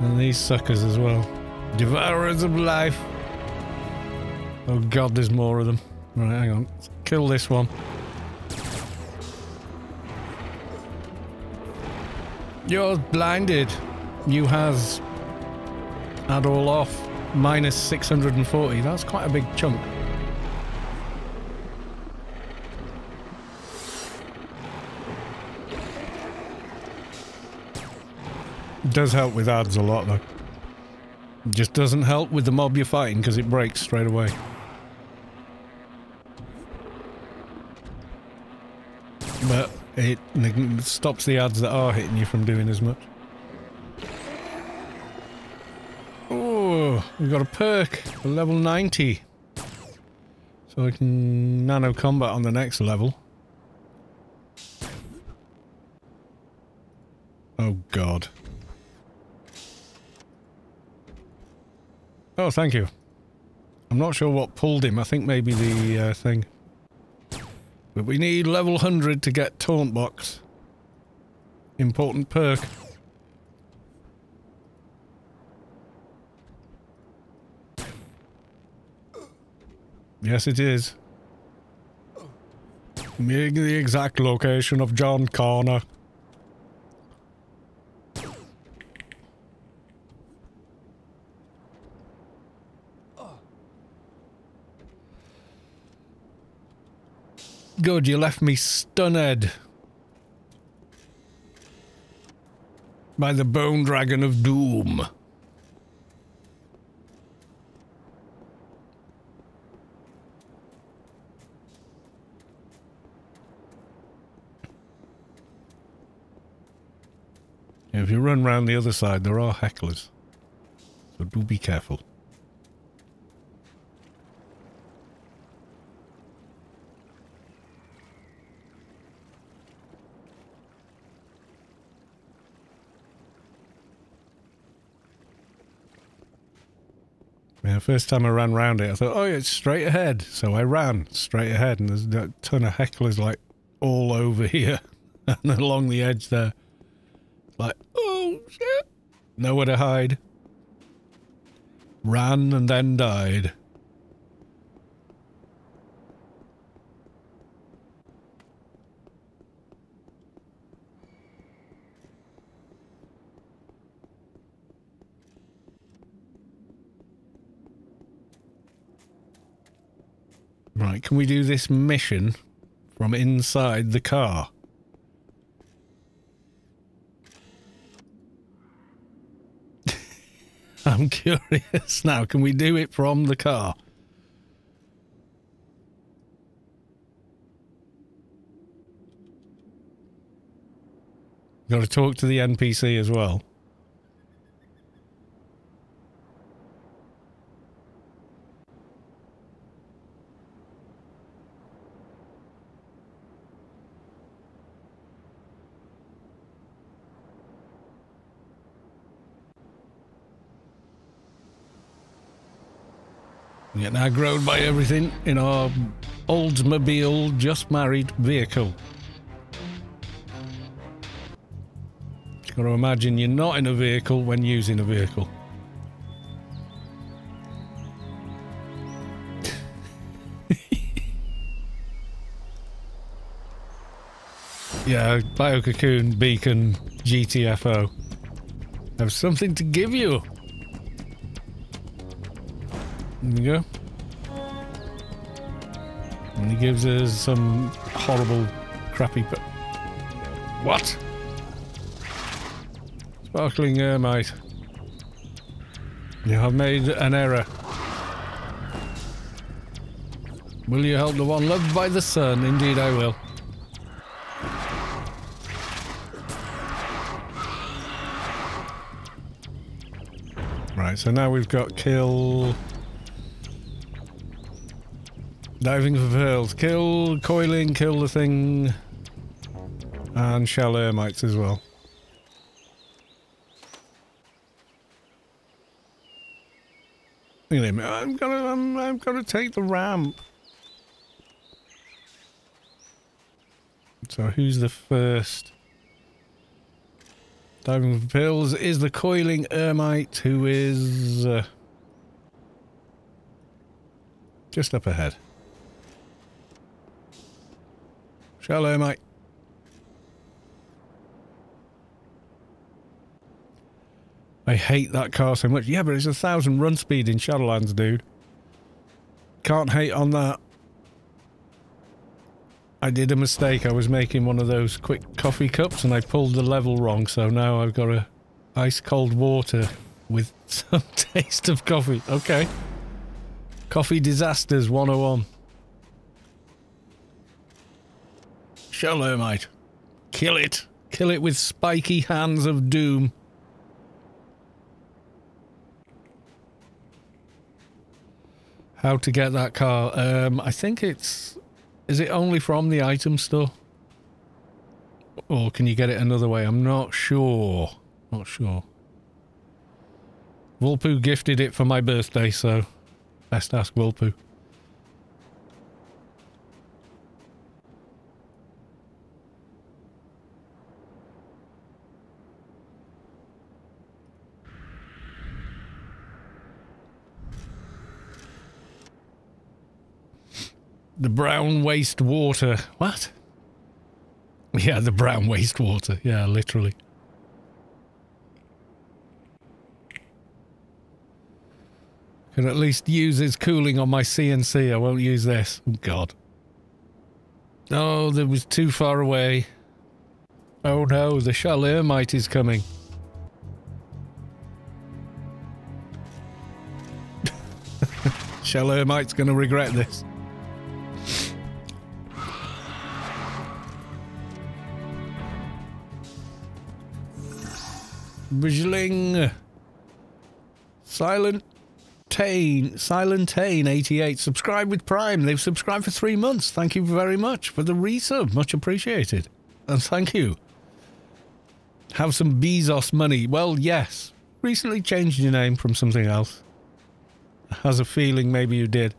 And these suckers as well. Devourers of life. Oh god, there's more of them. Right, hang on. Let's kill this one. You're blinded. You has add all off. Minus 640. That's quite a big chunk. Does help with ads a lot though. Just doesn't help with the mob you're fighting because it breaks straight away. But it stops the ads that are hitting you from doing as much. Oh, we've got a perk, level 90. So we can nano combat on the next level. Oh god. Oh, thank you. I'm not sure what pulled him. I think maybe the uh, thing. But we need level 100 to get Taunt Box. Important perk. Yes, it is. Make the exact location of John Connor. Good, you left me stunned. By the Bone Dragon of Doom. If you run round the other side, there are hecklers. So do be careful. Yeah, first time I ran round it, I thought, oh, yeah, it's straight ahead. So I ran straight ahead, and there's a ton of hecklers like all over here and along the edge there. Like, oh shit. Nowhere to hide. Ran and then died. Right, can we do this mission from inside the car? I'm curious now. Can we do it from the car? Got to talk to the NPC as well. Getting aggroed by everything in our Oldsmobile just married vehicle. Just got to imagine you're not in a vehicle when using a vehicle. yeah, Bio Cocoon, Beacon, GTFO. Have something to give you. There you go. And he gives us some horrible, crappy. What? Sparkling eremite. You have made an error. Will you help the one loved by the sun? Indeed, I will. Right, so now we've got kill. Diving for pearls. Kill coiling, kill the thing. And shell eremites as well. I'm gonna I'm, I'm gonna take the ramp. So who's the first? Diving for pearls is the coiling eremite who is uh, just up ahead. Shallow, mate. I hate that car so much. Yeah, but it's a thousand run speed in Shadowlands, dude. Can't hate on that. I did a mistake. I was making one of those quick coffee cups and I pulled the level wrong. So now I've got a ice cold water with some taste of coffee. Okay. Coffee disasters 101. Shallow. Kill it. Kill it with spiky hands of doom. How to get that car? Um, I think it's. Is it only from the item store? Or can you get it another way? I'm not sure. Not sure. Vulpu gifted it for my birthday, so best ask Vulpu. The brown waste water. What? Yeah, the brown waste water. Yeah, literally. Can at least use its cooling on my CNC. I won't use this. Oh, God. Oh, that was too far away. Oh no, the Shell Eremite is coming. Shell Eremite's gonna regret this. Bridgeling. Silent Tane, Silent Tane 88. Subscribe with Prime. They've subscribed for three months. Thank you very much for the resub. Much appreciated. And thank you. Have some Bezos money. Well, yes. Recently changed your name from something else. Has a feeling maybe you did.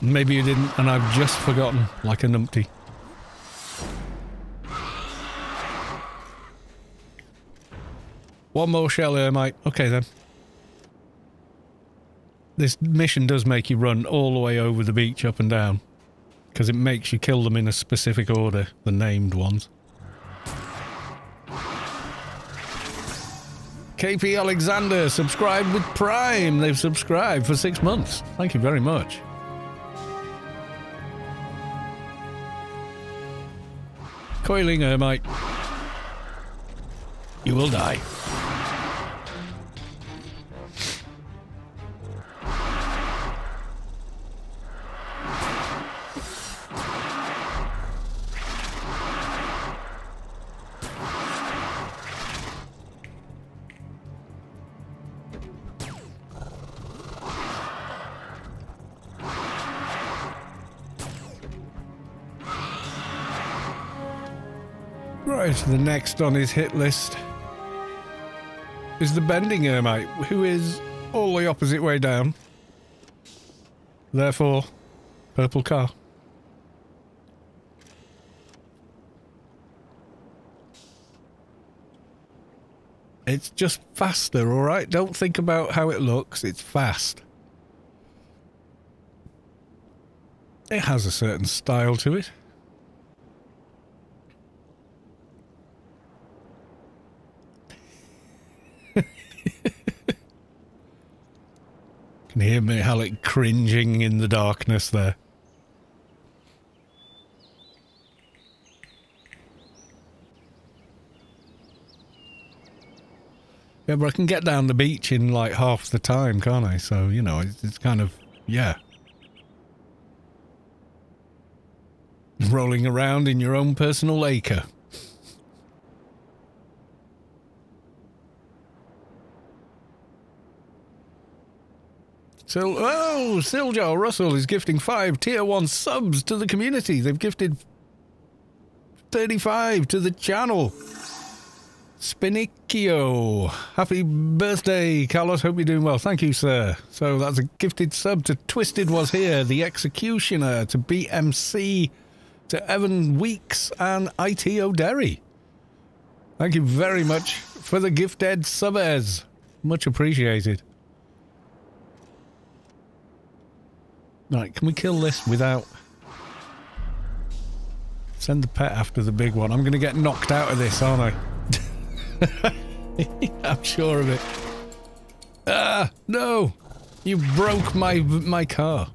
Maybe you didn't, and I've just forgotten, like a numpty. One more shell here, mate. Okay, then. This mission does make you run all the way over the beach up and down. Because it makes you kill them in a specific order, the named ones. KP Alexander, subscribed with Prime. They've subscribed for six months. Thank you very much. Coiling Eremite. You will die. The next on his hit list is the Bending Eremite, who is all the opposite way down. Therefore, purple car. It's just faster, alright? Don't think about how it looks, it's fast. It has a certain style to it. Can hear Mihalik cringing in the darkness there. Yeah, but I can get down the beach in like half the time, can't I? So, you know, it's, it's kind of, yeah. Rolling around in your own personal acre. So, oh, Siljar Russell is gifting five tier one subs to the community. They've gifted 35 to the channel. Spinicchio. Happy birthday, Caloss. Hope you're doing well. Thank you, sir. So that's a gifted sub to Twisted Was Here, The Executioner, to BMC, to Evan Weeks, and ITO Derry. Thank you very much for the gifted subbers. Much appreciated. Right, can we kill this without... Send the pet after the big one. I'm going to get knocked out of this, aren't I? I'm sure of it. Ah, no! You broke my my car.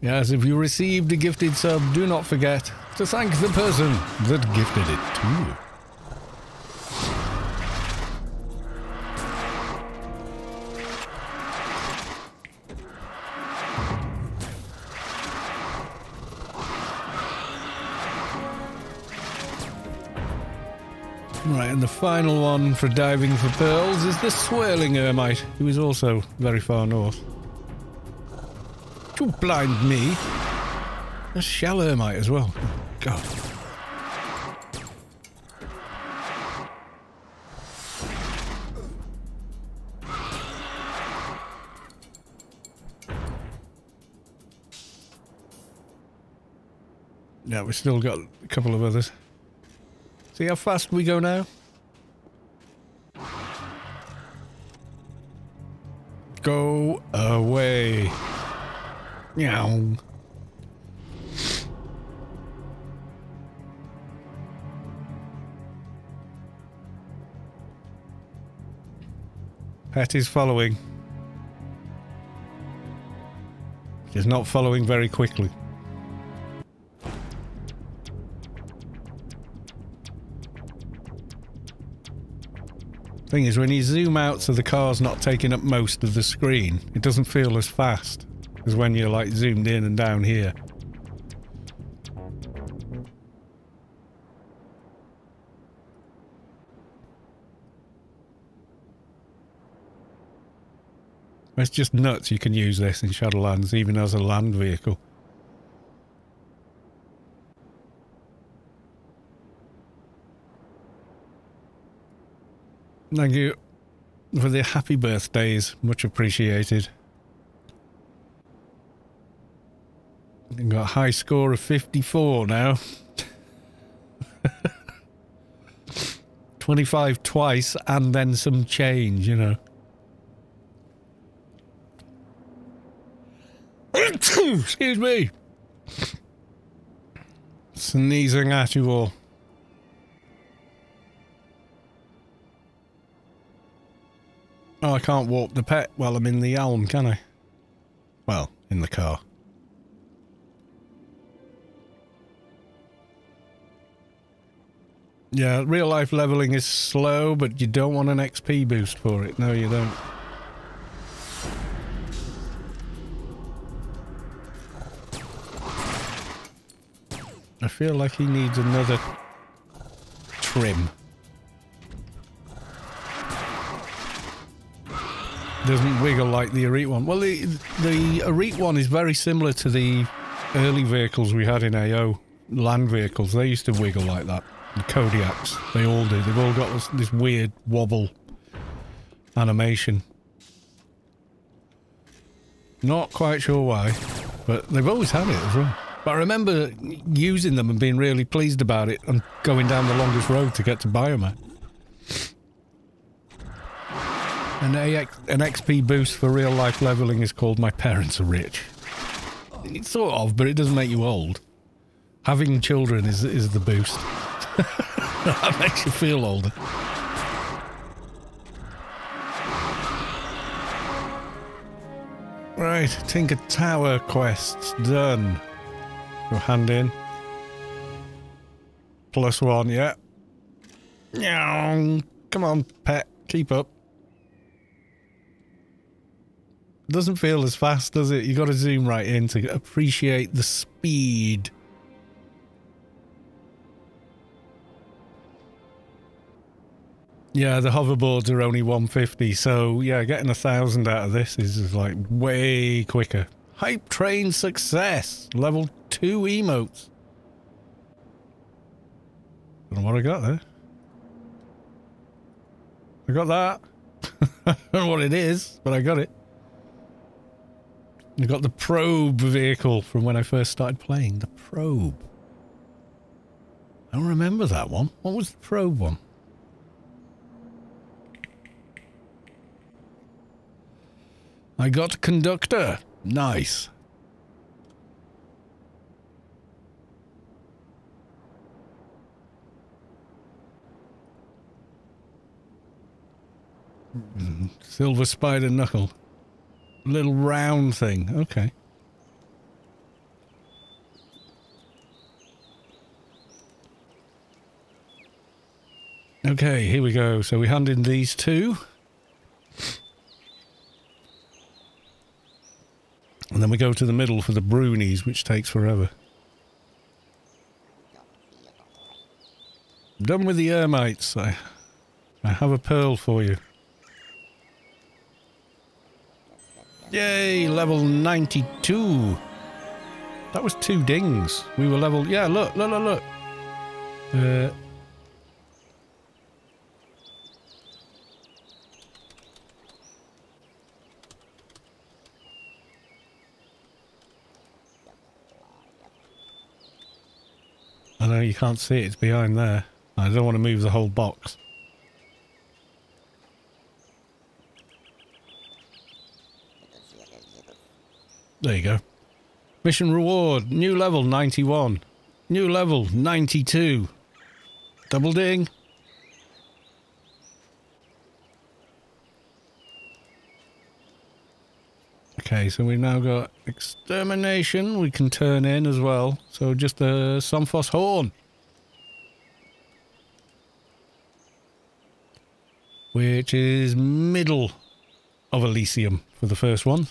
Yes, if you received a gifted sub, do not forget to thank the person that gifted it to you. Right, and the final one for diving for pearls is the swirling eremite, who is also very far north. You blind me. A shell eremite as well. God. Yeah, we've still got a couple of others. See how fast we go now? Go away. Meow. Pet is following. She's not following very quickly. Thing is, when you zoom out so the car's not taking up most of the screen, it doesn't feel as fast as when you're like zoomed in and down here. It's just nuts you can use this in Shadowlands even as a land vehicle. Thank you for the happy birthdays. Much appreciated. We've got a high score of 54 now. 25 twice and then some change, you know. Excuse me. Sneezing at you all. Oh, I can't walk the pet while I'm in the elm, can I? Well, in the car. Yeah, real life leveling is slow, but you don't want an XP boost for it. No, you don't. I feel like he needs another trim. Doesn't wiggle like the Arete one. Well, the, the one is very similar to the early vehicles we had in AO. Land vehicles. They used to wiggle like that. The Kodiaks. They all do. They've all got this, this weird wobble animation. Not quite sure why, but they've always had it as well. But I remember using them and being really pleased about it and going down the longest road to get to Biomare. An, AX, an XP boost for real life leveling is called My Parents Are Rich. It's sort of, but it doesn't make you old. Having children is, is the boost. that makes you feel older. Right, Tinker Tower quests done. Your hand in. Plus one, yeah. Come on, pet. Keep up. Doesn't feel as fast, does it? You got to zoom right in to appreciate the speed. Yeah, the hoverboards are only 150, so yeah, getting a thousand out of this is just like way quicker. Hype train success, level two emotes. Don't know what I got there. I got that. I don't know what it is, but I got it. I got the probe vehicle from when I first started playing. The probe. I don't remember that one. What was the probe one? I got conductor. Nice. Silver spider knuckle. Little round thing. Okay. Okay, here we go. So we hand in these two. And then we go to the middle for the brunees, which takes forever. Done with the Eremites. I, I have a pearl for you. Yay, level 92. That was two dings. We were level... Yeah, look, look, look, look. Uh, I know you can't see it, it's behind there. I don't want to move the whole box. There you go. Mission reward, new level 91. New level 92. Double ding. Okay, so we've now got extermination we can turn in as well. So just the Somphos horn. Which is middle of Elysium for the first one.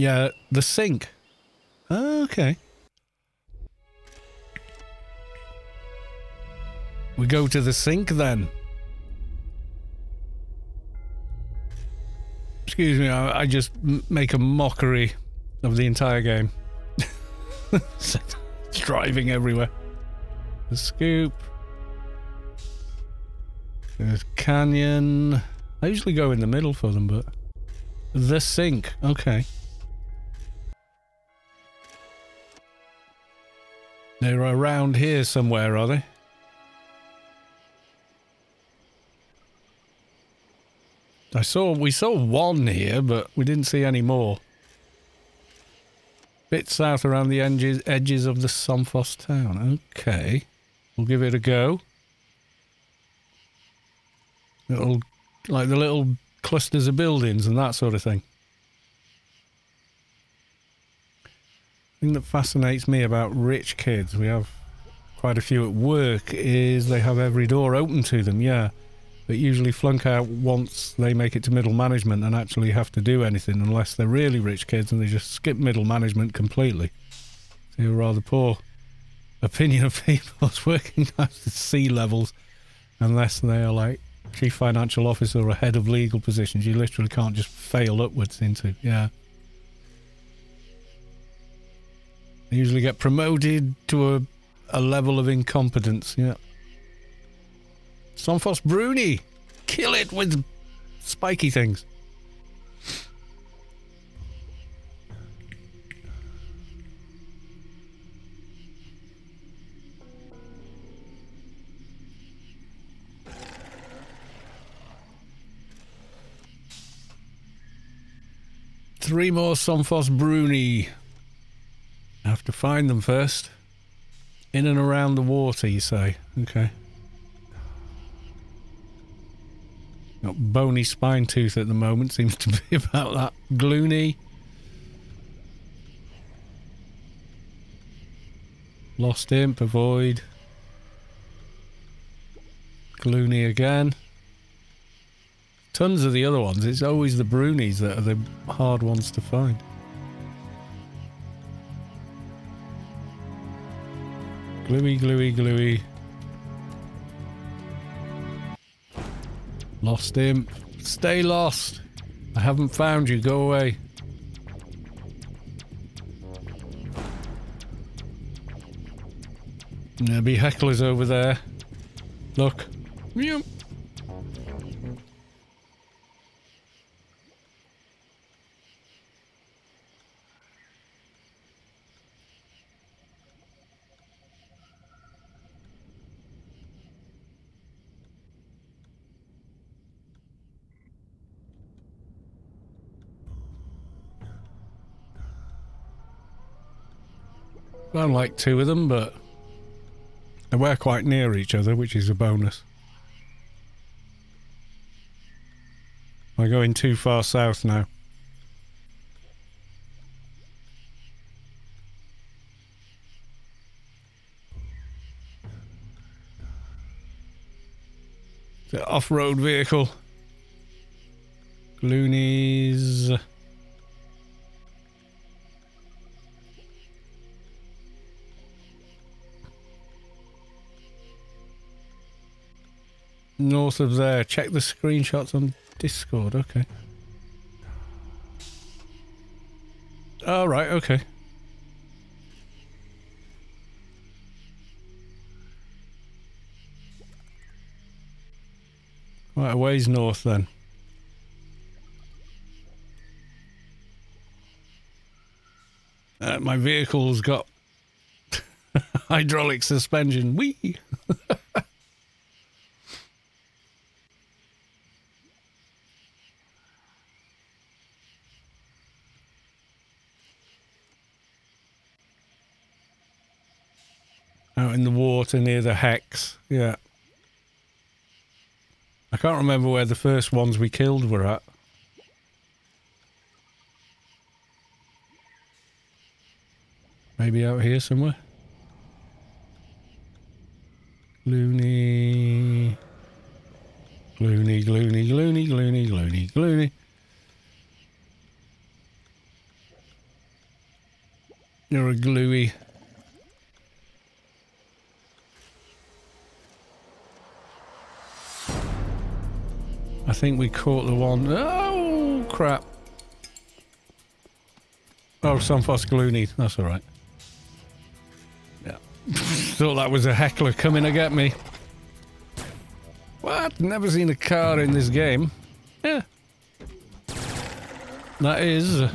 Yeah, the sink. Ah, okay. We go to the sink then. Excuse me, I, I just make a mockery of the entire game. Driving everywhere. The scoop. There's canyon. I usually go in the middle for them, but the sink. Okay. They're around here somewhere, are they? I saw we saw one here, but we didn't see any more. Bit south around the edges edges of the Somphos town. Okay. We'll give it a go. Little like the little clusters of buildings and that sort of thing. Thing that fascinates me about rich kids, we have quite a few at work, is they have every door open to them, yeah. But usually flunk out once they make it to middle management and actually have to do anything unless they're really rich kids and they just skip middle management completely. So a rather poor opinion of people's working at C-levels unless they are like chief financial officer or head of legal positions. You literally can't just fail upwards into, yeah. They usually get promoted to a, a level of incompetence, yeah. Somphos Brunee! Kill it with spiky things. Three more Somphos Brunee. I have to find them first. In and around the water, you say? Okay. Got bony spine tooth at the moment. Seems to be about that. Gloony. Lost imp, avoid. Gloony again. Tons of the other ones. It's always the Brunees that are the hard ones to find. Gluey, gluey, gluey. Lost him. Stay lost. I haven't found you. Go away. There'll be hecklers over there. Look. Meow. Found like two of them, but they were quite near each other, which is a bonus. Am I going too far south now? The off-road vehicle. Loonies. North of there. Check the screenshots on Discord. Okay. All right. Okay. Quite a ways north then. Uh, my vehicle's got hydraulic suspension. Wee. Out in the water near the hex. Yeah. I can't remember where the first ones we killed were at. Maybe out here somewhere. Gloony. Gloony, gloony, gloony, gloony, gloony, gloony. You're a gluey. I think we caught the one. Oh, crap. Oh, Somphos Gloony. That's all right. Yeah. Thought that was a heckler coming to get me. What? Never seen a car in this game. Yeah. That is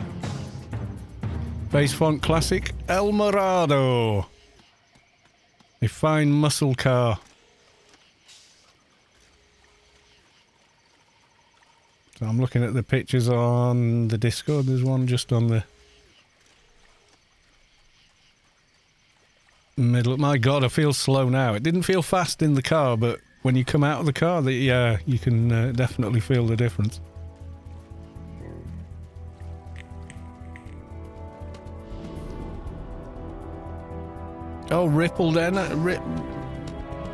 Base Font Classic El Morado. A fine muscle car. So I'm looking at the pictures on the Discord. There's one just on the middle. My God, I feel slow now. It didn't feel fast in the car, but when you come out of the car, the, yeah, you can uh, definitely feel the difference. Oh, rippled, en- ri-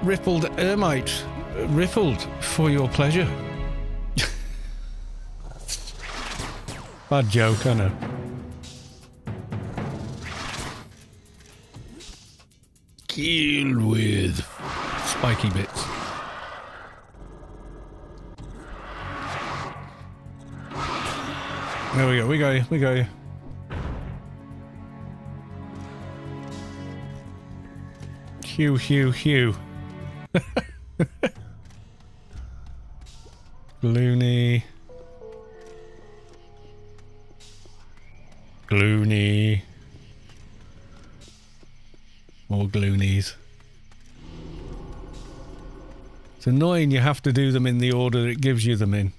rippled eremite, rippled for your pleasure. Bad joke, I know. Killed with spiky bits. There we go, we go, we go. Hugh, Hugh, Hugh. Loony. Gloony. More gloonies. It's annoying you have to do them in the order it gives you them in.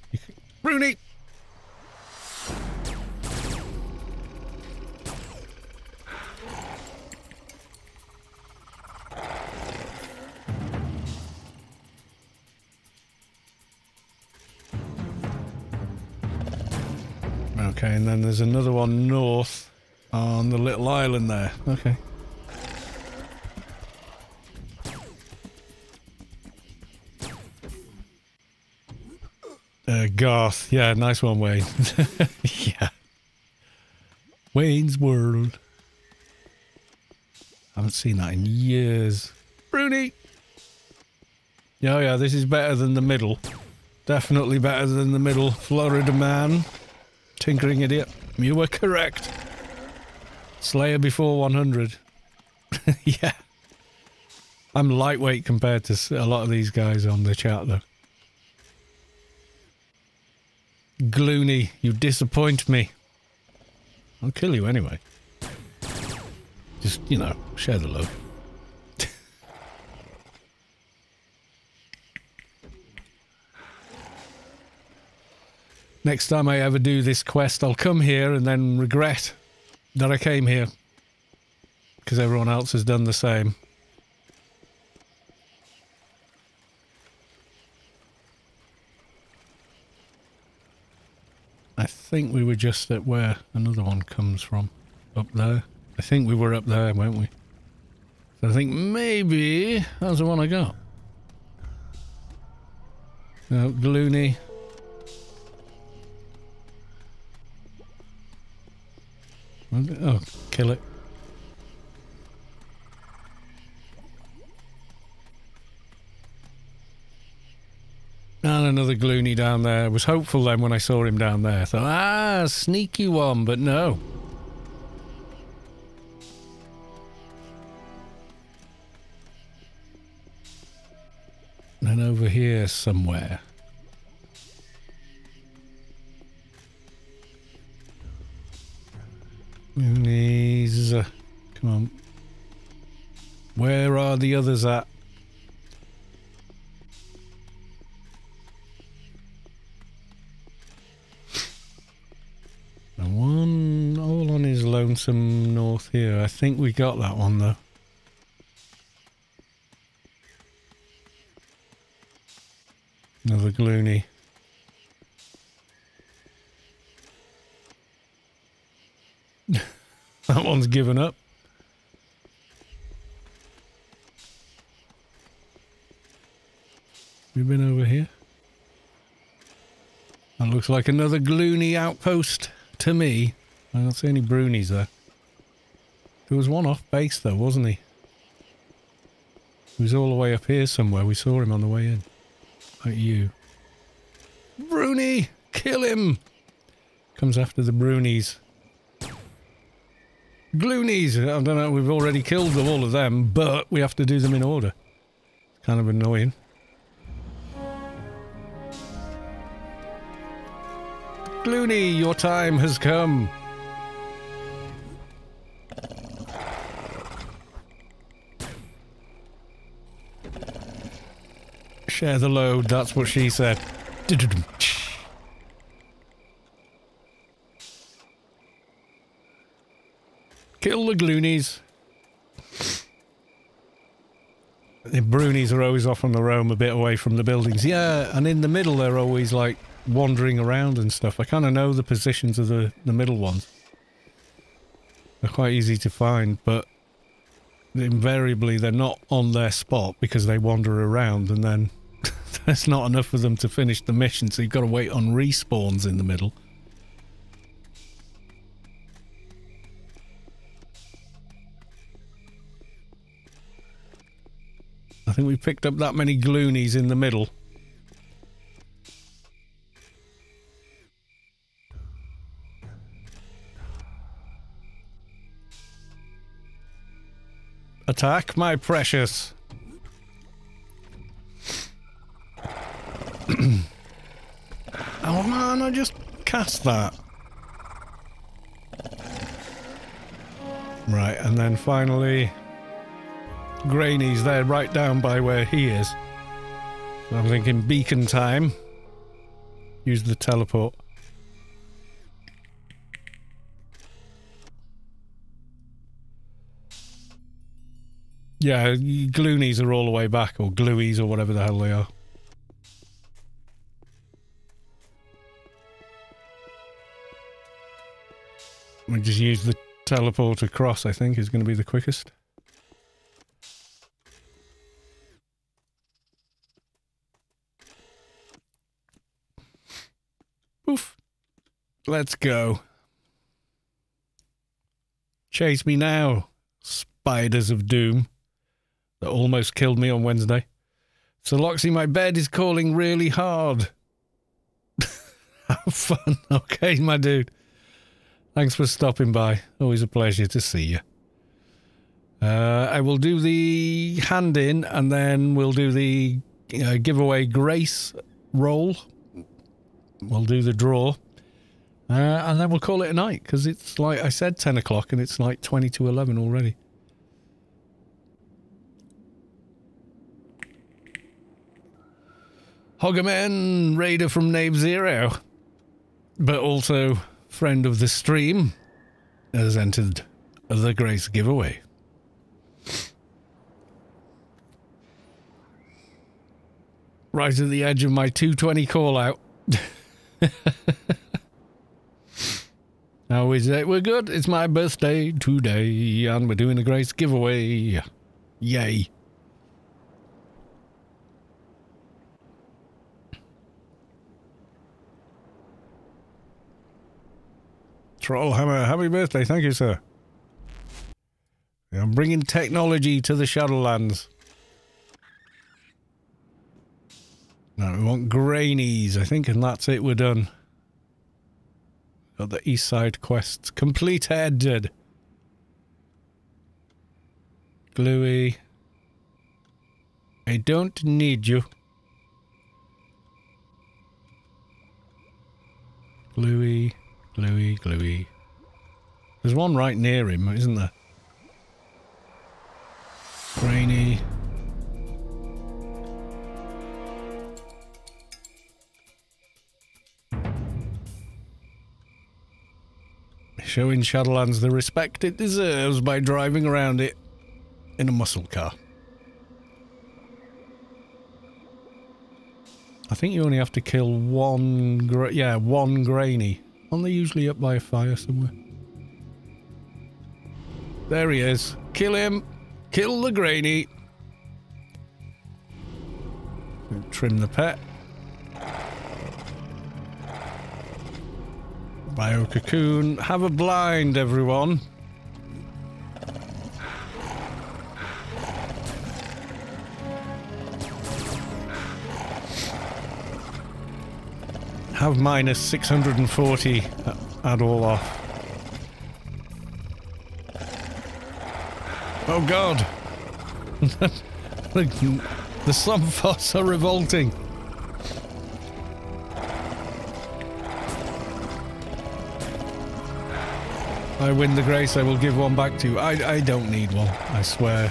Rooney! And then there's another one north on the little island there. Okay. Uh, Garth. Yeah, nice one, Wayne. yeah. Wayne's World. Haven't seen that in years. Brunee! Yeah, oh yeah, this is better than the middle. Definitely better than the middle. Florida man. Tinkering idiot. You were correct. Slayer before 100. yeah. I'm lightweight compared to a lot of these guys on the chat, though. Gloony, you disappoint me. I'll kill you anyway. Just, you know, share the love. Next time I ever do this quest, I'll come here and then regret that I came here. Because everyone else has done the same. I think we were just at where another one comes from. Up there. I think we were up there, weren't we? So I think maybe that's the one I got. No, Gloony. Oh, kill it. And another Gloony down there. Was hopeful then when I saw him down there. Thought, ah, sneaky one, but no. And over here somewhere. Uh, Come on. Where are the others at? And one all on his lonesome north here. I think we got that one though. Another gloony. That one's given up. We've been over here. That looks like another gloony outpost to me. I don't see any brunees there. There was one off base though, wasn't he? He was all the way up here somewhere. We saw him on the way in. Like you. Brunee! Kill him! Comes after the Brunees. Gloonies! I don't know, we've already killed all of them, but we have to do them in order. Kind of annoying. Gloony, your time has come. Share the load, that's what she said. Kill the Gloonies. The Brunees are always off on the roam a bit away from the buildings. Yeah, and in the middle they're always like wandering around and stuff. I kind of know the positions of the, the middle ones. They're quite easy to find, but invariably they're not on their spot because they wander around and then there's not enough for them to finish the mission, so you've got to wait on respawns in the middle. I think we picked up that many gloonies in the middle. Attack, my precious. oh man, I just cast that. Right, and then finally, Grainy's there right down by where he is. So I'm thinking beacon time. Use the teleport. Yeah, gloonies are all the way back, or glueies, or whatever the hell they are. We just use the teleport across, I think, is going to be the quickest. Oof. Let's go. Chase me now, spiders of doom that almost killed me on Wednesday. So, Loxy, my bed is calling really hard. Have fun. Okay, my dude. Thanks for stopping by. Always a pleasure to see you. Uh, I will do the hand in and then we'll do the uh, giveaway grace roll. We'll do the draw. Uh, and then we'll call it a night because it's like I said 10 o'clock and it's like 20 to 11 already. Hoggerman, raider from Knave Zero, but also friend of the stream, has entered the Grace giveaway. Right at the edge of my 220 call out. How is it? We're good. It's my birthday today, and we're doing a Grace giveaway. Yay. Trollhammer, happy birthday. Thank you, sir. I'm bringing technology to the Shadowlands. No, we want grainies, I think, and that's it. We're done. Got the east side quests completed. Gluey. I don't need you. Gluey, gluey, gluey. There's one right near him, isn't there? Grainy. Showing Shadowlands the respect it deserves by driving around it in a muscle car. I think you only have to kill one, yeah, one grainy. Aren't they usually up by a fire somewhere? There he is. Kill him. Kill the grainy. Trim the pet. Bio cocoon. Have a blind, everyone. Have minus 640. Add all off. Oh god! the, the Slumfoss are revolting. I win the grace, I will give one back to you. I, I don't need one, I swear.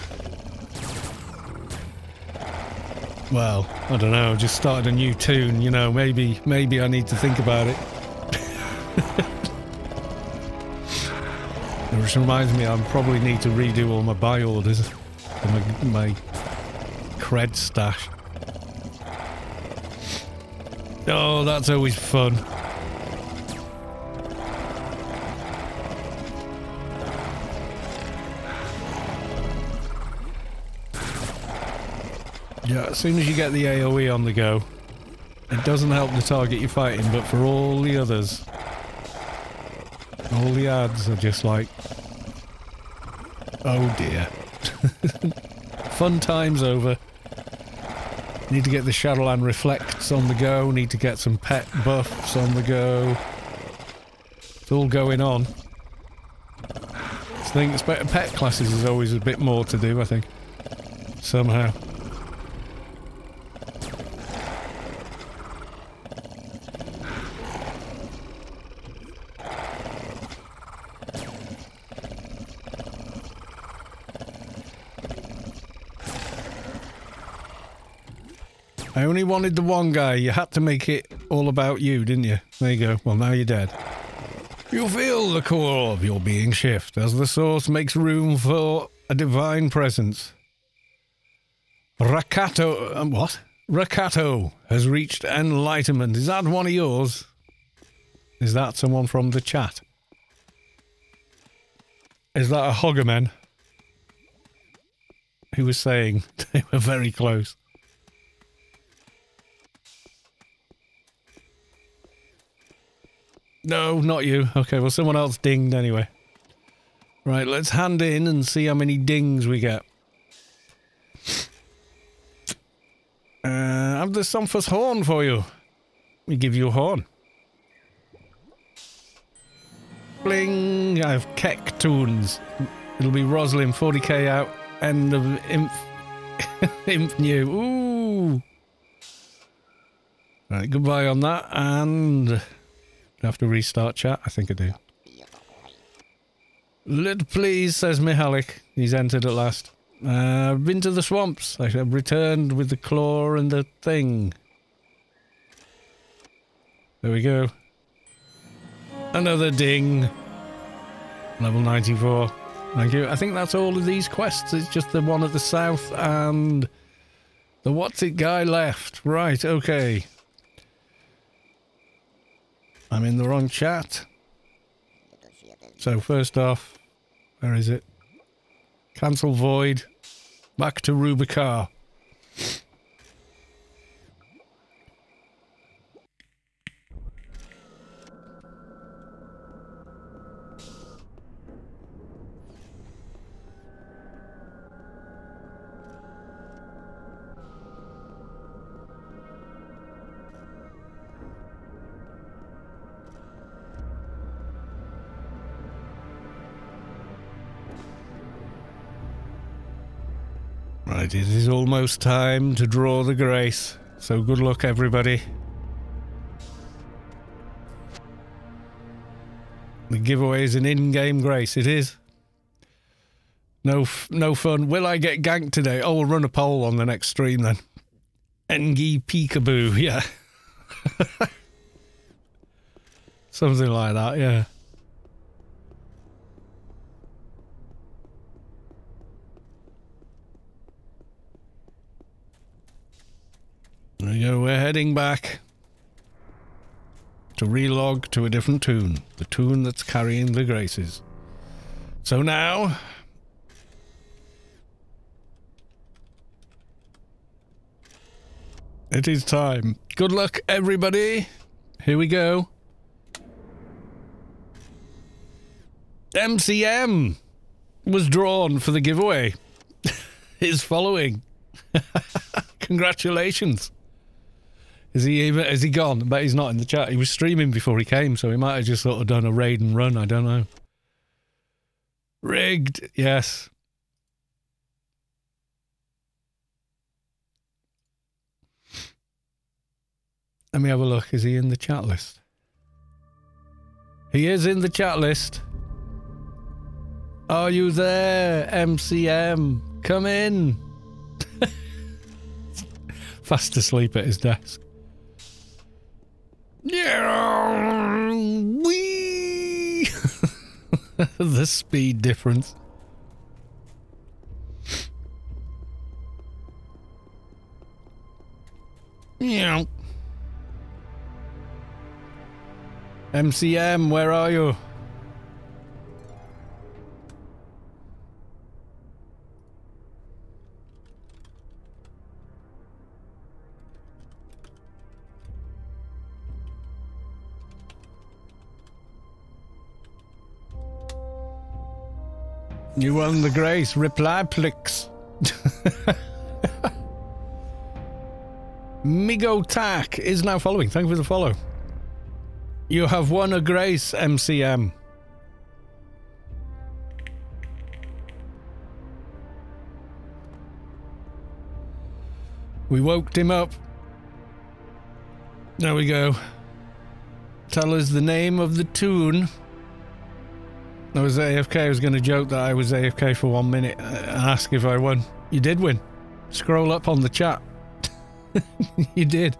Well, I don't know, just started a new tune, you know, maybe maybe I need to think about it. Which reminds me, I probably need to redo all my buy orders my, my cred stash. Oh, that's always fun. Yeah, as soon as you get the AoE on the go, it doesn't help the target you're fighting, but for all the others, all the ads are just like, oh dear. Fun times over. Need to get the Shadowland Reflects on the go, need to get some pet buffs on the go. It's all going on. I think pet classes is always a bit more to do, I think. Somehow. Only wanted the one guy. You had to make it all about you, didn't you? There you go. Well, now you're dead. You feel the core of your being shift as the source makes room for a divine presence. Rakato. Um, what? Rakato has reached enlightenment. Is that one of yours? Is that someone from the chat? Is that a Hoggerman? Who was saying they were very close. No, not you. Okay, well, someone else dinged anyway. Right, let's hand in and see how many dings we get. Uh, I have the Somphos horn for you. We give you a horn. Bling! I have Keck tunes. It'll be Roslyn, 40k out, end of Imp. Imp new. Ooh! Right, goodbye on that, and. Do I have to restart chat? I think I do. Lid please, says Mihalik. He's entered at last. Uh, I've been to the swamps. I have returned with the claw and the thing. There we go. Another ding. Level 94. Thank you. I think that's all of these quests. It's just the one at the south and the what's it guy left. Right, okay. I'm in the wrong chat. So first off, where is it? Cancel void. Back to Rubi-Ka. It is almost time to draw the grace. So good luck, everybody. The giveaway is an in-game grace. It is. No, no fun. Will I get ganked today? Oh, we'll run a poll on the next stream then. Engi peekaboo, yeah. Something like that, yeah. There we go, we're heading back to relog to a different tune. The tune that's carrying the graces. So now. It is time. Good luck, everybody. Here we go. MCM was drawn for the giveaway. Is following. Congratulations. Is he even? Is he gone? But he's not in the chat. He was streaming before he came, so he might have just sort of done a raid and run. I don't know. Rigged. Yes. Let me have a look. Is he in the chat list? He is in the chat list. Are you there, MCM? Come in. Fast asleep at his desk. Yeah, wee. the speed difference. Yeah. MCM, where are you? You won the grace. Reply, Plix. Migo Tak is now following. Thank you for the follow. You have won a grace, MCM. We woke him up. There we go. Tell us the name of the tune. I was AFK. I was going to joke that I was AFK for one minute and ask if I won. You did win. Scroll up on the chat. you did.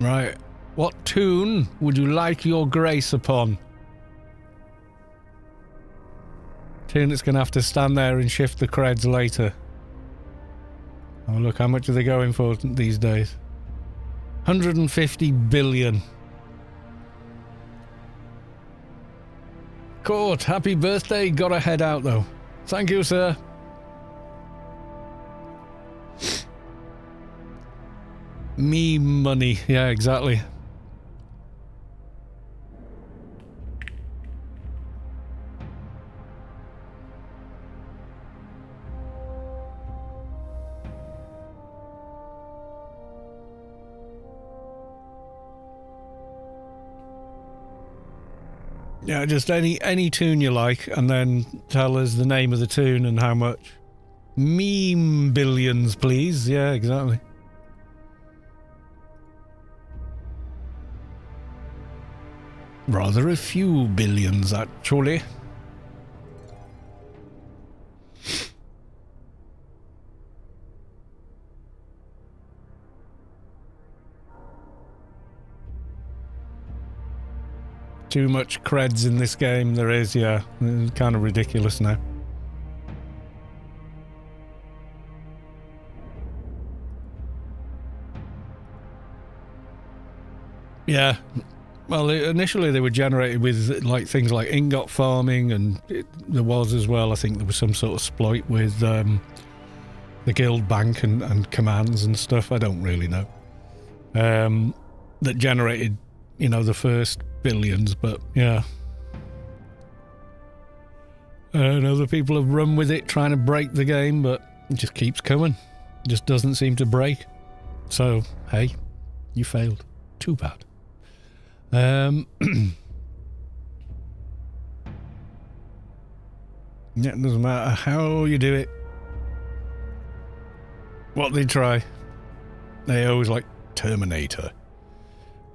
Right. What tune would you like your grace upon? Tune that's going to have to stand there and shift the creds later. Oh, look, how much are they going for these days? 150 billion. Court, happy birthday. Gotta head out though. Thank you, sir. Me money. Yeah, exactly. Yeah, just any any tune you like, and then tell us the name of the tune and how much. Meme billions, please. Yeah, exactly. Rather a few billions, actually. Too much creds in this game, there is, yeah. It's kind of ridiculous now. Yeah. Well, initially they were generated with like things like ingot farming, and it, there was as well. I think there was some sort of exploit with um, the guild bank and, and commands and stuff. I don't really know. Um, that generated, you know, the first billions, but yeah. And other people have run with it trying to break the game, but it just keeps coming. It just doesn't seem to break. So, hey, you failed. Too bad. Um, Yeah, it doesn't matter how you do it. What they try. They always like Terminator.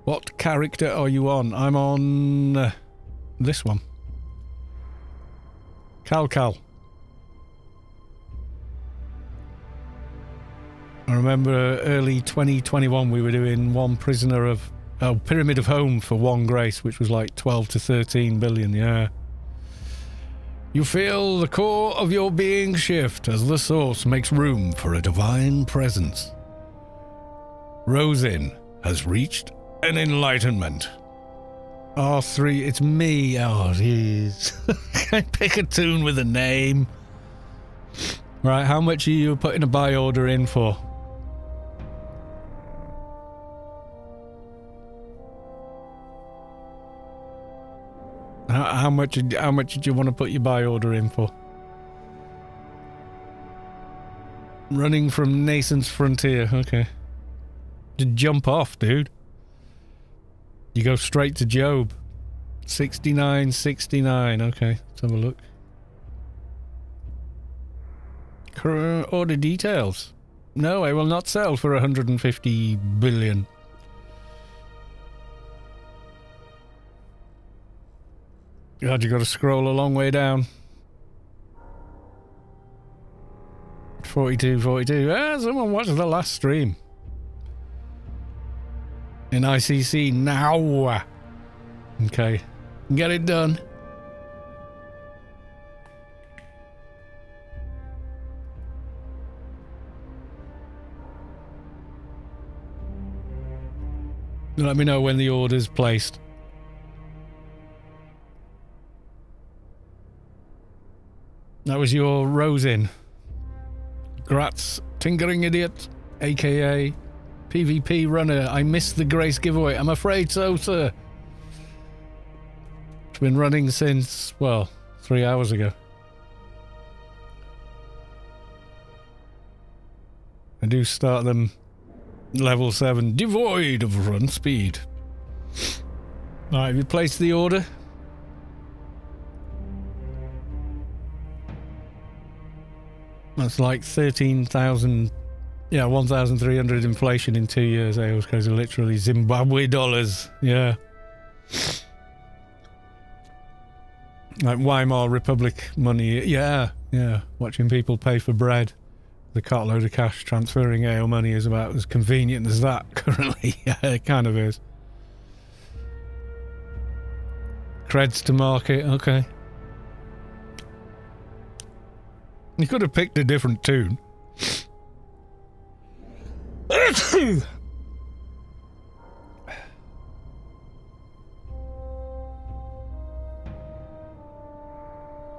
What character are you on? I'm on uh, this one. Cal Cal. I remember early 2021 we were doing one prisoner of oh, Pyramid of Home for one grace, which was like 12 to 13 billion, yeah. You feel the core of your being shift as the source makes room for a divine presence. Rosin has reached an enlightenment. R3, it's me. Oh, jeez. Can I pick a tune with a name? Right, how much are you putting a buy order in for? How, how much? How much did you want to put your buy order in for? Running from Nascence frontier. Okay. Just jump off, dude. You go straight to Jobe. 69, 69. Okay, let's have a look. Order details. No, I will not sell for 150 billion. God, you got to scroll a long way down. 42, 42. Ah, someone watched the last stream. In ICC now. Okay. Get it done. Let me know when the order's placed. That was your Rosin. Grats, Tinkering Idiot, aka PvP Runner. I missed the Grace giveaway. I'm afraid so, sir. It's been running since, well, three hours ago. I do start them level 7, devoid of run speed. Alright, have you placed the order? That's like 13,000, yeah, 1,300 inflation in two years. Eh? Because literally Zimbabwe dollars. Yeah. Like Weimar Republic money. Yeah, yeah. Watching people pay for bread. The cartload of cash transferring AO money is about as convenient as that currently. yeah, it kind of is. Creds to market. Okay. You could have picked a different tune.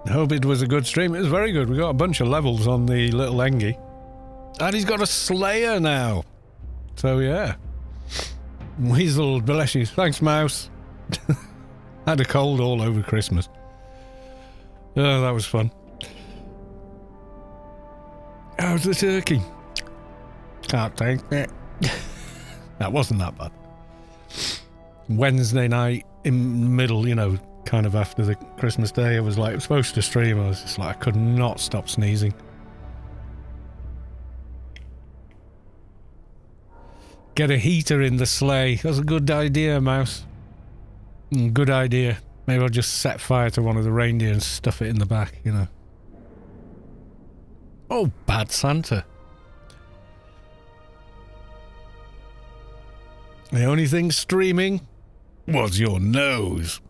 Hope it was a good stream. It was very good. We got a bunch of levels on the little Engie. And he's got a Slayer now. So, yeah. Weasel, bless you. Thanks, Mouse. Had a cold all over Christmas. Oh, that was fun. How's the turkey? Can't take it. That wasn't that bad. Wednesday night in middle, you know, kind of after the Christmas day, I was like, I was supposed to stream. I was just like, I could not stop sneezing. Get a heater in the sleigh. That's a good idea, Mouse. Mm, good idea. Maybe I'll just set fire to one of the reindeer and stuff it in the back, you know. Oh, bad Santa. The only thing streaming was your nose.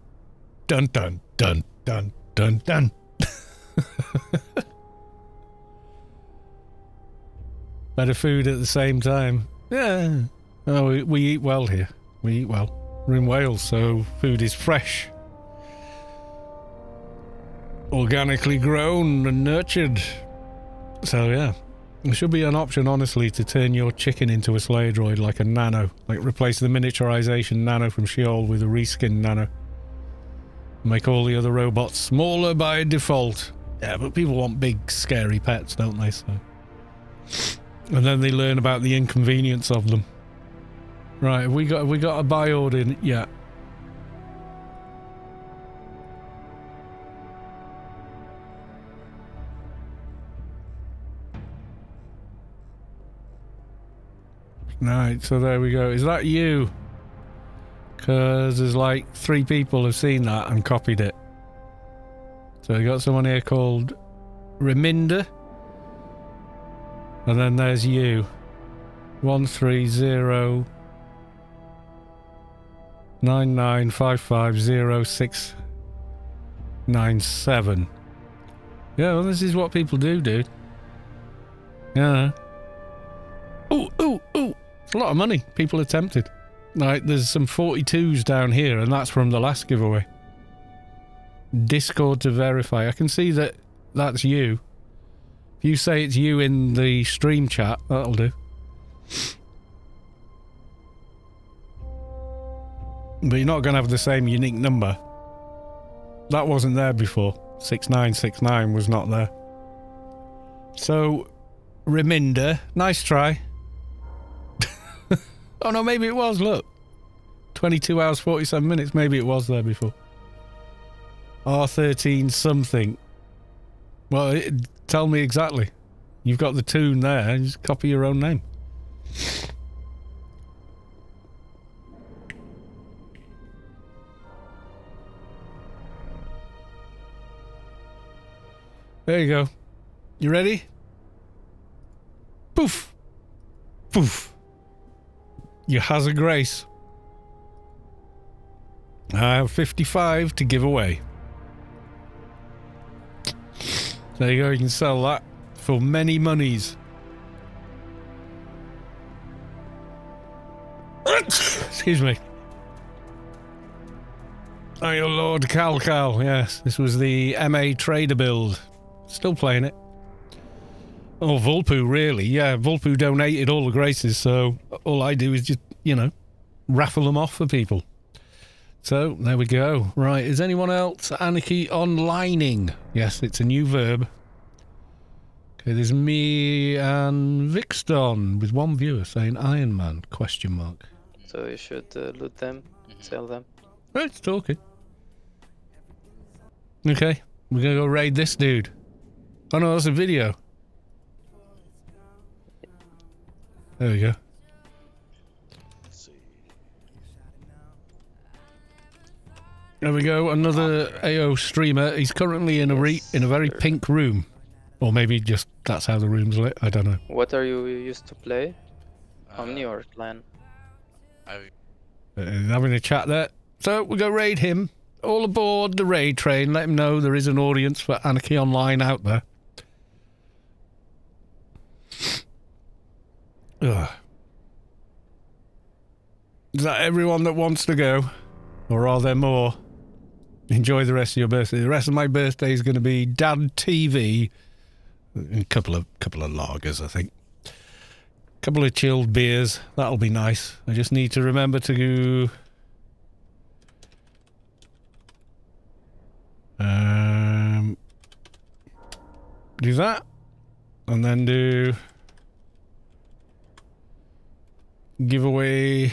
Dun dun dun dun dun dun. Better food at the same time. Yeah. Oh, we, we eat well here. We eat well. We're in Wales, so food is fresh. Organically grown and nurtured. So yeah, should be an option, honestly, to turn your chicken into a Slayer droid like a nano, like replace the miniaturization nano from Scheol with a reskin nano. Make all the other robots smaller by default. Yeah, but people want big, scary pets, don't they? So, and then they learn about the inconvenience of them. Right, have we got have we got a buy order yet? Right, so there we go. Is that you? Because there's like three people have seen that and copied it. So we got someone here called Reminder. And then there's you. 130 99550697. Yeah, well, this is what people do, dude. Yeah. Ooh, ooh, ooh. A lot of money. People are tempted. Right, there's some 42s down here, and that's from the last giveaway. Discord to verify. I can see that that's you. If you say it's you in the stream chat, that'll do. But you're not going to have the same unique number. That wasn't there before. 6969 was not there. So, Reminder, nice try. Oh no, maybe it was, look. 22 hours 47 minutes, maybe it was there before. R13 something. Well, it, tell me exactly. You've got the tune there, just copy your own name. There you go. You ready? Poof. Poof. You has a grace. I have 55 to give away. There you go, you can sell that for many monies. Excuse me. Oh, your Lord Cal Cal, yes. This was the MA Trader build. Still playing it. Oh, Vulpu, really? Yeah, Vulpu donated all the graces, so all I do is just, you know, raffle them off for people. So, there we go. Right, is anyone else Anarchy onlining? Yes, it's a new verb. Okay, there's me and Vixton with one viewer saying Iron Man, question mark. So you should uh, loot them, sell them. Right, it's talking. Okay, we're gonna go raid this dude. Oh no, that's a video. There we go. There we go. Another AO streamer. He's currently in a re- in a very pink room, or maybe just that's how the room's lit. I don't know. What are you used to play? Omni Uh, or Clan? I, Uh, having a chat there. So we go raid him. All aboard the raid train. Let him know there is an audience for Anarchy Online out there. Ugh. Is that everyone that wants to go? Or are there more? Enjoy the rest of your birthday. The rest of my birthday is going to be Dad TV. A couple of couple of lagers, I think. A Couple of chilled beers. That'll be nice. I just need to remember to um do that and then do giveaway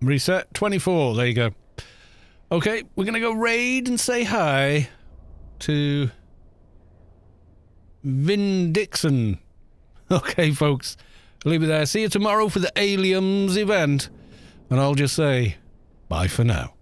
reset 24 there you go okay we're gonna go raid and say hi to Vin Dixon. Okay, folks, leave it there. See you tomorrow for the Aliens event. And I'll just say bye for now.